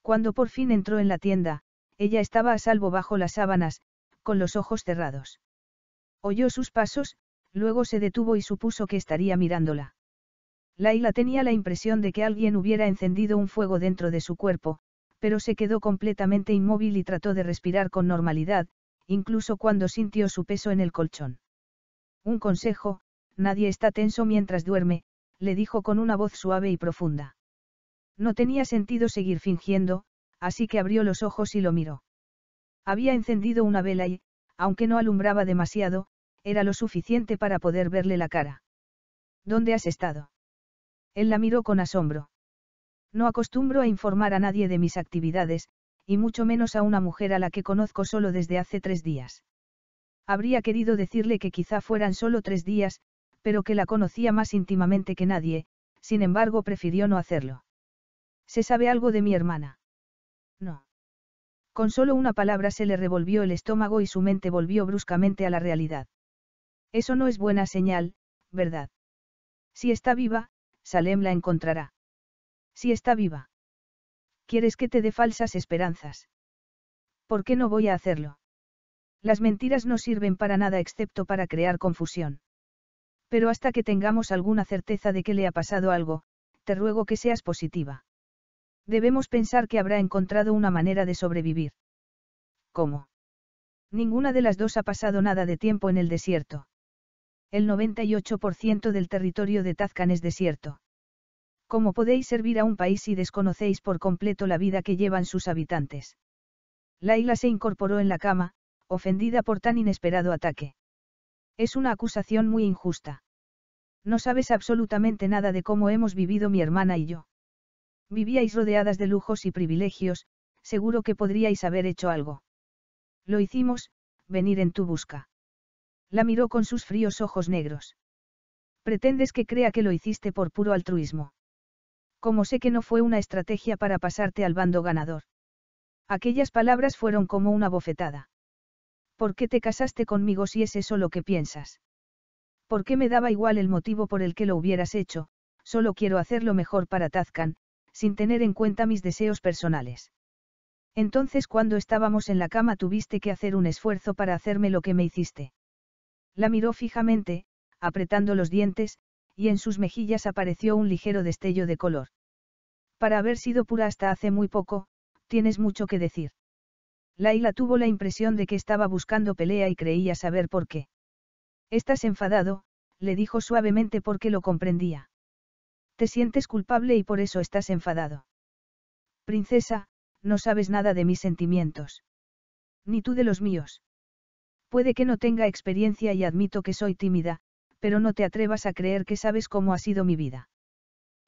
Cuando por fin entró en la tienda, ella estaba a salvo bajo las sábanas, con los ojos cerrados. Oyó sus pasos, luego se detuvo y supuso que estaría mirándola. Laila tenía la impresión de que alguien hubiera encendido un fuego dentro de su cuerpo, pero se quedó completamente inmóvil y trató de respirar con normalidad, incluso cuando sintió su peso en el colchón. Un consejo, nadie está tenso mientras duerme, le dijo con una voz suave y profunda. No tenía sentido seguir fingiendo, así que abrió los ojos y lo miró. Había encendido una vela y, aunque no alumbraba demasiado, era lo suficiente para poder verle la cara. ¿Dónde has estado? Él la miró con asombro. No acostumbro a informar a nadie de mis actividades, y mucho menos a una mujer a la que conozco solo desde hace tres días. Habría querido decirle que quizá fueran solo tres días, pero que la conocía más íntimamente que nadie, sin embargo prefirió no hacerlo. ¿Se sabe algo de mi hermana? No. Con solo una palabra se le revolvió el estómago y su mente volvió bruscamente a la realidad. Eso no es buena señal, ¿verdad? Si está viva, Salem la encontrará. Si está viva. ¿Quieres que te dé falsas esperanzas? ¿Por qué no voy a hacerlo? Las mentiras no sirven para nada excepto para crear confusión. Pero hasta que tengamos alguna certeza de que le ha pasado algo, te ruego que seas positiva. Debemos pensar que habrá encontrado una manera de sobrevivir. ¿Cómo? Ninguna de las dos ha pasado nada de tiempo en el desierto. El 98% del territorio de Tazcan es desierto. ¿Cómo podéis servir a un país si desconocéis por completo la vida que llevan sus habitantes? Laila se incorporó en la cama, ofendida por tan inesperado ataque. Es una acusación muy injusta. No sabes absolutamente nada de cómo hemos vivido mi hermana y yo. Vivíais rodeadas de lujos y privilegios, seguro que podríais haber hecho algo. Lo hicimos, venir en tu busca. La miró con sus fríos ojos negros. Pretendes que crea que lo hiciste por puro altruismo. Como sé que no fue una estrategia para pasarte al bando ganador. Aquellas palabras fueron como una bofetada. ¿Por qué te casaste conmigo si es eso lo que piensas? ¿Por qué me daba igual el motivo por el que lo hubieras hecho? Solo quiero hacer lo mejor para Tazcan, sin tener en cuenta mis deseos personales. Entonces cuando estábamos en la cama tuviste que hacer un esfuerzo para hacerme lo que me hiciste. La miró fijamente, apretando los dientes, y en sus mejillas apareció un ligero destello de color. Para haber sido pura hasta hace muy poco, tienes mucho que decir. Laila tuvo la impresión de que estaba buscando pelea y creía saber por qué. Estás enfadado, le dijo suavemente porque lo comprendía. Te sientes culpable y por eso estás enfadado. Princesa, no sabes nada de mis sentimientos. Ni tú de los míos. Puede que no tenga experiencia y admito que soy tímida, pero no te atrevas a creer que sabes cómo ha sido mi vida.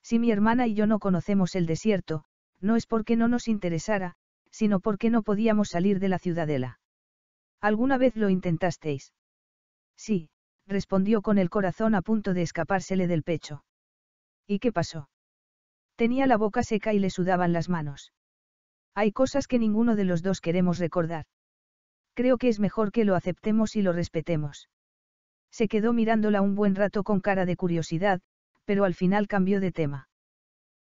Si mi hermana y yo no conocemos el desierto, no es porque no nos interesara, sino porque no podíamos salir de la ciudadela. ¿Alguna vez lo intentasteis? Sí, respondió con el corazón a punto de escapársele del pecho. ¿Y qué pasó? Tenía la boca seca y le sudaban las manos. Hay cosas que ninguno de los dos queremos recordar. Creo que es mejor que lo aceptemos y lo respetemos. Se quedó mirándola un buen rato con cara de curiosidad, pero al final cambió de tema.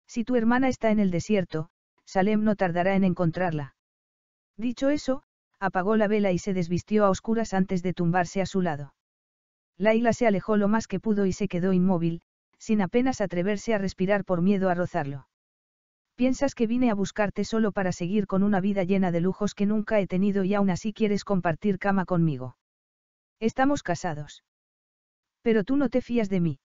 Si tu hermana está en el desierto, Salem no tardará en encontrarla. Dicho eso, apagó la vela y se desvistió a oscuras antes de tumbarse a su lado. Laila se alejó lo más que pudo y se quedó inmóvil, sin apenas atreverse a respirar por miedo a rozarlo. Piensas que vine a buscarte solo para seguir con una vida llena de lujos que nunca he tenido y aún así quieres compartir cama conmigo. Estamos casados. Pero tú no te fías de mí.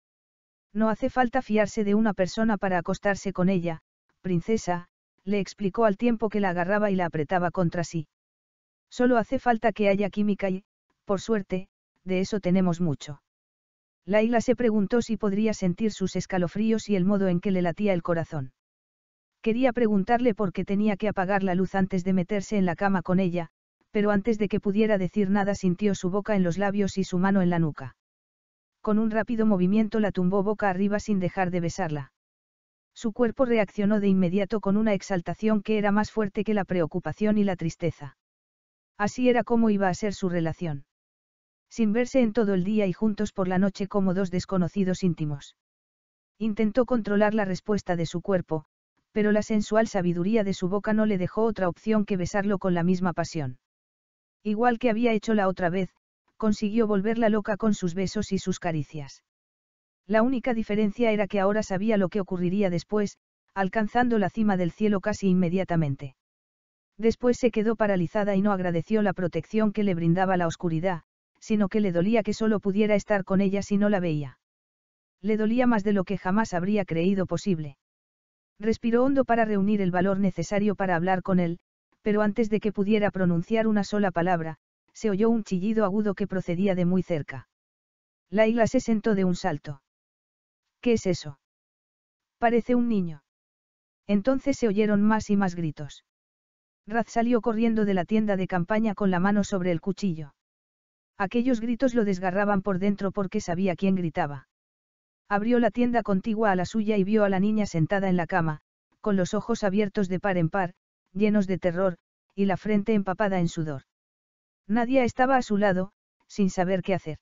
No hace falta fiarse de una persona para acostarse con ella, princesa, le explicó al tiempo que la agarraba y la apretaba contra sí. Solo hace falta que haya química y, por suerte, de eso tenemos mucho. Laila se preguntó si podría sentir sus escalofríos y el modo en que le latía el corazón. Quería preguntarle por qué tenía que apagar la luz antes de meterse en la cama con ella, pero antes de que pudiera decir nada sintió su boca en los labios y su mano en la nuca. Con un rápido movimiento la tumbó boca arriba sin dejar de besarla. Su cuerpo reaccionó de inmediato con una exaltación que era más fuerte que la preocupación y la tristeza. Así era como iba a ser su relación. Sin verse en todo el día y juntos por la noche como dos desconocidos íntimos. Intentó controlar la respuesta de su cuerpo, pero la sensual sabiduría de su boca no le dejó otra opción que besarlo con la misma pasión. Igual que había hecho la otra vez, consiguió volverla loca con sus besos y sus caricias. La única diferencia era que ahora sabía lo que ocurriría después, alcanzando la cima del cielo casi inmediatamente. Después se quedó paralizada y no agradeció la protección que le brindaba la oscuridad, sino que le dolía que solo pudiera estar con ella si no la veía. Le dolía más de lo que jamás habría creído posible. Respiró hondo para reunir el valor necesario para hablar con él, pero antes de que pudiera pronunciar una sola palabra, se oyó un chillido agudo que procedía de muy cerca. Laila se sentó de un salto. ¿Qué es eso? Parece un niño. Entonces se oyeron más y más gritos. Raz salió corriendo de la tienda de campaña con la mano sobre el cuchillo. Aquellos gritos lo desgarraban por dentro porque sabía quién gritaba. Abrió la tienda contigua a la suya y vio a la niña sentada en la cama, con los ojos abiertos de par en par, llenos de terror, y la frente empapada en sudor. Nadia estaba a su lado, sin saber qué hacer.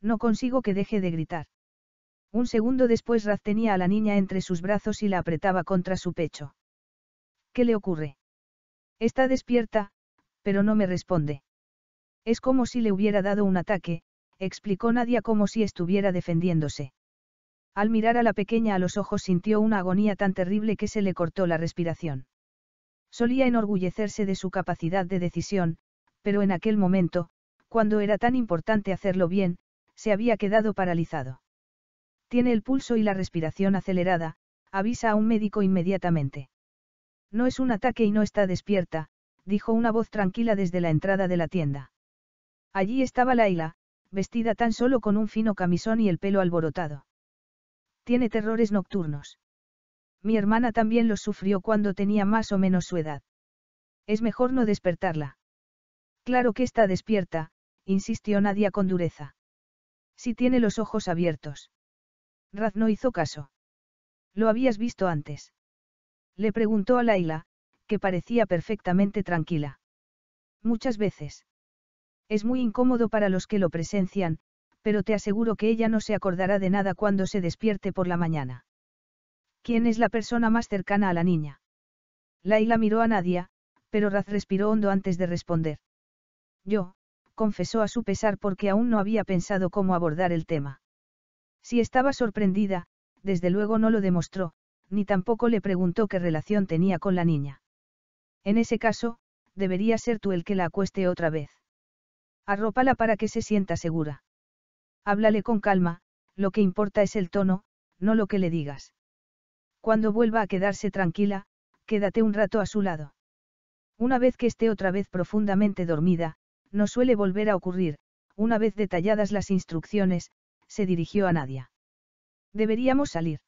No consigo que deje de gritar. Un segundo después Raz tenía a la niña entre sus brazos y la apretaba contra su pecho. ¿Qué le ocurre? Está despierta, pero no me responde. Es como si le hubiera dado un ataque, explicó Nadia como si estuviera defendiéndose. Al mirar a la pequeña a los ojos sintió una agonía tan terrible que se le cortó la respiración. Solía enorgullecerse de su capacidad de decisión, pero en aquel momento, cuando era tan importante hacerlo bien, se había quedado paralizado. Tiene el pulso y la respiración acelerada, avisa a un médico inmediatamente. No es un ataque y no está despierta, dijo una voz tranquila desde la entrada de la tienda. Allí estaba Laila, vestida tan solo con un fino camisón y el pelo alborotado. Tiene terrores nocturnos. Mi hermana también los sufrió cuando tenía más o menos su edad. Es mejor no despertarla. Claro que está despierta, insistió Nadia con dureza. Si tiene los ojos abiertos. Raz no hizo caso. ¿Lo habías visto antes? Le preguntó a Laila, que parecía perfectamente tranquila. Muchas veces. Es muy incómodo para los que lo presencian, pero te aseguro que ella no se acordará de nada cuando se despierte por la mañana. ¿Quién es la persona más cercana a la niña? Laila miró a Nadia, Pero Raz respiró hondo antes de responder. Yo, confesó a su pesar porque aún no había pensado cómo abordar el tema. Si estaba sorprendida, desde luego no lo demostró, ni tampoco le preguntó qué relación tenía con la niña. En ese caso, debería ser tú el que la acueste otra vez. Arrópala para que se sienta segura. Háblale con calma, lo que importa es el tono, no lo que le digas. Cuando vuelva a quedarse tranquila, quédate un rato a su lado. Una vez que esté otra vez profundamente dormida, no suele volver a ocurrir, una vez detalladas las instrucciones, se dirigió a Nadia. Deberíamos salir.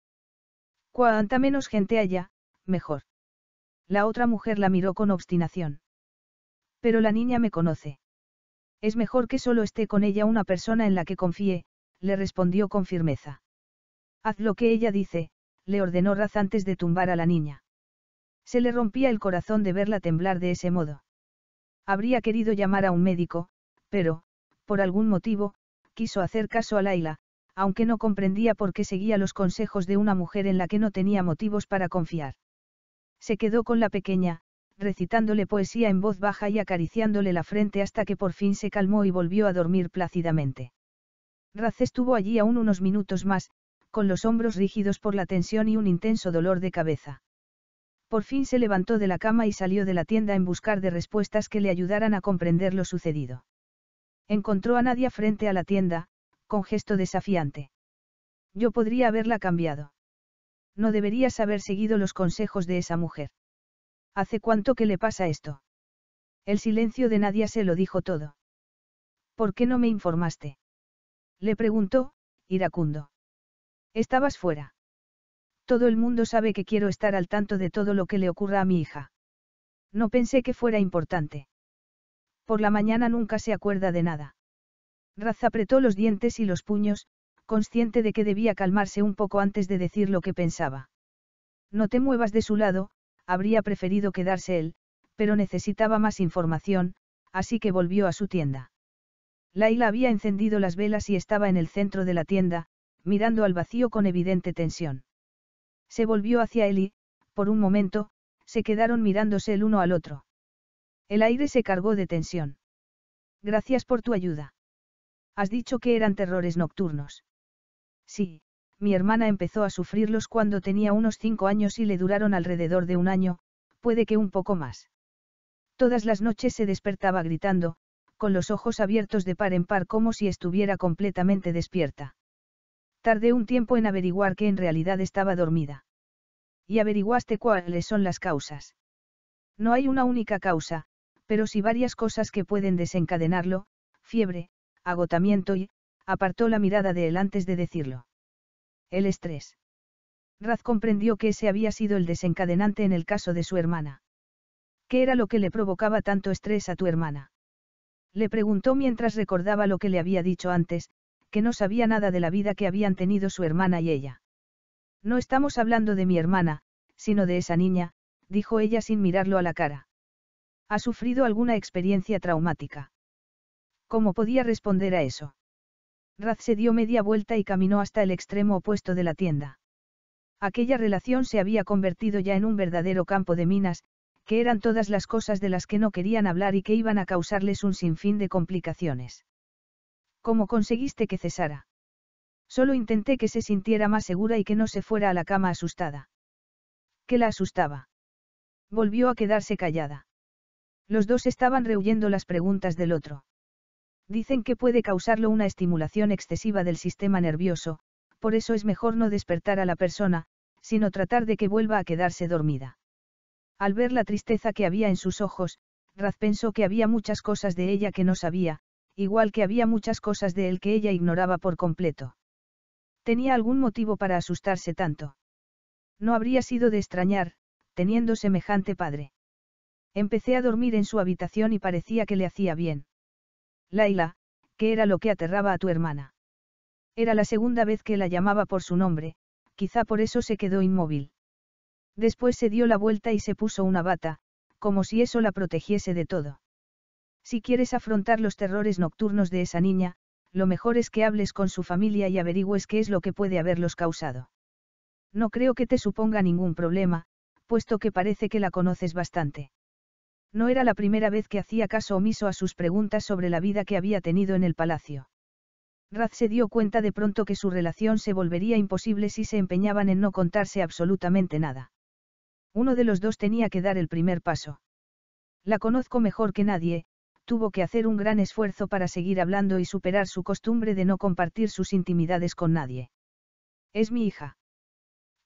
Cuanta menos gente haya, mejor. La otra mujer la miró con obstinación. Pero la niña me conoce. Es mejor que solo esté con ella una persona en la que confíe, le respondió con firmeza. Haz lo que ella dice, le ordenó Raz antes de tumbar a la niña. Se le rompía el corazón de verla temblar de ese modo. Habría querido llamar a un médico, pero, por algún motivo, quiso hacer caso a Laila, aunque no comprendía por qué seguía los consejos de una mujer en la que no tenía motivos para confiar. Se quedó con la pequeña, recitándole poesía en voz baja y acariciándole la frente hasta que por fin se calmó y volvió a dormir plácidamente. Raz estuvo allí aún unos minutos más, con los hombros rígidos por la tensión y un intenso dolor de cabeza. Por fin se levantó de la cama y salió de la tienda en buscar de respuestas que le ayudaran a comprender lo sucedido. Encontró a Nadia frente a la tienda, con gesto desafiante. Yo podría haberla cambiado. No deberías haber seguido los consejos de esa mujer. ¿Hace cuánto que le pasa esto? El silencio de Nadia se lo dijo todo. ¿Por qué no me informaste? Le preguntó, iracundo. Estabas fuera. Todo el mundo sabe que quiero estar al tanto de todo lo que le ocurra a mi hija. No pensé que fuera importante. Por la mañana nunca se acuerda de nada. Raz apretó los dientes y los puños, consciente de que debía calmarse un poco antes de decir lo que pensaba. No te muevas de su lado, habría preferido quedarse él, pero necesitaba más información, así que volvió a su tienda. Laila había encendido las velas y estaba en el centro de la tienda, mirando al vacío con evidente tensión. Se volvió hacia él y, por un momento, se quedaron mirándose el uno al otro. El aire se cargó de tensión. Gracias por tu ayuda. Has dicho que eran terrores nocturnos. Sí, mi hermana empezó a sufrirlos cuando tenía unos cinco años y le duraron alrededor de un año, puede que un poco más. Todas las noches se despertaba gritando, con los ojos abiertos de par en par como si estuviera completamente despierta. Tardé un tiempo en averiguar que en realidad estaba dormida. Y averiguaste cuáles son las causas. No hay una única causa, pero sí varias cosas que pueden desencadenarlo, fiebre, agotamiento y, apartó la mirada de él antes de decirlo. El estrés. Raz comprendió que ese había sido el desencadenante en el caso de su hermana. ¿Qué era lo que le provocaba tanto estrés a tu hermana? Le preguntó mientras recordaba lo que le había dicho antes, que no sabía nada de la vida que habían tenido su hermana y ella. No estamos hablando de mi hermana, sino de esa niña, dijo ella sin mirarlo a la cara. ¿Ha sufrido alguna experiencia traumática? ¿Cómo podía responder a eso? Raz se dio media vuelta y caminó hasta el extremo opuesto de la tienda. Aquella relación se había convertido ya en un verdadero campo de minas, que eran todas las cosas de las que no querían hablar y que iban a causarles un sinfín de complicaciones. ¿Cómo conseguiste que cesara? Solo intenté que se sintiera más segura y que no se fuera a la cama asustada. ¿Qué la asustaba? Volvió a quedarse callada. Los dos estaban rehuyendo las preguntas del otro. Dicen que puede causarlo una estimulación excesiva del sistema nervioso, por eso es mejor no despertar a la persona, sino tratar de que vuelva a quedarse dormida. Al ver la tristeza que había en sus ojos, Raz pensó que había muchas cosas de ella que no sabía, igual que había muchas cosas de él que ella ignoraba por completo. ¿Tenía algún motivo para asustarse tanto? No habría sido de extrañar, teniendo semejante padre. Empecé a dormir en su habitación y parecía que le hacía bien. Laila, ¿qué era lo que aterraba a tu hermana? Era la segunda vez que la llamaba por su nombre, quizá por eso se quedó inmóvil. Después se dio la vuelta y se puso una bata, como si eso la protegiese de todo. Si quieres afrontar los terrores nocturnos de esa niña, lo mejor es que hables con su familia y averigües qué es lo que puede haberlos causado. No creo que te suponga ningún problema, puesto que parece que la conoces bastante. No era la primera vez que hacía caso omiso a sus preguntas sobre la vida que había tenido en el palacio. Raz se dio cuenta de pronto que su relación se volvería imposible si se empeñaban en no contarse absolutamente nada. Uno de los dos tenía que dar el primer paso. La conozco mejor que nadie, tuvo que hacer un gran esfuerzo para seguir hablando y superar su costumbre de no compartir sus intimidades con nadie. Es mi hija.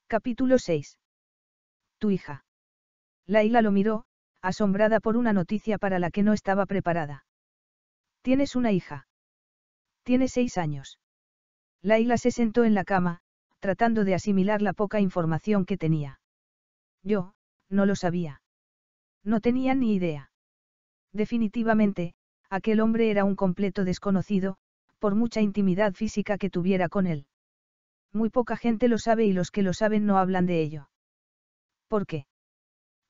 Capítulo 6. Tu hija. Laila lo miró, asombrada por una noticia para la que no estaba preparada. Tienes una hija. Tiene seis años. Laila se sentó en la cama, tratando de asimilar la poca información que tenía. Yo, no lo sabía. No tenía ni idea. Definitivamente, aquel hombre era un completo desconocido, por mucha intimidad física que tuviera con él. Muy poca gente lo sabe y los que lo saben no hablan de ello. ¿Por qué?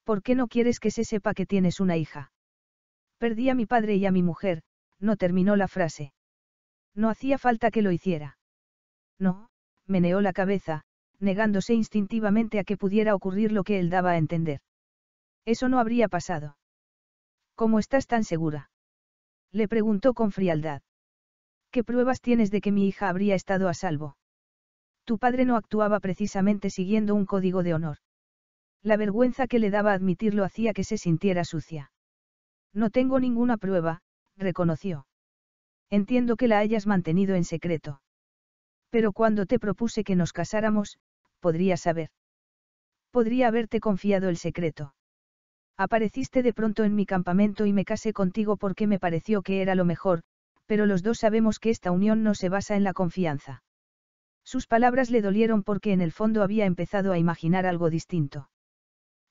¿Por qué no quieres que se sepa que tienes una hija? Perdí a mi padre y a mi mujer, no terminó la frase. No hacía falta que lo hiciera. No, meneó la cabeza, negándose instintivamente a que pudiera ocurrir lo que él daba a entender. Eso no habría pasado. ¿Cómo estás tan segura? Le preguntó con frialdad. ¿Qué pruebas tienes de que mi hija habría estado a salvo? Tu padre no actuaba precisamente siguiendo un código de honor. La vergüenza que le daba admitirlo hacía que se sintiera sucia. No tengo ninguna prueba, reconoció. Entiendo que la hayas mantenido en secreto. Pero cuando te propuse que nos casáramos, podría saber. Podría haberte confiado el secreto. Apareciste de pronto en mi campamento y me casé contigo porque me pareció que era lo mejor, pero los dos sabemos que esta unión no se basa en la confianza. Sus palabras le dolieron porque en el fondo había empezado a imaginar algo distinto.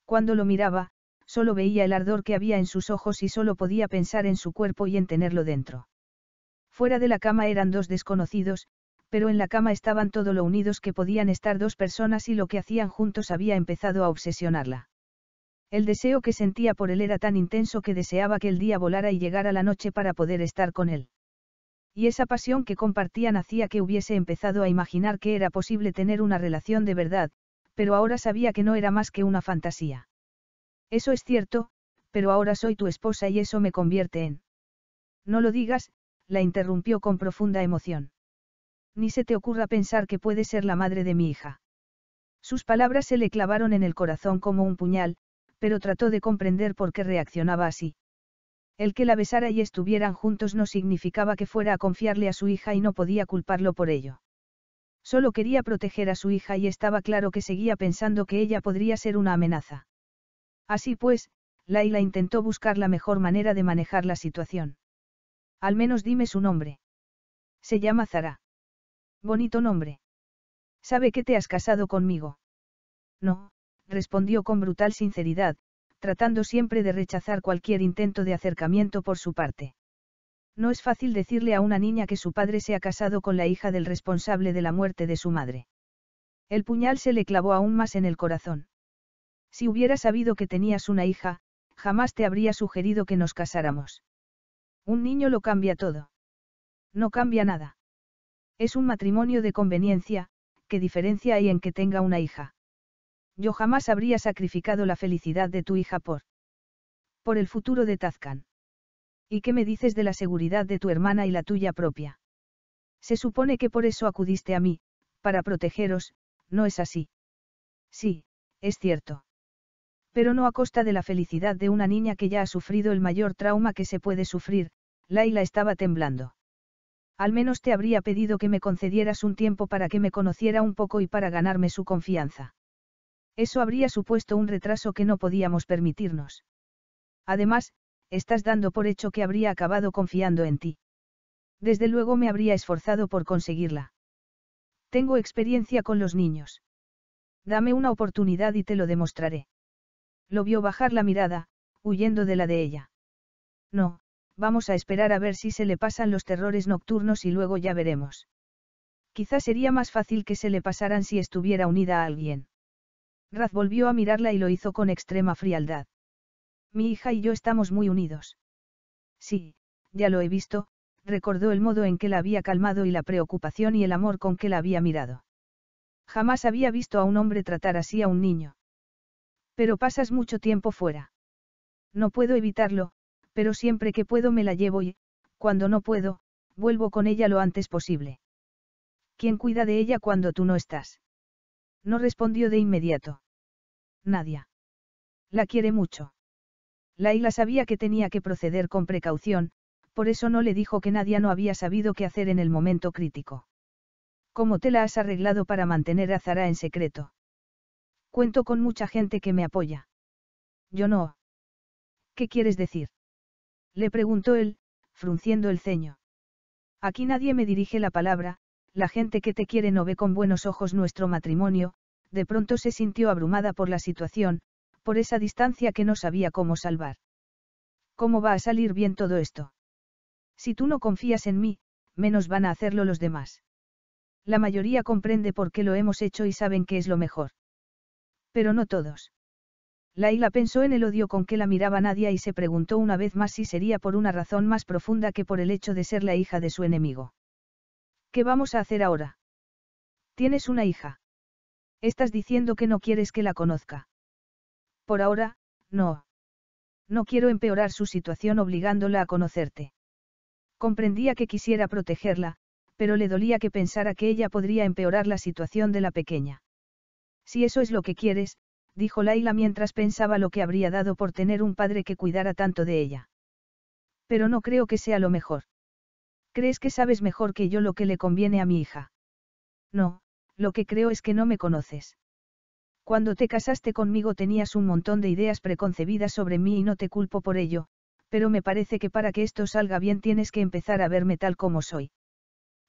Cuando lo miraba, solo veía el ardor que había en sus ojos y solo podía pensar en su cuerpo y en tenerlo dentro. Fuera de la cama eran dos desconocidos, pero en la cama estaban todo lo unidos que podían estar dos personas y lo que hacían juntos había empezado a obsesionarla. El deseo que sentía por él era tan intenso que deseaba que el día volara y llegara la noche para poder estar con él. Y esa pasión que compartían hacía que hubiese empezado a imaginar que era posible tener una relación de verdad, pero ahora sabía que no era más que una fantasía. Eso es cierto, pero ahora soy tu esposa y eso me convierte en... No lo digas, la interrumpió con profunda emoción. Ni se te ocurra pensar que puede ser la madre de mi hija. Sus palabras se le clavaron en el corazón como un puñal, pero trató de comprender por qué reaccionaba así. El que la besara y estuvieran juntos no significaba que fuera a confiarle a su hija y no podía culparlo por ello. Solo quería proteger a su hija y estaba claro que seguía pensando que ella podría ser una amenaza. Así pues, Laila intentó buscar la mejor manera de manejar la situación. Al menos dime su nombre. Se llama Zara. Bonito nombre. ¿Sabe que te has casado conmigo? No, respondió con brutal sinceridad, tratando siempre de rechazar cualquier intento de acercamiento por su parte. No es fácil decirle a una niña que su padre se ha casado con la hija del responsable de la muerte de su madre. El puñal se le clavó aún más en el corazón. Si hubiera sabido que tenías una hija, jamás te habría sugerido que nos casáramos. Un niño lo cambia todo. No cambia nada. Es un matrimonio de conveniencia, ¿qué diferencia hay en que tenga una hija? Yo jamás habría sacrificado la felicidad de tu hija por... por el futuro de Tazcan. ¿Y qué me dices de la seguridad de tu hermana y la tuya propia? Se supone que por eso acudiste a mí, para protegeros, ¿no es así? Sí, es cierto. Pero no a costa de la felicidad de una niña que ya ha sufrido el mayor trauma que se puede sufrir, Laila estaba temblando. Al menos te habría pedido que me concedieras un tiempo para que me conociera un poco y para ganarme su confianza. Eso habría supuesto un retraso que no podíamos permitirnos. Además, estás dando por hecho que habría acabado confiando en ti. Desde luego me habría esforzado por conseguirla. Tengo experiencia con los niños. Dame una oportunidad y te lo demostraré. Lo vio bajar la mirada, huyendo de la de ella. No, vamos a esperar a ver si se le pasan los terrores nocturnos y luego ya veremos. Quizás sería más fácil que se le pasaran si estuviera unida a alguien. Raz volvió a mirarla y lo hizo con extrema frialdad. Mi hija y yo estamos muy unidos. Sí, ya lo he visto, recordó el modo en que la había calmado y la preocupación y el amor con que la había mirado. Jamás había visto a un hombre tratar así a un niño. Pero pasas mucho tiempo fuera. No puedo evitarlo, pero siempre que puedo me la llevo y, cuando no puedo, vuelvo con ella lo antes posible. ¿Quién cuida de ella cuando tú no estás? No respondió de inmediato. Nadia. La quiere mucho. Laila sabía que tenía que proceder con precaución, por eso no le dijo que Nadia no había sabido qué hacer en el momento crítico. ¿Cómo te la has arreglado para mantener a Zara en secreto? Cuento con mucha gente que me apoya. Yo no. ¿Qué quieres decir? Le preguntó él, frunciendo el ceño. Aquí nadie me dirige la palabra, la gente que te quiere no ve con buenos ojos nuestro matrimonio, de pronto se sintió abrumada por la situación, por esa distancia que no sabía cómo salvar. ¿Cómo va a salir bien todo esto? Si tú no confías en mí, menos van a hacerlo los demás. La mayoría comprende por qué lo hemos hecho y saben que es lo mejor. Pero no todos. Laila pensó en el odio con que la miraba Nadia y se preguntó una vez más si sería por una razón más profunda que por el hecho de ser la hija de su enemigo. ¿Qué vamos a hacer ahora? Tienes una hija. Estás diciendo que no quieres que la conozca. Por ahora, no. No quiero empeorar su situación obligándola a conocerte. Comprendía que quisiera protegerla, pero le dolía que pensara que ella podría empeorar la situación de la pequeña. Si eso es lo que quieres, dijo Laila mientras pensaba lo que habría dado por tener un padre que cuidara tanto de ella. Pero no creo que sea lo mejor. ¿Crees que sabes mejor que yo lo que le conviene a mi hija? No, lo que creo es que no me conoces. Cuando te casaste conmigo tenías un montón de ideas preconcebidas sobre mí y no te culpo por ello, pero me parece que para que esto salga bien tienes que empezar a verme tal como soy.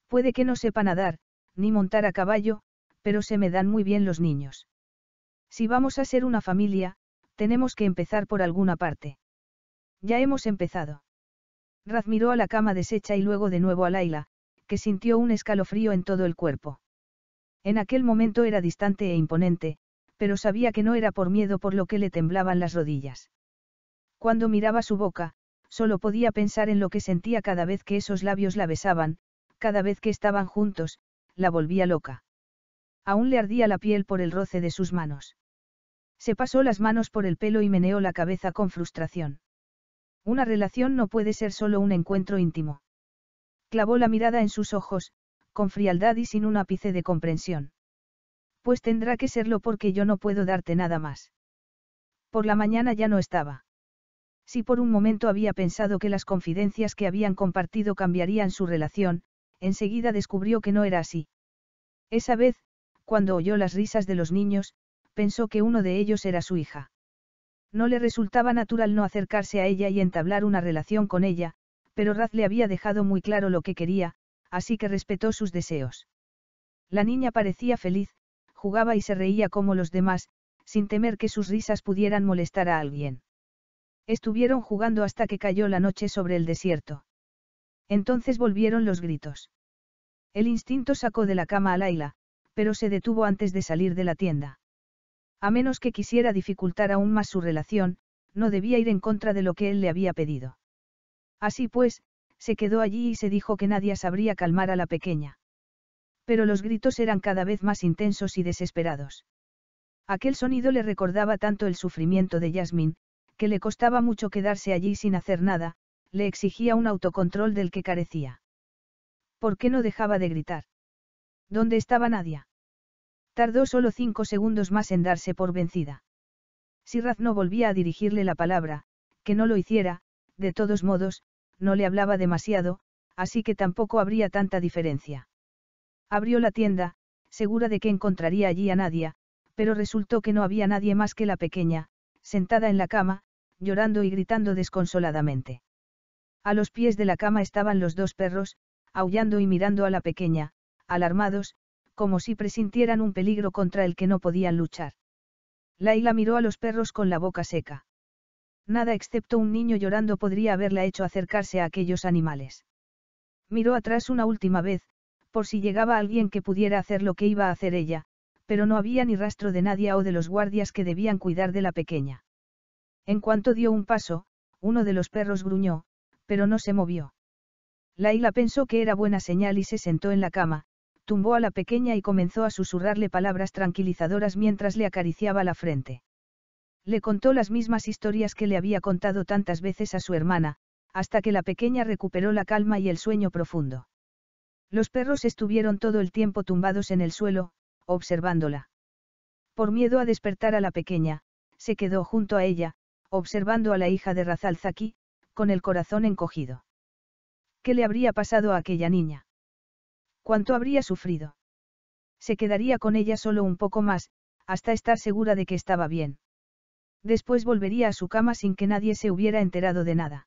Puede que no sepa nadar, ni montar a caballo, pero se me dan muy bien los niños. Si vamos a ser una familia, tenemos que empezar por alguna parte. Ya hemos empezado. Raz miró a la cama deshecha y luego de nuevo a Laila, que sintió un escalofrío en todo el cuerpo. En aquel momento era distante e imponente, pero sabía que no era por miedo por lo que le temblaban las rodillas. Cuando miraba su boca, solo podía pensar en lo que sentía cada vez que esos labios la besaban, cada vez que estaban juntos, la volvía loca. Aún le ardía la piel por el roce de sus manos. Se pasó las manos por el pelo y meneó la cabeza con frustración. Una relación no puede ser solo un encuentro íntimo. Clavó la mirada en sus ojos, con frialdad y sin un ápice de comprensión. Pues tendrá que serlo porque yo no puedo darte nada más. Por la mañana ya no estaba. Si por un momento había pensado que las confidencias que habían compartido cambiarían su relación, enseguida descubrió que no era así. Esa vez, cuando oyó las risas de los niños, pensó que uno de ellos era su hija. No le resultaba natural no acercarse a ella y entablar una relación con ella, pero Raz le había dejado muy claro lo que quería, así que respetó sus deseos. La niña parecía feliz, jugaba y se reía como los demás, sin temer que sus risas pudieran molestar a alguien. Estuvieron jugando hasta que cayó la noche sobre el desierto. Entonces volvieron los gritos. El instinto sacó de la cama a Laila, pero se detuvo antes de salir de la tienda. A menos que quisiera dificultar aún más su relación, no debía ir en contra de lo que él le había pedido. Así pues, se quedó allí y se dijo que nadie sabría calmar a la pequeña. Pero los gritos eran cada vez más intensos y desesperados. Aquel sonido le recordaba tanto el sufrimiento de Yasmín, que le costaba mucho quedarse allí sin hacer nada, le exigía un autocontrol del que carecía. ¿Por qué no dejaba de gritar? ¿Dónde estaba Nadia? Tardó solo cinco segundos más en darse por vencida. Si Raz no volvía a dirigirle la palabra, que no lo hiciera, de todos modos, no le hablaba demasiado, así que tampoco habría tanta diferencia. Abrió la tienda, segura de que encontraría allí a Nadia, pero resultó que no había nadie más que la pequeña, sentada en la cama, llorando y gritando desconsoladamente. A los pies de la cama estaban los dos perros, aullando y mirando a la pequeña, alarmados, como si presintieran un peligro contra el que no podían luchar. Laila miró a los perros con la boca seca. Nada excepto un niño llorando podría haberla hecho acercarse a aquellos animales. Miró atrás una última vez, por si llegaba alguien que pudiera hacer lo que iba a hacer ella, pero no había ni rastro de nadie o de los guardias que debían cuidar de la pequeña. En cuanto dio un paso, uno de los perros gruñó, pero no se movió. Laila pensó que era buena señal y se sentó en la cama, tumbó a la pequeña y comenzó a susurrarle palabras tranquilizadoras mientras le acariciaba la frente. Le contó las mismas historias que le había contado tantas veces a su hermana, hasta que la pequeña recuperó la calma y el sueño profundo. Los perros estuvieron todo el tiempo tumbados en el suelo, observándola. Por miedo a despertar a la pequeña, se quedó junto a ella, observando a la hija de Razalzaki, con el corazón encogido. ¿Qué le habría pasado a aquella niña? ¿Cuánto habría sufrido? Se quedaría con ella solo un poco más, hasta estar segura de que estaba bien. Después volvería a su cama sin que nadie se hubiera enterado de nada.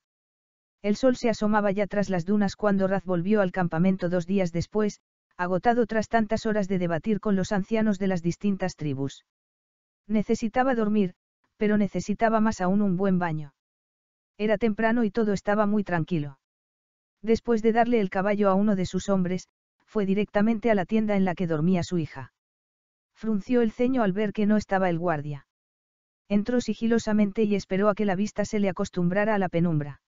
El sol se asomaba ya tras las dunas cuando Raz volvió al campamento dos días después, agotado tras tantas horas de debatir con los ancianos de las distintas tribus. Necesitaba dormir, pero necesitaba más aún un buen baño. Era temprano y todo estaba muy tranquilo. Después de darle el caballo a uno de sus hombres, fue directamente a la tienda en la que dormía su hija. Frunció el ceño al ver que no estaba el guardia. Entró sigilosamente y esperó a que la vista se le acostumbrara a la penumbra.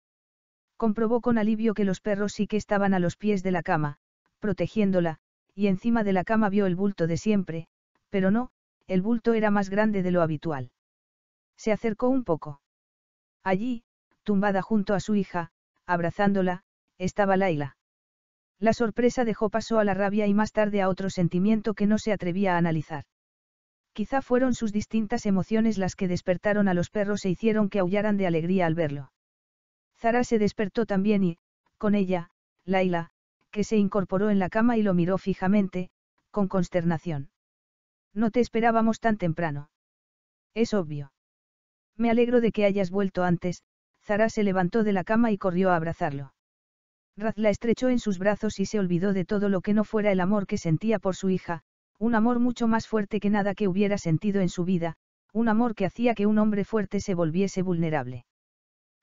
Comprobó con alivio que los perros sí que estaban a los pies de la cama, protegiéndola, y encima de la cama vio el bulto de siempre, pero no, el bulto era más grande de lo habitual. Se acercó un poco. Allí, tumbada junto a su hija, abrazándola, estaba Laila. La sorpresa dejó paso a la rabia y más tarde a otro sentimiento que no se atrevía a analizar. Quizá fueron sus distintas emociones las que despertaron a los perros e hicieron que aullaran de alegría al verlo. Zara se despertó también y, con ella, Laila, que se incorporó en la cama y lo miró fijamente, con consternación. No te esperábamos tan temprano. Es obvio. Me alegro de que hayas vuelto antes, Zara se levantó de la cama y corrió a abrazarlo. Raz la estrechó en sus brazos y se olvidó de todo lo que no fuera el amor que sentía por su hija, un amor mucho más fuerte que nada que hubiera sentido en su vida, un amor que hacía que un hombre fuerte se volviese vulnerable.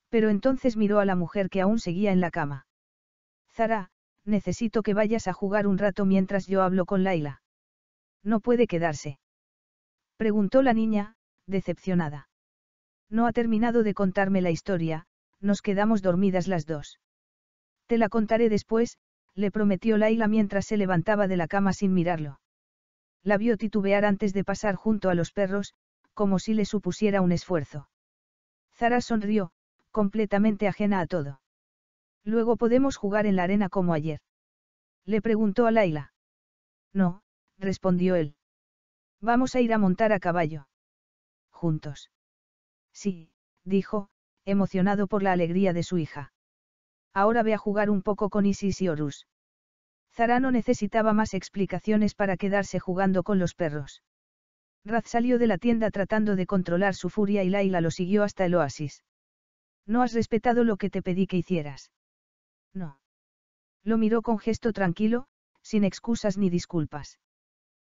Pero entonces miró a la mujer que aún seguía en la cama. Zara, necesito que vayas a jugar un rato mientras yo hablo con Laila. ¿No puede quedarse? Preguntó la niña, decepcionada. No ha terminado de contarme la historia, nos quedamos dormidas las dos. Te la contaré después, le prometió Laila mientras se levantaba de la cama sin mirarlo. La vio titubear antes de pasar junto a los perros, como si le supusiera un esfuerzo. Zara sonrió, completamente ajena a todo. Luego podemos jugar en la arena como ayer. Le preguntó a Laila. No, respondió él. Vamos a ir a montar a caballo. Juntos. Sí, dijo, emocionado por la alegría de su hija. Ahora ve a jugar un poco con Isis y Horus. Zara no necesitaba más explicaciones para quedarse jugando con los perros. Raz salió de la tienda tratando de controlar su furia y Laila lo siguió hasta el oasis. No has respetado lo que te pedí que hicieras. No. Lo miró con gesto tranquilo, sin excusas ni disculpas.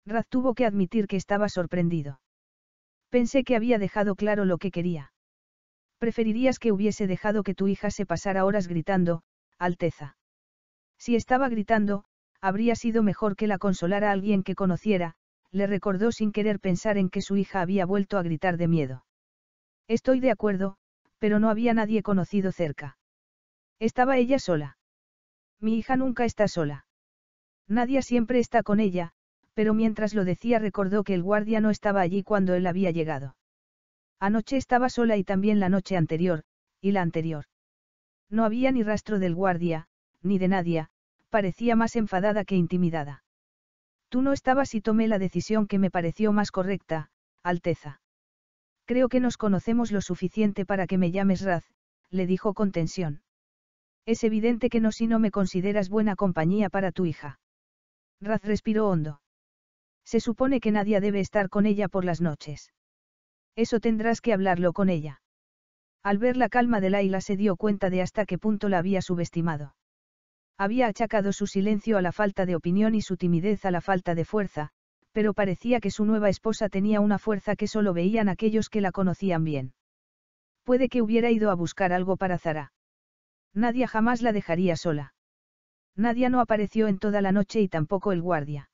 Raz tuvo que admitir que estaba sorprendido. Pensé que había dejado claro lo que quería. Preferirías que hubiese dejado que tu hija se pasara horas gritando, Alteza. Si estaba gritando, habría sido mejor que la consolara alguien que conociera, le recordó sin querer pensar en que su hija había vuelto a gritar de miedo. Estoy de acuerdo, pero no había nadie conocido cerca. Estaba ella sola. Mi hija nunca está sola. Nadie siempre está con ella, pero mientras lo decía recordó que el guardia no estaba allí cuando él había llegado. Anoche estaba sola y también la noche anterior, y la anterior. No había ni rastro del guardia, ni de Nadia, parecía más enfadada que intimidada. Tú no estabas y tomé la decisión que me pareció más correcta, Alteza. Creo que nos conocemos lo suficiente para que me llames Raz, le dijo con tensión. Es evidente que no si no me consideras buena compañía para tu hija. Raz respiró hondo. Se supone que Nadia debe estar con ella por las noches. Eso tendrás que hablarlo con ella. Al ver la calma de Laila se dio cuenta de hasta qué punto la había subestimado. Había achacado su silencio a la falta de opinión y su timidez a la falta de fuerza, pero parecía que su nueva esposa tenía una fuerza que solo veían aquellos que la conocían bien. Puede que hubiera ido a buscar algo para Zara. Nadie jamás la dejaría sola. Nadie no apareció en toda la noche y tampoco el guardia.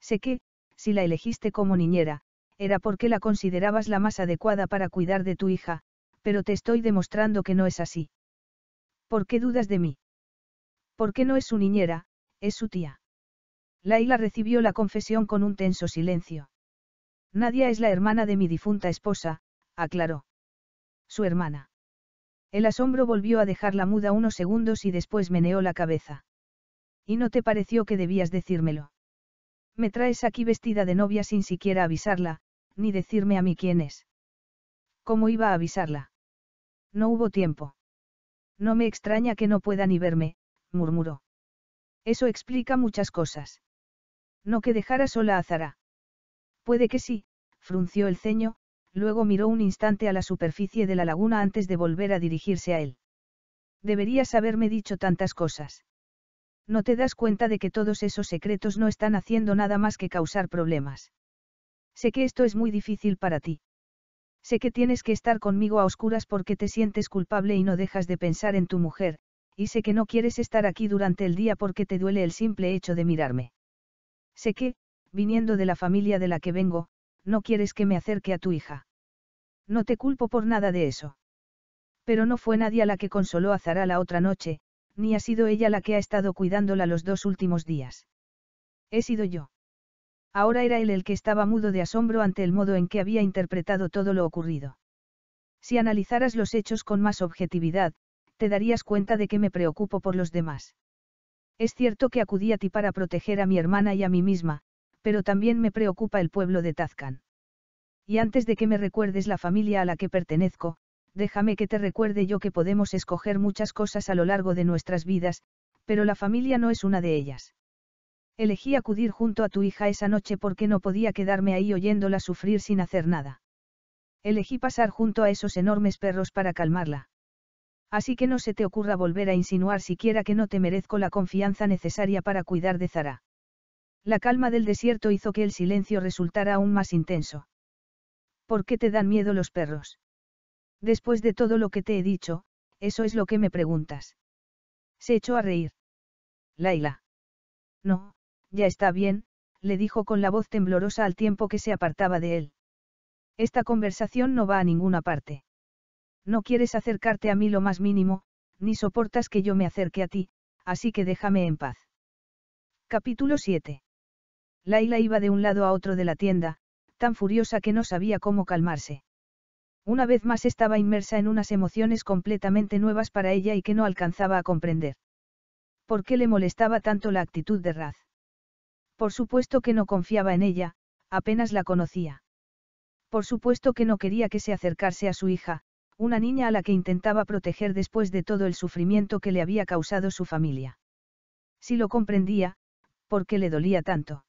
Sé que, si la elegiste como niñera, era porque la considerabas la más adecuada para cuidar de tu hija, pero te estoy demostrando que no es así. ¿Por qué dudas de mí? Porque no es su niñera, es su tía. Laila recibió la confesión con un tenso silencio. Nadia es la hermana de mi difunta esposa, aclaró. Su hermana. El asombro volvió a dejarla muda unos segundos y después meneó la cabeza. ¿Y no te pareció que debías decírmelo? Me traes aquí vestida de novia sin siquiera avisarla, ni decirme a mí quién es. ¿Cómo iba a avisarla? No hubo tiempo. No me extraña que no pueda ni verme, murmuró. Eso explica muchas cosas. No que dejara sola a Zara. Puede que sí, frunció el ceño, luego miró un instante a la superficie de la laguna antes de volver a dirigirse a él. Deberías haberme dicho tantas cosas. No te das cuenta de que todos esos secretos no están haciendo nada más que causar problemas. Sé que esto es muy difícil para ti. Sé que tienes que estar conmigo a oscuras porque te sientes culpable y no dejas de pensar en tu mujer, y sé que no quieres estar aquí durante el día porque te duele el simple hecho de mirarme. Sé que, viniendo de la familia de la que vengo, no quieres que me acerque a tu hija. No te culpo por nada de eso. Pero no fue nadie la que consoló a Zara la otra noche, ni ha sido ella la que ha estado cuidándola los dos últimos días. He sido yo. Ahora era él el que estaba mudo de asombro ante el modo en que había interpretado todo lo ocurrido. Si analizaras los hechos con más objetividad, te darías cuenta de que me preocupo por los demás. Es cierto que acudí a ti para proteger a mi hermana y a mí misma, pero también me preocupa el pueblo de Tazcan. Y antes de que me recuerdes la familia a la que pertenezco, déjame que te recuerde yo que podemos escoger muchas cosas a lo largo de nuestras vidas, pero la familia no es una de ellas. Elegí acudir junto a tu hija esa noche porque no podía quedarme ahí oyéndola sufrir sin hacer nada. Elegí pasar junto a esos enormes perros para calmarla. Así que no se te ocurra volver a insinuar siquiera que no te merezco la confianza necesaria para cuidar de Zara. La calma del desierto hizo que el silencio resultara aún más intenso. ¿Por qué te dan miedo los perros? Después de todo lo que te he dicho, eso es lo que me preguntas. Se echó a reír. Laila. No, ya está bien, le dijo con la voz temblorosa al tiempo que se apartaba de él. Esta conversación no va a ninguna parte. No quieres acercarte a mí lo más mínimo, ni soportas que yo me acerque a ti, así que déjame en paz. Capítulo 7. Laila iba de un lado a otro de la tienda, tan furiosa que no sabía cómo calmarse. Una vez más estaba inmersa en unas emociones completamente nuevas para ella y que no alcanzaba a comprender. ¿Por qué le molestaba tanto la actitud de Raz? Por supuesto que no confiaba en ella, apenas la conocía. Por supuesto que no quería que se acercase a su hija, una niña a la que intentaba proteger después de todo el sufrimiento que le había causado su familia. Si lo comprendía, ¿por qué le dolía tanto?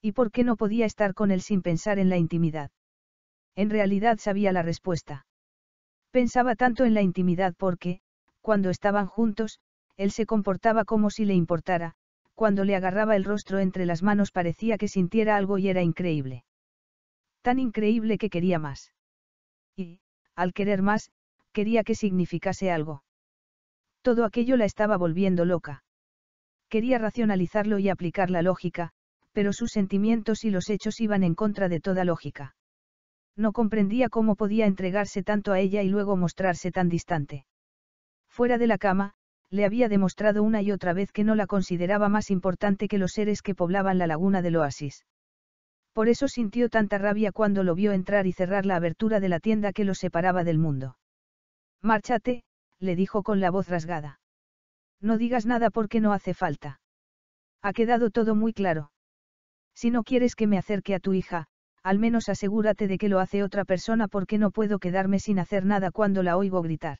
¿Y por qué no podía estar con él sin pensar en la intimidad? En realidad sabía la respuesta. Pensaba tanto en la intimidad porque, cuando estaban juntos, él se comportaba como si le importara, cuando le agarraba el rostro entre las manos parecía que sintiera algo y era increíble. Tan increíble que quería más. Y, al querer más, quería que significase algo. Todo aquello la estaba volviendo loca. Quería racionalizarlo y aplicar la lógica, pero sus sentimientos y los hechos iban en contra de toda lógica. No comprendía cómo podía entregarse tanto a ella y luego mostrarse tan distante. Fuera de la cama, le había demostrado una y otra vez que no la consideraba más importante que los seres que poblaban la laguna del oasis. Por eso sintió tanta rabia cuando lo vio entrar y cerrar la abertura de la tienda que lo separaba del mundo. Márchate, le dijo con la voz rasgada. No digas nada porque no hace falta. Ha quedado todo muy claro. Si no quieres que me acerque a tu hija, al menos asegúrate de que lo hace otra persona porque no puedo quedarme sin hacer nada cuando la oigo gritar.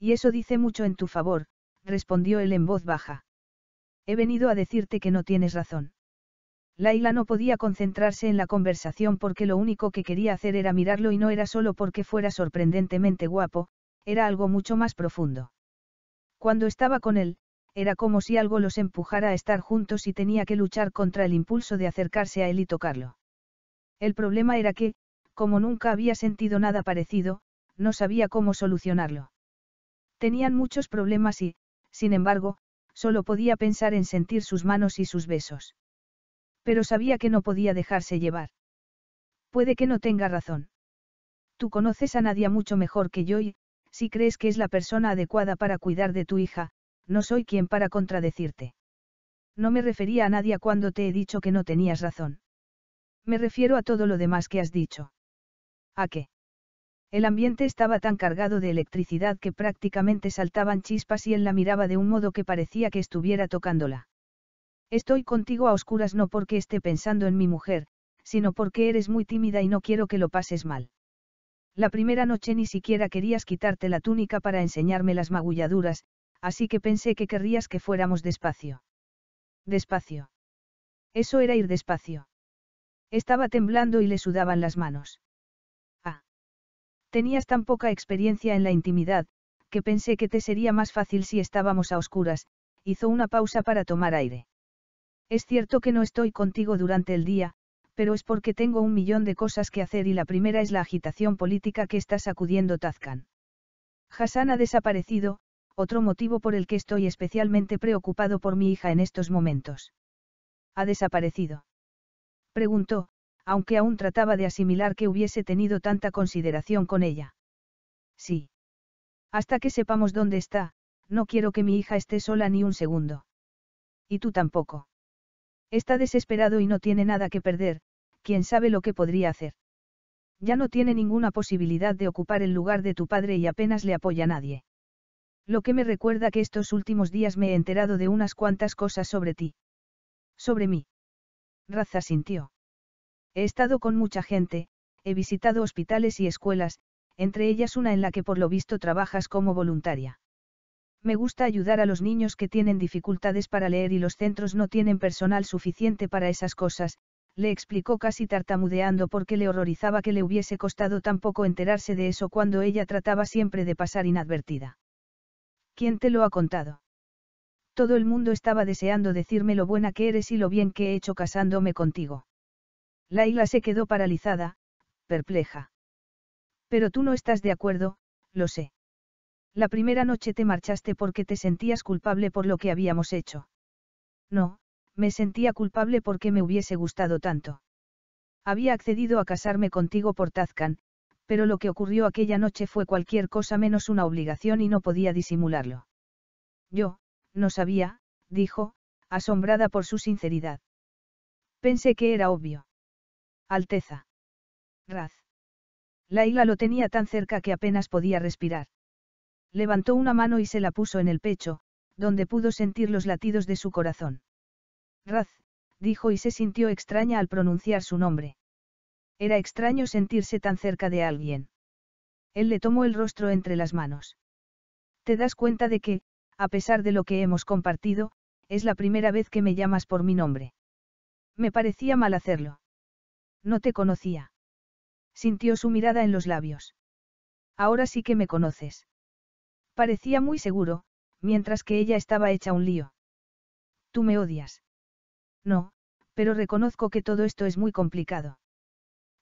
Y eso dice mucho en tu favor, respondió él en voz baja. He venido a decirte que no tienes razón. Laila no podía concentrarse en la conversación porque lo único que quería hacer era mirarlo y no era solo porque fuera sorprendentemente guapo, era algo mucho más profundo. Cuando estaba con él, era como si algo los empujara a estar juntos y tenía que luchar contra el impulso de acercarse a él y tocarlo. El problema era que, como nunca había sentido nada parecido, no sabía cómo solucionarlo. Tenían muchos problemas y, sin embargo, solo podía pensar en sentir sus manos y sus besos. Pero sabía que no podía dejarse llevar. Puede que no tenga razón. Tú conoces a Nadia mucho mejor que yo y, si crees que es la persona adecuada para cuidar de tu hija, no soy quien para contradecirte. No me refería a Nadia cuando te he dicho que no tenías razón. Me refiero a todo lo demás que has dicho. ¿A qué? El ambiente estaba tan cargado de electricidad que prácticamente saltaban chispas y él la miraba de un modo que parecía que estuviera tocándola. Estoy contigo a oscuras no porque esté pensando en mi mujer, sino porque eres muy tímida y no quiero que lo pases mal. La primera noche ni siquiera querías quitarte la túnica para enseñarme las magulladuras, así que pensé que querrías que fuéramos despacio. Despacio. Eso era ir despacio. Estaba temblando y le sudaban las manos. Ah. Tenías tan poca experiencia en la intimidad, que pensé que te sería más fácil si estábamos a oscuras, hizo una pausa para tomar aire. Es cierto que no estoy contigo durante el día, pero es porque tengo un millón de cosas que hacer y la primera es la agitación política que está sacudiendo Tazcan. Hassan ha desaparecido, otro motivo por el que estoy especialmente preocupado por mi hija en estos momentos. ¿Ha desaparecido? Preguntó, aunque aún trataba de asimilar que hubiese tenido tanta consideración con ella. Sí. Hasta que sepamos dónde está, no quiero que mi hija esté sola ni un segundo. Y tú tampoco. Está desesperado y no tiene nada que perder, quién sabe lo que podría hacer. Ya no tiene ninguna posibilidad de ocupar el lugar de tu padre y apenas le apoya nadie. Lo que me recuerda que estos últimos días me he enterado de unas cuantas cosas sobre ti. Sobre mí. Raza sintió. He estado con mucha gente, he visitado hospitales y escuelas, entre ellas una en la que por lo visto trabajas como voluntaria. Me gusta ayudar a los niños que tienen dificultades para leer y los centros no tienen personal suficiente para esas cosas, le explicó casi tartamudeando porque le horrorizaba que le hubiese costado tan poco enterarse de eso cuando ella trataba siempre de pasar inadvertida. ¿Quién te lo ha contado? Todo el mundo estaba deseando decirme lo buena que eres y lo bien que he hecho casándome contigo. Laila se quedó paralizada, perpleja. Pero tú no estás de acuerdo, lo sé. La primera noche te marchaste porque te sentías culpable por lo que habíamos hecho. No, me sentía culpable porque me hubiese gustado tanto. Había accedido a casarme contigo por Tazcan, pero lo que ocurrió aquella noche fue cualquier cosa menos una obligación y no podía disimularlo. Yo, no sabía, dijo, asombrada por su sinceridad. Pensé que era obvio. Alteza. Raz. Laila lo tenía tan cerca que apenas podía respirar. Levantó una mano y se la puso en el pecho, donde pudo sentir los latidos de su corazón. Raz, dijo y se sintió extraña al pronunciar su nombre. Era extraño sentirse tan cerca de alguien. Él le tomó el rostro entre las manos. Te das cuenta de que, a pesar de lo que hemos compartido, es la primera vez que me llamas por mi nombre. Me parecía mal hacerlo. No te conocía. Sintió su mirada en los labios. Ahora sí que me conoces. Parecía muy seguro, mientras que ella estaba hecha un lío. Tú me odias. No, pero reconozco que todo esto es muy complicado.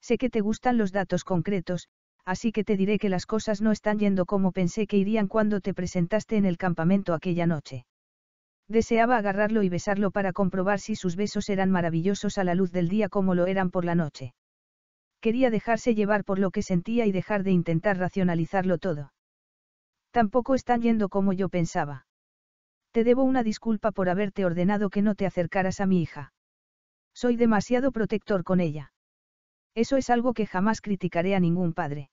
Sé que te gustan los datos concretos, así que te diré que las cosas no están yendo como pensé que irían cuando te presentaste en el campamento aquella noche. Deseaba agarrarlo y besarlo para comprobar si sus besos eran maravillosos a la luz del día como lo eran por la noche. Quería dejarse llevar por lo que sentía y dejar de intentar racionalizarlo todo. Tampoco están yendo como yo pensaba. Te debo una disculpa por haberte ordenado que no te acercaras a mi hija. Soy demasiado protector con ella. Eso es algo que jamás criticaré a ningún padre.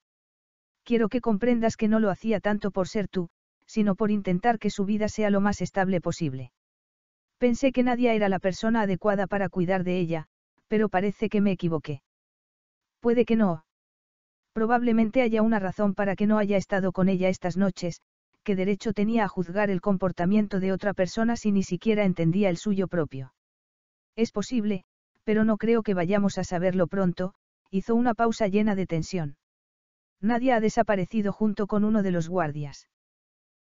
Quiero que comprendas que no lo hacía tanto por ser tú, sino por intentar que su vida sea lo más estable posible. Pensé que nadie era la persona adecuada para cuidar de ella, pero parece que me equivoqué. Puede que no, Probablemente haya una razón para que no haya estado con ella estas noches, ¿qué derecho tenía a juzgar el comportamiento de otra persona si ni siquiera entendía el suyo propio? Es posible, pero no creo que vayamos a saberlo pronto, hizo una pausa llena de tensión. Nadie ha desaparecido junto con uno de los guardias.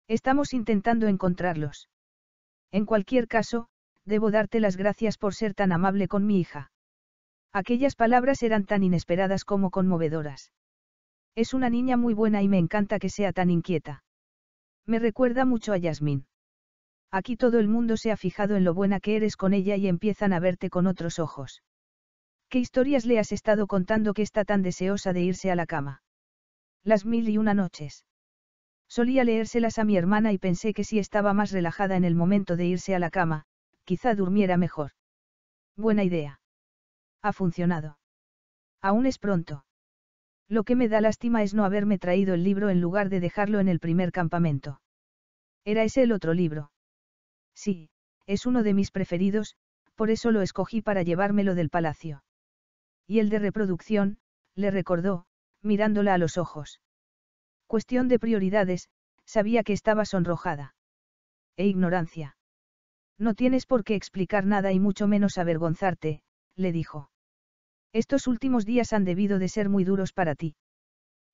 Estamos intentando encontrarlos. En cualquier caso, debo darte las gracias por ser tan amable con mi hija. Aquellas palabras eran tan inesperadas como conmovedoras. Es una niña muy buena y me encanta que sea tan inquieta. Me recuerda mucho a Yasmín. Aquí todo el mundo se ha fijado en lo buena que eres con ella y empiezan a verte con otros ojos. ¿Qué historias le has estado contando que está tan deseosa de irse a la cama? Las mil y una noches. Solía leérselas a mi hermana y pensé que si estaba más relajada en el momento de irse a la cama, quizá durmiera mejor. Buena idea. Ha funcionado. Aún es pronto. Lo que me da lástima es no haberme traído el libro en lugar de dejarlo en el primer campamento. ¿Era ese el otro libro? Sí, es uno de mis preferidos, por eso lo escogí para llevármelo del palacio. Y el de reproducción, le recordó, mirándola a los ojos. Cuestión de prioridades, sabía que estaba sonrojada. E ignorancia. No tienes por qué explicar nada y mucho menos avergonzarte, le dijo. Estos últimos días han debido de ser muy duros para ti.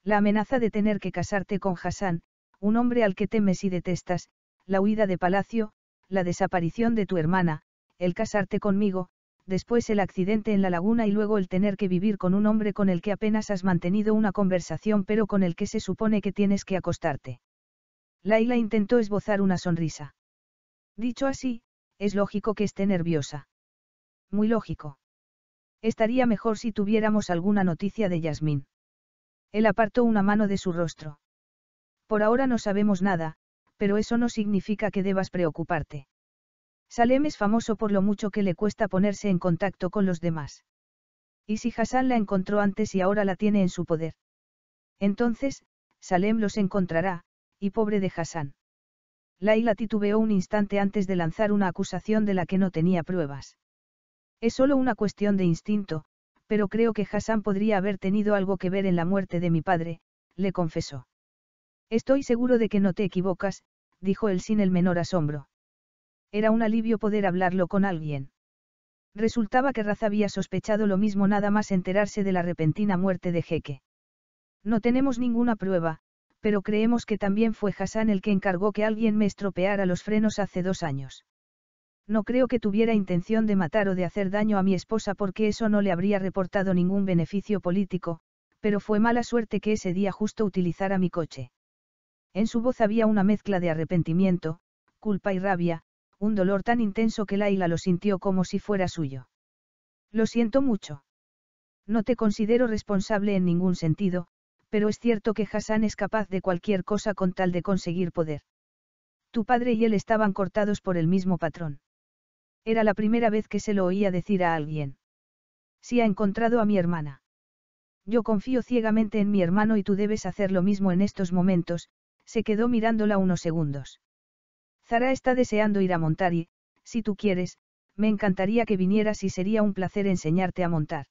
La amenaza de tener que casarte con Hassan, un hombre al que temes y detestas, la huida de palacio, la desaparición de tu hermana, el casarte conmigo, después el accidente en la laguna y luego el tener que vivir con un hombre con el que apenas has mantenido una conversación pero con el que se supone que tienes que acostarte. Laila intentó esbozar una sonrisa. Dicho así, es lógico que esté nerviosa. Muy lógico. Estaría mejor si tuviéramos alguna noticia de Yasmín. Él apartó una mano de su rostro. Por ahora no sabemos nada, pero eso no significa que debas preocuparte. Salem es famoso por lo mucho que le cuesta ponerse en contacto con los demás. ¿Y si Hassan la encontró antes y ahora la tiene en su poder? Entonces, Salem los encontrará, y pobre de Hassan. Laila titubeó un instante antes de lanzar una acusación de la que no tenía pruebas. Es solo una cuestión de instinto, pero creo que Hassan podría haber tenido algo que ver en la muerte de mi padre, le confesó. Estoy seguro de que no te equivocas, dijo él sin el menor asombro. Era un alivio poder hablarlo con alguien. Resultaba que Raz había sospechado lo mismo nada más enterarse de la repentina muerte de Jeque. No tenemos ninguna prueba, pero creemos que también fue Hassan el que encargó que alguien me estropeara los frenos hace dos años. No creo que tuviera intención de matar o de hacer daño a mi esposa porque eso no le habría reportado ningún beneficio político, pero fue mala suerte que ese día justo utilizara mi coche. En su voz había una mezcla de arrepentimiento, culpa y rabia, un dolor tan intenso que Laila lo sintió como si fuera suyo. Lo siento mucho. No te considero responsable en ningún sentido, pero es cierto que Hassan es capaz de cualquier cosa con tal de conseguir poder. Tu padre y él estaban cortados por el mismo patrón. Era la primera vez que se lo oía decir a alguien. Si ha encontrado a mi hermana. Yo confío ciegamente en mi hermano y tú debes hacer lo mismo en estos momentos, se quedó mirándola unos segundos. Zara está deseando ir a montar y, si tú quieres, me encantaría que vinieras y sería un placer enseñarte a montar.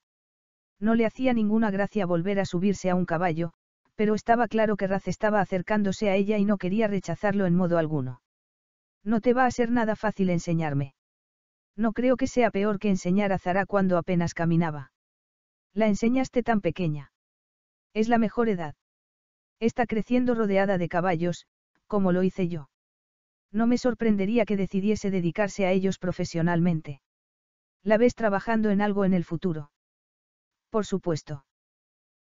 No le hacía ninguna gracia volver a subirse a un caballo, pero estaba claro que Raz estaba acercándose a ella y no quería rechazarlo en modo alguno. No te va a ser nada fácil enseñarme. No creo que sea peor que enseñar a Zara cuando apenas caminaba. La enseñaste tan pequeña. Es la mejor edad. Está creciendo rodeada de caballos, como lo hice yo. No me sorprendería que decidiese dedicarse a ellos profesionalmente. ¿La ves trabajando en algo en el futuro? Por supuesto.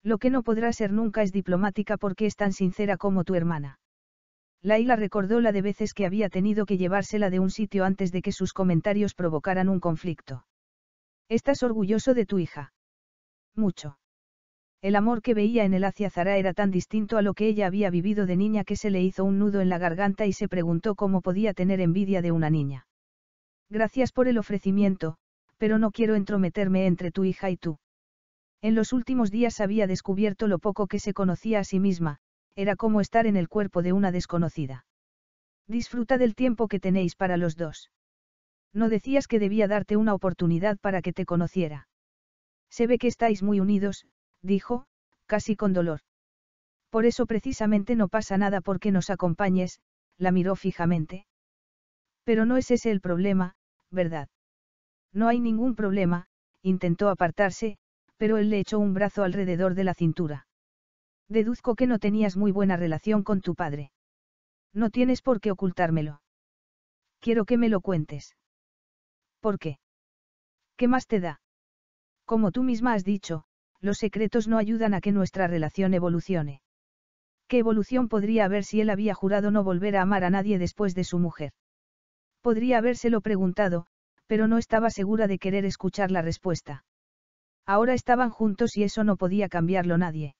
Lo que no podrá ser nunca es diplomática porque es tan sincera como tu hermana. Laila recordó la de veces que había tenido que llevársela de un sitio antes de que sus comentarios provocaran un conflicto. ¿Estás orgulloso de tu hija? Mucho. El amor que veía en él hacia Zara era tan distinto a lo que ella había vivido de niña que se le hizo un nudo en la garganta y se preguntó cómo podía tener envidia de una niña. Gracias por el ofrecimiento, pero no quiero entrometerme entre tu hija y tú. En los últimos días había descubierto lo poco que se conocía a sí misma, era como estar en el cuerpo de una desconocida. Disfruta del tiempo que tenéis para los dos. No decías que debía darte una oportunidad para que te conociera. Se ve que estáis muy unidos, dijo, casi con dolor. Por eso precisamente no pasa nada porque nos acompañes, la miró fijamente. Pero no es ese el problema, ¿verdad? No hay ningún problema, intentó apartarse, pero él le echó un brazo alrededor de la cintura. Deduzco que no tenías muy buena relación con tu padre. No tienes por qué ocultármelo. Quiero que me lo cuentes. ¿Por qué? ¿Qué más te da? Como tú misma has dicho, los secretos no ayudan a que nuestra relación evolucione. ¿Qué evolución podría haber si él había jurado no volver a amar a nadie después de su mujer? Podría habérselo preguntado, pero no estaba segura de querer escuchar la respuesta. Ahora estaban juntos y eso no podía cambiarlo nadie.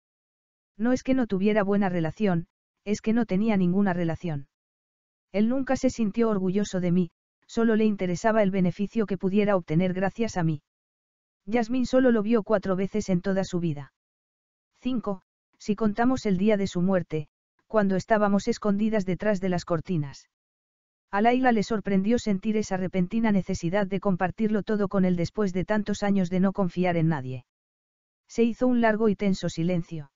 No es que no tuviera buena relación, es que no tenía ninguna relación. Él nunca se sintió orgulloso de mí, solo le interesaba el beneficio que pudiera obtener gracias a mí. Yasmín solo lo vio cuatro veces en toda su vida. Cinco, Si contamos el día de su muerte, cuando estábamos escondidas detrás de las cortinas. A Laila le sorprendió sentir esa repentina necesidad de compartirlo todo con él después de tantos años de no confiar en nadie. Se hizo un largo y tenso silencio.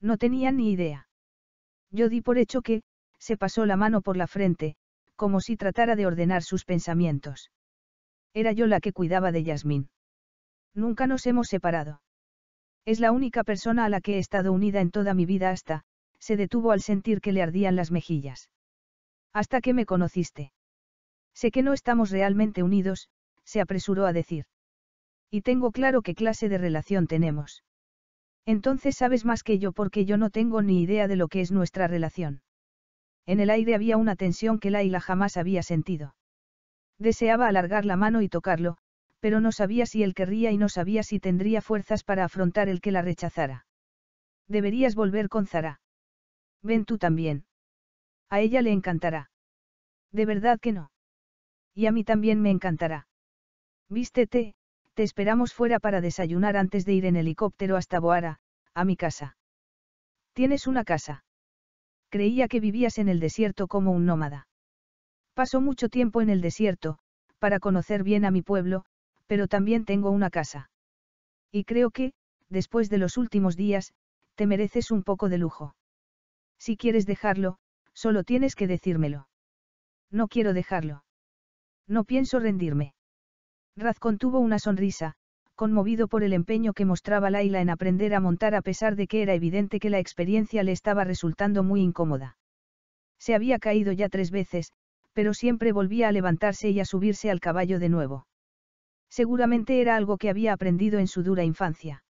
No tenía ni idea. Yo di por hecho que, se pasó la mano por la frente, como si tratara de ordenar sus pensamientos. Era yo la que cuidaba de Yasmín. Nunca nos hemos separado. Es la única persona a la que he estado unida en toda mi vida hasta, se detuvo al sentir que le ardían las mejillas. Hasta que me conociste. Sé que no estamos realmente unidos, se apresuró a decir. Y tengo claro qué clase de relación tenemos. Entonces sabes más que yo porque yo no tengo ni idea de lo que es nuestra relación. En el aire había una tensión que Laila jamás había sentido. Deseaba alargar la mano y tocarlo, pero no sabía si él querría y no sabía si tendría fuerzas para afrontar el que la rechazara. Deberías volver con Zara. Ven tú también. A ella le encantará. De verdad que no. Y a mí también me encantará. Vístete, te esperamos fuera para desayunar antes de ir en helicóptero hasta Boara, a mi casa. ¿Tienes una casa? Creía que vivías en el desierto como un nómada. Paso mucho tiempo en el desierto, para conocer bien a mi pueblo, pero también tengo una casa. Y creo que, después de los últimos días, te mereces un poco de lujo. Si quieres dejarlo, Solo tienes que decírmelo. No quiero dejarlo. No pienso rendirme. Raz contuvo una sonrisa, conmovido por el empeño que mostraba Laila en aprender a montar a pesar de que era evidente que la experiencia le estaba resultando muy incómoda. Se había caído ya tres veces, pero siempre volvía a levantarse y a subirse al caballo de nuevo. Seguramente era algo que había aprendido en su dura infancia.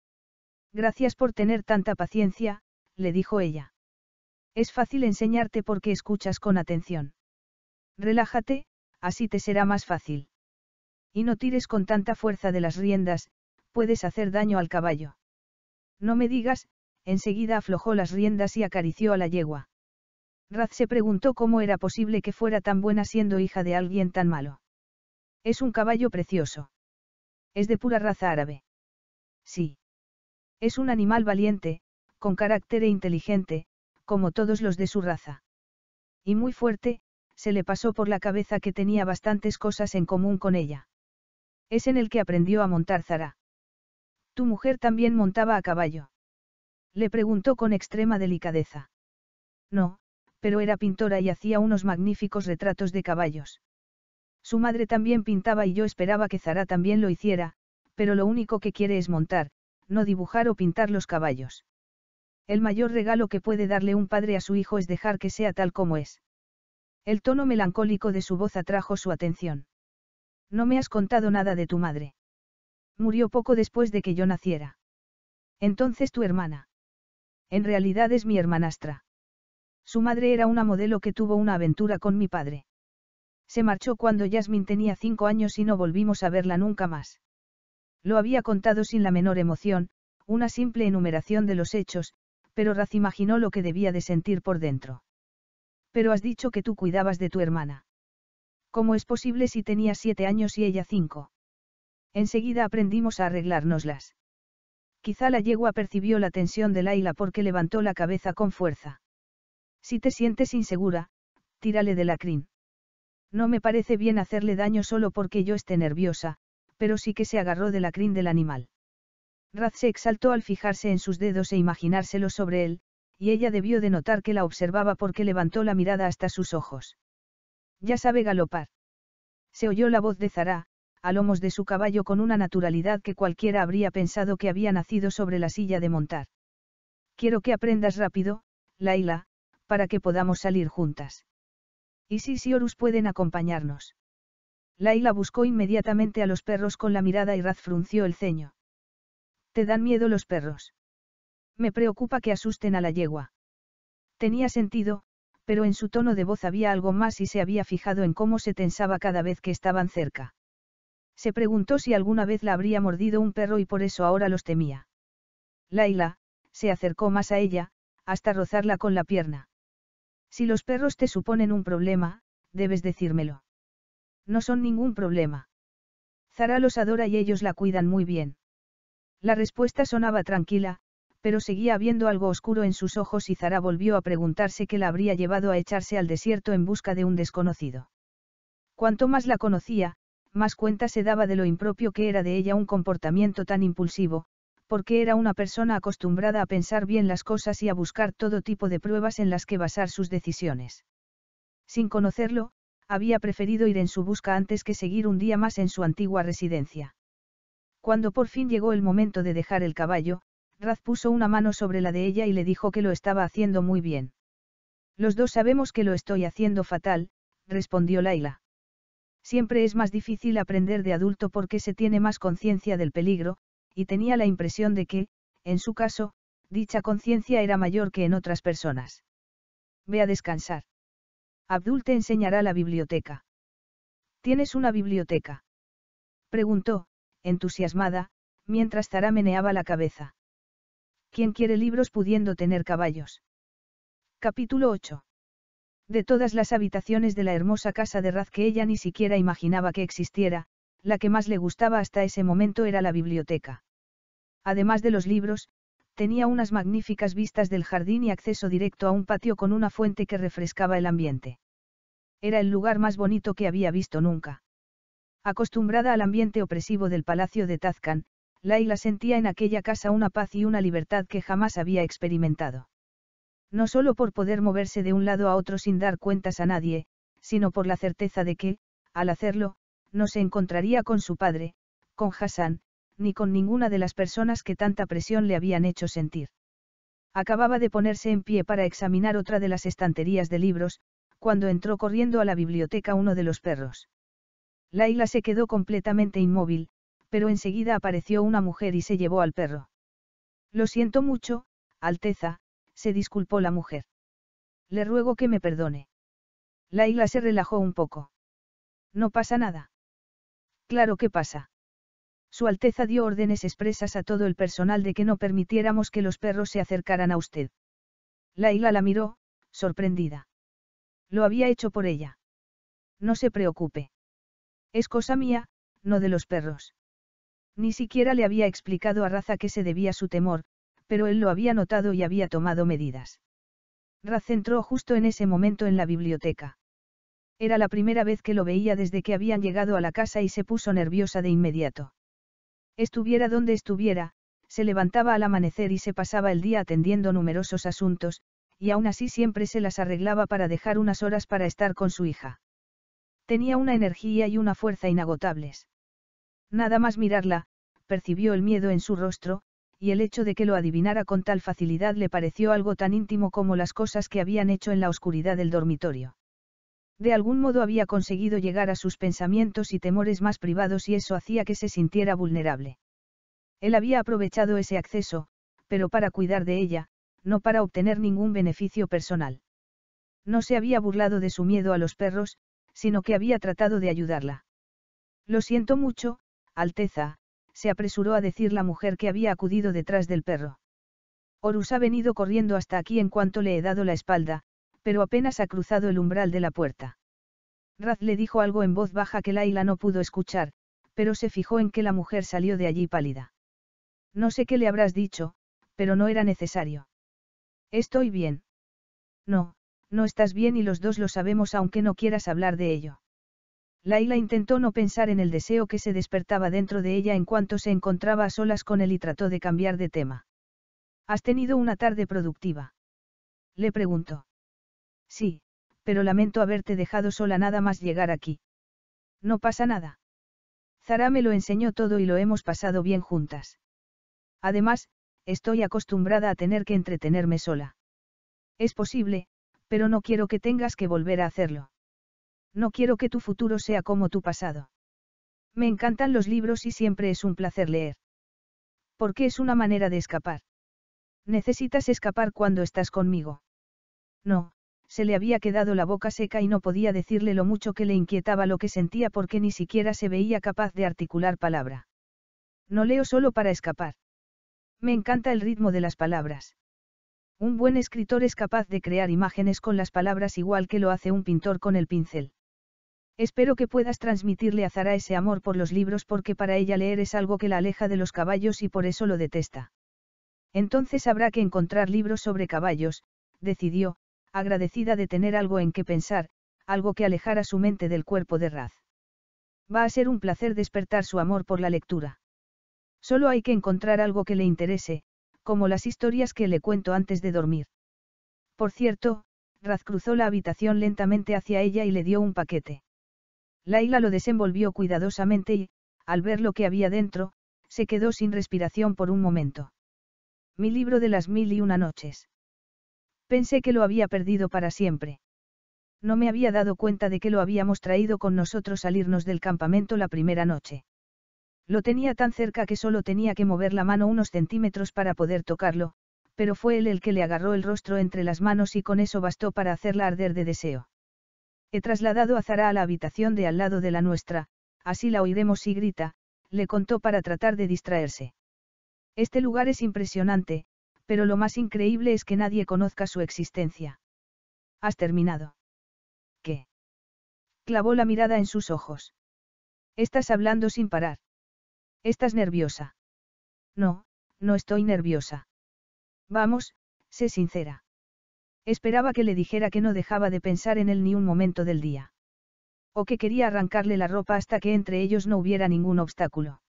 Gracias por tener tanta paciencia, le dijo ella. Es fácil enseñarte porque escuchas con atención. Relájate, así te será más fácil. Y no tires con tanta fuerza de las riendas, puedes hacer daño al caballo. No me digas, enseguida aflojó las riendas y acarició a la yegua. Raz se preguntó cómo era posible que fuera tan buena siendo hija de alguien tan malo. Es un caballo precioso. Es de pura raza árabe. Sí. Es un animal valiente, con carácter e inteligente, como todos los de su raza. Y muy fuerte, se le pasó por la cabeza que tenía bastantes cosas en común con ella. Es en el que aprendió a montar Zara. Tu mujer también montaba a caballo. Le preguntó con extrema delicadeza. No, pero era pintora y hacía unos magníficos retratos de caballos. Su madre también pintaba y yo esperaba que Zara también lo hiciera, pero lo único que quiere es montar, no dibujar o pintar los caballos. El mayor regalo que puede darle un padre a su hijo es dejar que sea tal como es. El tono melancólico de su voz atrajo su atención. No me has contado nada de tu madre. Murió poco después de que yo naciera. Entonces tu hermana. En realidad es mi hermanastra. Su madre era una modelo que tuvo una aventura con mi padre. Se marchó cuando Jasmine tenía cinco años y no volvimos a verla nunca más. Lo había contado sin la menor emoción, una simple enumeración de los hechos, pero Raz imaginó lo que debía de sentir por dentro. Pero has dicho que tú cuidabas de tu hermana. ¿Cómo es posible si tenía siete años y ella cinco? Enseguida aprendimos a arreglárnoslas. Quizá la yegua percibió la tensión de Laila porque levantó la cabeza con fuerza. Si te sientes insegura, tírale de la crin. No me parece bien hacerle daño solo porque yo esté nerviosa, pero sí que se agarró de la crin del animal. Raz se exaltó al fijarse en sus dedos e imaginárselo sobre él, y ella debió de notar que la observaba porque levantó la mirada hasta sus ojos. Ya sabe galopar. Se oyó la voz de Zara, a lomos de su caballo con una naturalidad que cualquiera habría pensado que había nacido sobre la silla de montar. Quiero que aprendas rápido, Laila, para que podamos salir juntas. ¿Y si Siorus pueden acompañarnos? Laila buscó inmediatamente a los perros con la mirada y Raz frunció el ceño. ¿Te dan miedo los perros? Me preocupa que asusten a la yegua. Tenía sentido, pero en su tono de voz había algo más y se había fijado en cómo se tensaba cada vez que estaban cerca. Se preguntó si alguna vez la habría mordido un perro y por eso ahora los temía. Laila, se acercó más a ella, hasta rozarla con la pierna. Si los perros te suponen un problema, debes decírmelo. No son ningún problema. Zara los adora y ellos la cuidan muy bien. La respuesta sonaba tranquila, pero seguía habiendo algo oscuro en sus ojos y Zara volvió a preguntarse qué la habría llevado a echarse al desierto en busca de un desconocido. Cuanto más la conocía, más cuenta se daba de lo impropio que era de ella un comportamiento tan impulsivo, porque era una persona acostumbrada a pensar bien las cosas y a buscar todo tipo de pruebas en las que basar sus decisiones. Sin conocerlo, había preferido ir en su busca antes que seguir un día más en su antigua residencia. Cuando por fin llegó el momento de dejar el caballo, Raz puso una mano sobre la de ella y le dijo que lo estaba haciendo muy bien. Los dos sabemos que lo estoy haciendo fatal, respondió Laila. Siempre es más difícil aprender de adulto porque se tiene más conciencia del peligro, y tenía la impresión de que, en su caso, dicha conciencia era mayor que en otras personas. Ve a descansar. Abdul te enseñará la biblioteca. ¿Tienes una biblioteca? Preguntó, entusiasmada, mientras Zara meneaba la cabeza. ¿Quién quiere libros pudiendo tener caballos? Capítulo 8. De todas las habitaciones de la hermosa casa de Raz que ella ni siquiera imaginaba que existiera, la que más le gustaba hasta ese momento era la biblioteca. Además de los libros, tenía unas magníficas vistas del jardín y acceso directo a un patio con una fuente que refrescaba el ambiente. Era el lugar más bonito que había visto nunca. Acostumbrada al ambiente opresivo del palacio de Tazcan, Laila sentía en aquella casa una paz y una libertad que jamás había experimentado. No solo por poder moverse de un lado a otro sin dar cuentas a nadie, sino por la certeza de que, al hacerlo, no se encontraría con su padre, con Hassan, ni con ninguna de las personas que tanta presión le habían hecho sentir. Acababa de ponerse en pie para examinar otra de las estanterías de libros, cuando entró corriendo a la biblioteca uno de los perros. Laila se quedó completamente inmóvil, pero enseguida apareció una mujer y se llevó al perro. Lo siento mucho, Alteza, se disculpó la mujer. Le ruego que me perdone. Laila se relajó un poco. No pasa nada. Claro que pasa. Su Alteza dio órdenes expresas a todo el personal de que no permitiéramos que los perros se acercaran a usted. Laila la miró, sorprendida. Lo había hecho por ella. No se preocupe. Es cosa mía, no de los perros. Ni siquiera le había explicado a Raza que se debía su temor, pero él lo había notado y había tomado medidas. Raz entró justo en ese momento en la biblioteca. Era la primera vez que lo veía desde que habían llegado a la casa y se puso nerviosa de inmediato. Estuviera donde estuviera, se levantaba al amanecer y se pasaba el día atendiendo numerosos asuntos, y aún así siempre se las arreglaba para dejar unas horas para estar con su hija. Tenía una energía y una fuerza inagotables. Nada más mirarla, percibió el miedo en su rostro, y el hecho de que lo adivinara con tal facilidad le pareció algo tan íntimo como las cosas que habían hecho en la oscuridad del dormitorio. De algún modo había conseguido llegar a sus pensamientos y temores más privados y eso hacía que se sintiera vulnerable. Él había aprovechado ese acceso, pero para cuidar de ella, no para obtener ningún beneficio personal. No se había burlado de su miedo a los perros, sino que había tratado de ayudarla. Lo siento mucho, Alteza, se apresuró a decir la mujer que había acudido detrás del perro. Horus ha venido corriendo hasta aquí en cuanto le he dado la espalda, pero apenas ha cruzado el umbral de la puerta. Raz le dijo algo en voz baja que Laila no pudo escuchar, pero se fijó en que la mujer salió de allí pálida. No sé qué le habrás dicho, pero no era necesario. Estoy bien. No, no estás bien y los dos lo sabemos aunque no quieras hablar de ello. Laila intentó no pensar en el deseo que se despertaba dentro de ella en cuanto se encontraba a solas con él y trató de cambiar de tema. ¿Has tenido una tarde productiva? Le preguntó. Sí, pero lamento haberte dejado sola nada más llegar aquí. No pasa nada. Zara me lo enseñó todo y lo hemos pasado bien juntas. Además, estoy acostumbrada a tener que entretenerme sola. Es posible, pero no quiero que tengas que volver a hacerlo. No quiero que tu futuro sea como tu pasado. Me encantan los libros y siempre es un placer leer. Porque es una manera de escapar. Necesitas escapar cuando estás conmigo. No, se le había quedado la boca seca y no podía decirle lo mucho que le inquietaba lo que sentía porque ni siquiera se veía capaz de articular palabra. No leo solo para escapar. Me encanta el ritmo de las palabras. Un buen escritor es capaz de crear imágenes con las palabras igual que lo hace un pintor con el pincel. Espero que puedas transmitirle a Zara ese amor por los libros porque para ella leer es algo que la aleja de los caballos y por eso lo detesta. Entonces habrá que encontrar libros sobre caballos, decidió, agradecida de tener algo en que pensar, algo que alejara su mente del cuerpo de Raz. Va a ser un placer despertar su amor por la lectura. Solo hay que encontrar algo que le interese, como las historias que le cuento antes de dormir. Por cierto, Raz cruzó la habitación lentamente hacia ella y le dio un paquete. Laila lo desenvolvió cuidadosamente y, al ver lo que había dentro, se quedó sin respiración por un momento. Mi libro de las mil y una noches. Pensé que lo había perdido para siempre. No me había dado cuenta de que lo habíamos traído con nosotros al irnos del campamento la primera noche. Lo tenía tan cerca que solo tenía que mover la mano unos centímetros para poder tocarlo, pero fue él el que le agarró el rostro entre las manos y con eso bastó para hacerla arder de deseo. Trasladado a Zara a la habitación de al lado de la nuestra, así la oiremos si grita, le contó para tratar de distraerse. Este lugar es impresionante, pero lo más increíble es que nadie conozca su existencia. ¿Has terminado? ¿Qué? Clavó la mirada en sus ojos. Estás hablando sin parar. ¿Estás nerviosa? No, no estoy nerviosa. Vamos, sé sincera. Esperaba que le dijera que no dejaba de pensar en él ni un momento del día. O que quería arrancarle la ropa hasta que entre ellos no hubiera ningún obstáculo.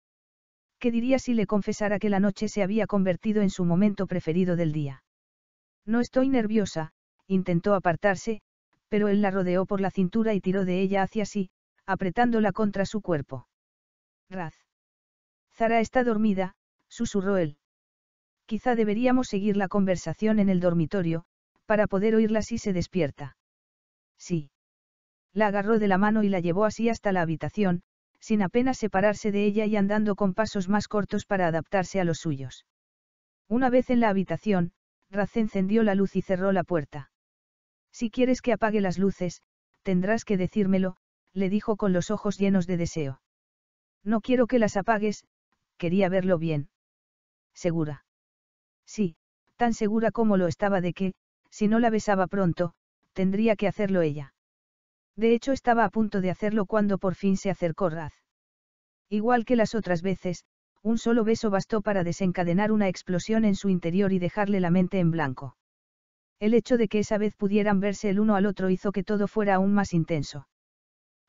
¿Qué diría si le confesara que la noche se había convertido en su momento preferido del día? No estoy nerviosa, intentó apartarse, pero él la rodeó por la cintura y tiró de ella hacia sí, apretándola contra su cuerpo. Raz. Zara está dormida, susurró él. Quizá deberíamos seguir la conversación en el dormitorio, para poder oírla si se despierta. Sí. La agarró de la mano y la llevó así hasta la habitación, sin apenas separarse de ella y andando con pasos más cortos para adaptarse a los suyos. Una vez en la habitación, Raz encendió la luz y cerró la puerta. Si quieres que apague las luces, tendrás que decírmelo, le dijo con los ojos llenos de deseo. No quiero que las apagues, quería verlo bien. ¿Segura? Sí, tan segura como lo estaba de que, si no la besaba pronto, tendría que hacerlo ella. De hecho estaba a punto de hacerlo cuando por fin se acercó Raz. Igual que las otras veces, un solo beso bastó para desencadenar una explosión en su interior y dejarle la mente en blanco. El hecho de que esa vez pudieran verse el uno al otro hizo que todo fuera aún más intenso.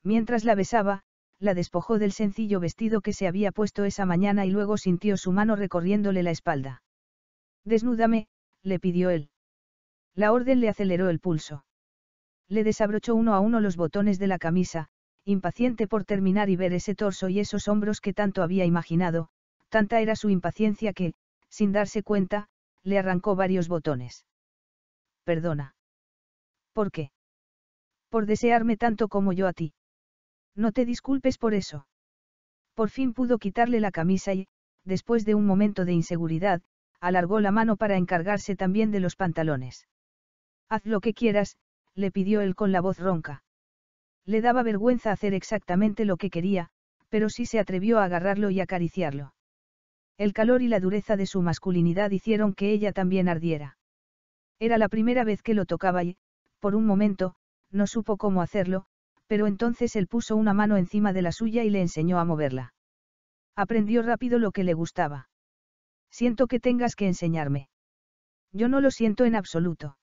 Mientras la besaba, la despojó del sencillo vestido que se había puesto esa mañana y luego sintió su mano recorriéndole la espalda. Desnúdame, le pidió él. La orden le aceleró el pulso. Le desabrochó uno a uno los botones de la camisa, impaciente por terminar y ver ese torso y esos hombros que tanto había imaginado, tanta era su impaciencia que, sin darse cuenta, le arrancó varios botones. Perdona. ¿Por qué? Por desearme tanto como yo a ti. No te disculpes por eso. Por fin pudo quitarle la camisa y, después de un momento de inseguridad, alargó la mano para encargarse también de los pantalones. Haz lo que quieras, le pidió él con la voz ronca. Le daba vergüenza hacer exactamente lo que quería, pero sí se atrevió a agarrarlo y acariciarlo. El calor y la dureza de su masculinidad hicieron que ella también ardiera. Era la primera vez que lo tocaba y, por un momento, no supo cómo hacerlo, pero entonces él puso una mano encima de la suya y le enseñó a moverla. Aprendió rápido lo que le gustaba. Siento que tengas que enseñarme. Yo no lo siento en absoluto.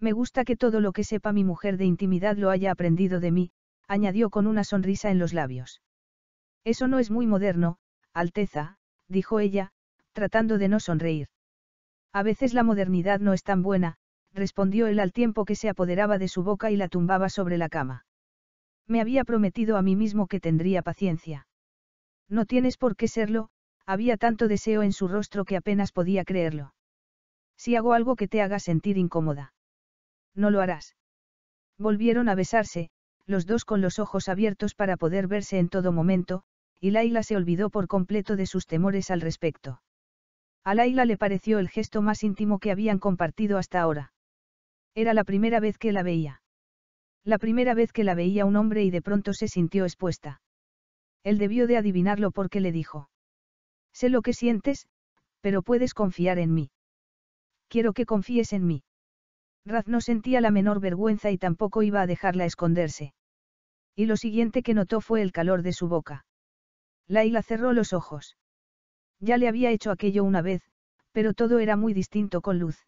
Me gusta que todo lo que sepa mi mujer de intimidad lo haya aprendido de mí, añadió con una sonrisa en los labios. Eso no es muy moderno, Alteza, dijo ella, tratando de no sonreír. A veces la modernidad no es tan buena, respondió él al tiempo que se apoderaba de su boca y la tumbaba sobre la cama. Me había prometido a mí mismo que tendría paciencia. No tienes por qué serlo, había tanto deseo en su rostro que apenas podía creerlo. Si hago algo que te haga sentir incómoda. No lo harás. Volvieron a besarse, los dos con los ojos abiertos para poder verse en todo momento, y Laila se olvidó por completo de sus temores al respecto. A Laila le pareció el gesto más íntimo que habían compartido hasta ahora. Era la primera vez que la veía. La primera vez que la veía un hombre y de pronto se sintió expuesta. Él debió de adivinarlo porque le dijo. Sé lo que sientes, pero puedes confiar en mí. Quiero que confíes en mí. Raz no sentía la menor vergüenza y tampoco iba a dejarla esconderse. Y lo siguiente que notó fue el calor de su boca. Laila cerró los ojos. Ya le había hecho aquello una vez, Pero todo era muy distinto con luz.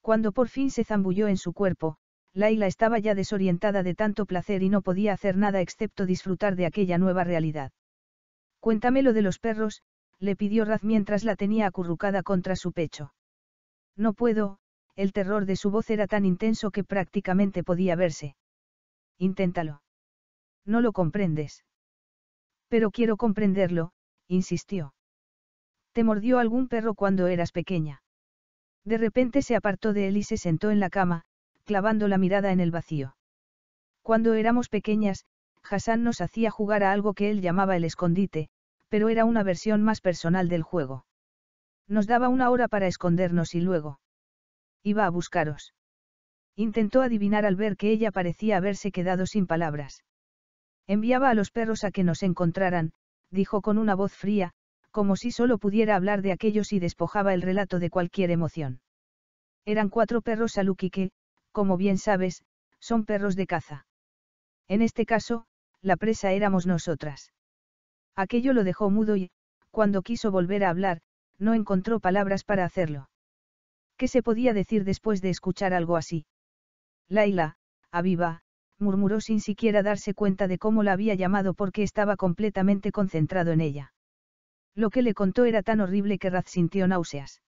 Cuando por fin se zambulló en su cuerpo, Laila estaba ya desorientada de tanto placer y no podía hacer nada excepto disfrutar de aquella nueva realidad. Cuéntame lo de los perros, le pidió Raz mientras la tenía acurrucada contra su pecho. No puedo, el terror de su voz era tan intenso que prácticamente podía verse. Inténtalo. No lo comprendes. Pero quiero comprenderlo, insistió. ¿Te mordió algún perro cuando eras pequeña? De repente se apartó de él y se sentó en la cama, clavando la mirada en el vacío. Cuando éramos pequeñas, Hassan nos hacía jugar a algo que él llamaba el escondite, pero era una versión más personal del juego. Nos daba una hora para escondernos y luego. Iba a buscaros. Intentó adivinar al ver que ella parecía haberse quedado sin palabras. Enviaba a los perros a que nos encontraran, dijo con una voz fría, como si solo pudiera hablar de aquellos y despojaba el relato de cualquier emoción. Eran cuatro perros Saluki que, como bien sabes, son perros de caza. En este caso, la presa éramos nosotras. Aquello lo dejó mudo y, cuando quiso volver a hablar, no encontró palabras para hacerlo. ¿Qué se podía decir después de escuchar algo así? Laila, aviva, murmuró sin siquiera darse cuenta de cómo la había llamado porque estaba completamente concentrado en ella. Lo que le contó era tan horrible que Raz sintió náuseas.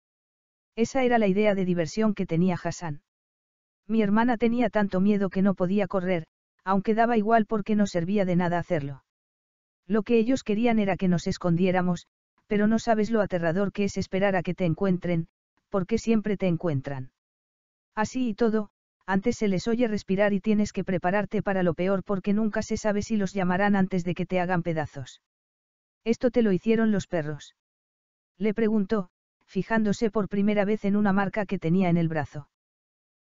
Esa era la idea de diversión que tenía Hassan. Mi hermana tenía tanto miedo que no podía correr, aunque daba igual porque no servía de nada hacerlo. Lo que ellos querían era que nos escondiéramos, pero no sabes lo aterrador que es esperar a que te encuentren, porque siempre te encuentran. Así y todo, antes se les oye respirar y tienes que prepararte para lo peor porque nunca se sabe si los llamarán antes de que te hagan pedazos. Esto te lo hicieron los perros. Le preguntó, fijándose por primera vez en una marca que tenía en el brazo.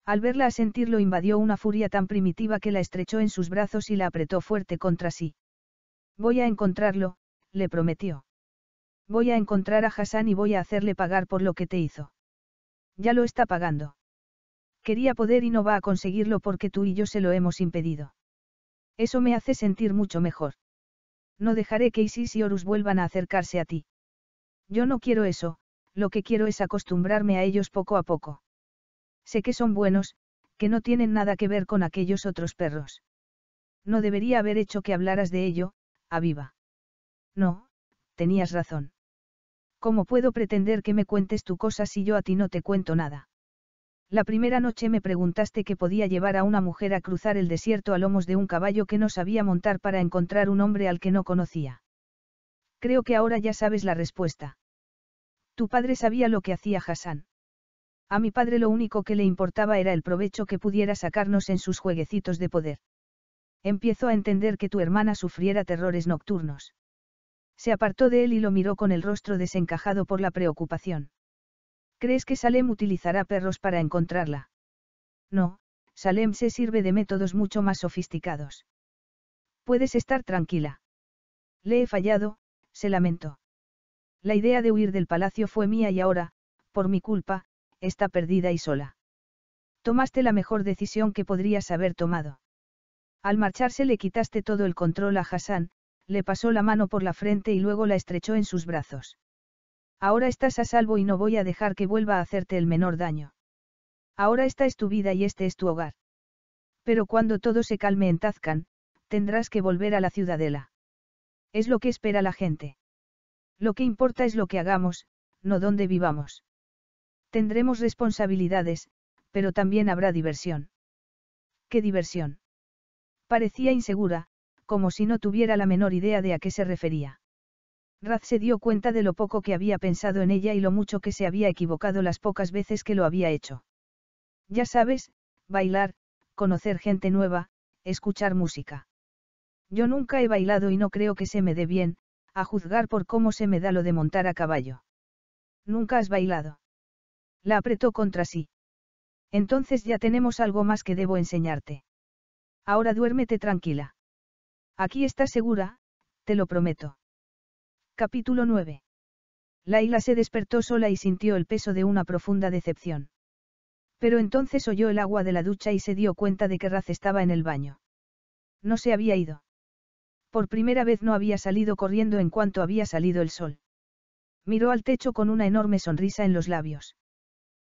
Al verla a sentirlo invadió una furia tan primitiva que la estrechó en sus brazos y la apretó fuerte contra sí. Voy a encontrarlo, le prometió. Voy a encontrar a Hassan y voy a hacerle pagar por lo que te hizo. Ya lo está pagando. Quería poder y no va a conseguirlo porque tú y yo se lo hemos impedido. Eso me hace sentir mucho mejor. No dejaré que Isis y Horus vuelvan a acercarse a ti. Yo no quiero eso, lo que quiero es acostumbrarme a ellos poco a poco. Sé que son buenos, que no tienen nada que ver con aquellos otros perros. No debería haber hecho que hablaras de ello, Aviva. No, tenías razón. ¿Cómo puedo pretender que me cuentes tu cosa si yo a ti no te cuento nada? La primera noche me preguntaste qué podía llevar a una mujer a cruzar el desierto a lomos de un caballo que no sabía montar para encontrar un hombre al que no conocía. Creo que ahora ya sabes la respuesta. Tu padre sabía lo que hacía Hassan. A mi padre lo único que le importaba era el provecho que pudiera sacarnos en sus jueguecitos de poder. Empiezo a entender que tu hermana sufriera terrores nocturnos. Se apartó de él y lo miró con el rostro desencajado por la preocupación. ¿Crees que Salem utilizará perros para encontrarla? No, Salem se sirve de métodos mucho más sofisticados. Puedes estar tranquila. Le he fallado, se lamentó. La idea de huir del palacio fue mía y ahora, por mi culpa, está perdida y sola. Tomaste la mejor decisión que podrías haber tomado. Al marcharse le quitaste todo el control a Hassan, le pasó la mano por la frente y luego la estrechó en sus brazos. Ahora estás a salvo y no voy a dejar que vuelva a hacerte el menor daño. Ahora esta es tu vida y este es tu hogar. Pero cuando todo se calme en Tazcan, tendrás que volver a la ciudadela. Es lo que espera la gente. Lo que importa es lo que hagamos, no dónde vivamos. Tendremos responsabilidades, pero también habrá diversión. ¿Qué diversión? Parecía insegura, como si no tuviera la menor idea de a qué se refería. Raz se dio cuenta de lo poco que había pensado en ella y lo mucho que se había equivocado las pocas veces que lo había hecho. Ya sabes, bailar, conocer gente nueva, escuchar música. Yo nunca he bailado y no creo que se me dé bien, a juzgar por cómo se me da lo de montar a caballo. Nunca has bailado. La apretó contra sí. Entonces ya tenemos algo más que debo enseñarte. Ahora duérmete tranquila. Aquí estás segura, te lo prometo. Capítulo 9. Laila se despertó sola y sintió el peso de una profunda decepción. Pero entonces oyó el agua de la ducha y se dio cuenta de que Raz estaba en el baño. No se había ido. Por primera vez no había salido corriendo en cuanto había salido el sol. Miró al techo con una enorme sonrisa en los labios.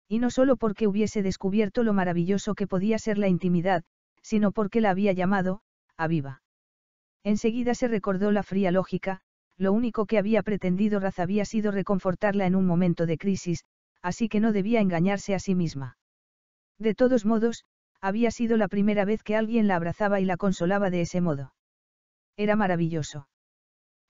Y no solo porque hubiese descubierto lo maravilloso que podía ser la intimidad, sino porque la había llamado, a viva. Enseguida se recordó la fría lógica, lo único que había pretendido Raz había sido reconfortarla en un momento de crisis, así que no debía engañarse a sí misma. De todos modos, había sido la primera vez que alguien la abrazaba y la consolaba de ese modo. Era maravilloso.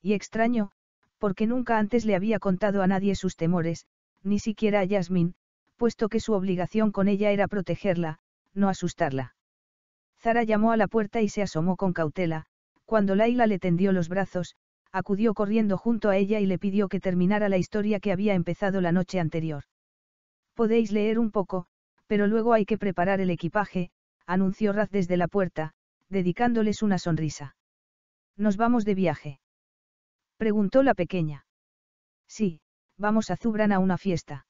Y extraño, porque nunca antes le había contado a nadie sus temores, ni siquiera a Yasmin, puesto que su obligación con ella era protegerla, no asustarla. Zara llamó a la puerta y se asomó con cautela, cuando Laila le tendió los brazos, acudió corriendo junto a ella y le pidió que terminara la historia que había empezado la noche anterior. Podéis leer un poco, pero luego hay que preparar el equipaje, anunció Raz desde la puerta, dedicándoles una sonrisa. ¿Nos vamos de viaje? Preguntó la pequeña. Sí, vamos a Zubran a una fiesta.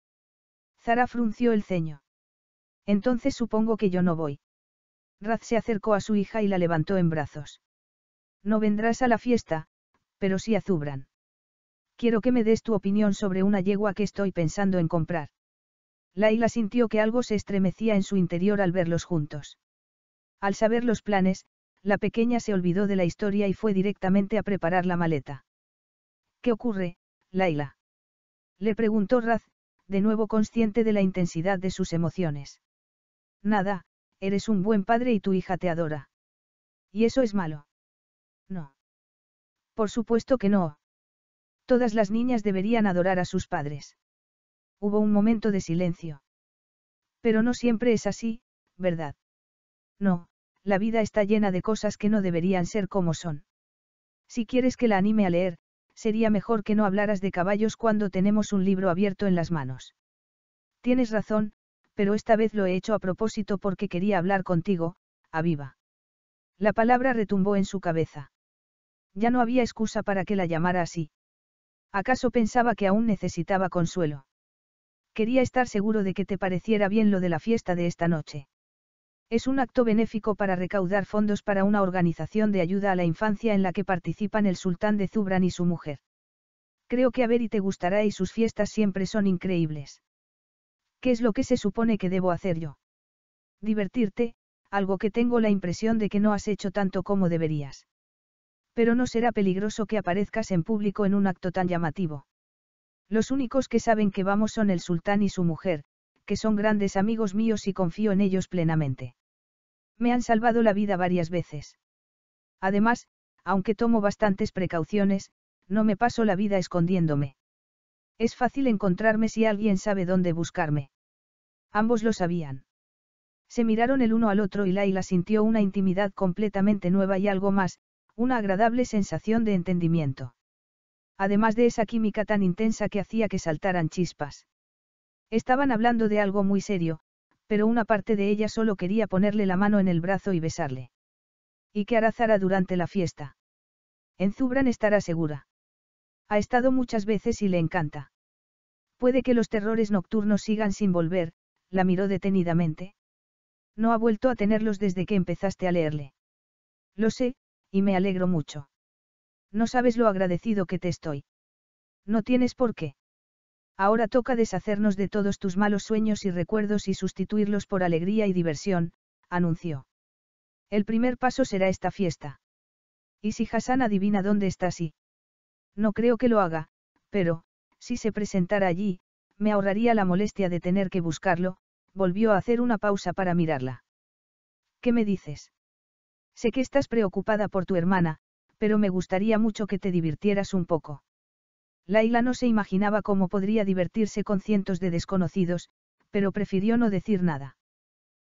Zara frunció el ceño. Entonces supongo que yo no voy. Raz se acercó a su hija y la levantó en brazos. No vendrás a la fiesta, pero sí a Zubran. Quiero que me des tu opinión sobre una yegua que estoy pensando en comprar. Laila sintió que algo se estremecía en su interior al verlos juntos. Al saber los planes, la pequeña se olvidó de la historia y fue directamente a preparar la maleta. ¿Qué ocurre, Laila? Le preguntó Raz, de nuevo consciente de la intensidad de sus emociones. Nada, eres un buen padre y tu hija te adora. ¿Y eso es malo? No. Por supuesto que no. Todas las niñas deberían adorar a sus padres. Hubo un momento de silencio. Pero no siempre es así, ¿verdad? No, la vida está llena de cosas que no deberían ser como son. Si quieres que la anime a leer, sería mejor que no hablaras de caballos cuando tenemos un libro abierto en las manos. Tienes razón, pero esta vez lo he hecho a propósito porque quería hablar contigo, Aviva. La palabra retumbó en su cabeza. Ya no había excusa para que la llamara así. ¿Acaso pensaba que aún necesitaba consuelo? Quería estar seguro de que te pareciera bien lo de la fiesta de esta noche. Es un acto benéfico para recaudar fondos para una organización de ayuda a la infancia en la que participan el sultán de Zubran y su mujer. Creo que a ver y te gustará y sus fiestas siempre son increíbles. ¿Qué es lo que se supone que debo hacer yo? Divertirte, algo que tengo la impresión de que no has hecho tanto como deberías. Pero no será peligroso que aparezcas en público en un acto tan llamativo. Los únicos que saben que vamos son el sultán y su mujer, que son grandes amigos míos y confío en ellos plenamente. Me han salvado la vida varias veces. Además, aunque tomo bastantes precauciones, no me paso la vida escondiéndome. Es fácil encontrarme si alguien sabe dónde buscarme. Ambos lo sabían. Se miraron el uno al otro y Laila sintió una intimidad completamente nueva y algo más, una agradable sensación de entendimiento. Además de esa química tan intensa que hacía que saltaran chispas. Estaban hablando de algo muy serio, pero una parte de ella solo quería ponerle la mano en el brazo y besarle. ¿Y qué hará Zara durante la fiesta? En Zubran estará segura. Ha estado muchas veces y le encanta. Puede que los terrores nocturnos sigan sin volver, la miró detenidamente. No ha vuelto a tenerlos desde que empezaste a leerle. Lo sé, y me alegro mucho. No sabes lo agradecido que te estoy. No tienes por qué. Ahora toca deshacernos de todos tus malos sueños y recuerdos y sustituirlos por alegría y diversión, anunció. El primer paso será esta fiesta. ¿Y si Hassan adivina dónde está así? No creo que lo haga, pero, si se presentara allí, me ahorraría la molestia de tener que buscarlo, volvió a hacer una pausa para mirarla. ¿Qué me dices? Sé que estás preocupada por tu hermana, pero me gustaría mucho que te divirtieras un poco. Laila no se imaginaba cómo podría divertirse con cientos de desconocidos, pero prefirió no decir nada.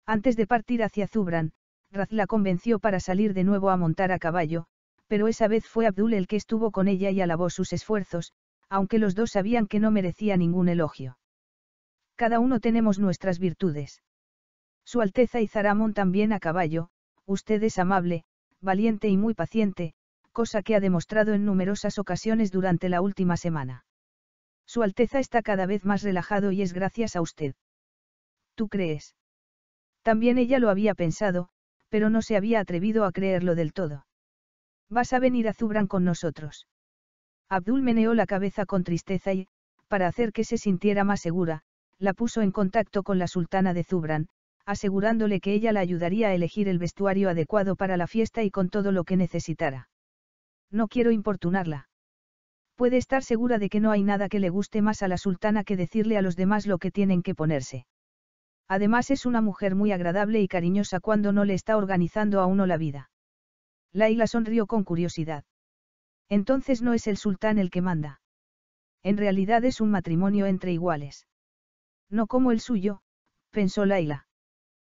Antes de partir hacia Zubran, Raz la convenció para salir de nuevo a montar a caballo, pero esa vez fue Abdul el que estuvo con ella y alabó sus esfuerzos, aunque los dos sabían que no merecía ningún elogio. Cada uno tenemos nuestras virtudes. Su Alteza y Zaramón también a caballo, usted es amable, valiente y muy paciente, cosa que ha demostrado en numerosas ocasiones durante la última semana. Su Alteza está cada vez más relajado y es gracias a usted. ¿Tú crees? También ella lo había pensado, pero no se había atrevido a creerlo del todo. Vas a venir a Zubran con nosotros. Abdul meneó la cabeza con tristeza y, para hacer que se sintiera más segura, la puso en contacto con la sultana de Zubran, asegurándole que ella la ayudaría a elegir el vestuario adecuado para la fiesta y con todo lo que necesitara. No quiero importunarla. Puede estar segura de que no hay nada que le guste más a la sultana que decirle a los demás lo que tienen que ponerse. Además es una mujer muy agradable y cariñosa cuando no le está organizando a uno la vida. Laila sonrió con curiosidad. Entonces no es el sultán el que manda. En realidad es un matrimonio entre iguales. No como el suyo, pensó Laila.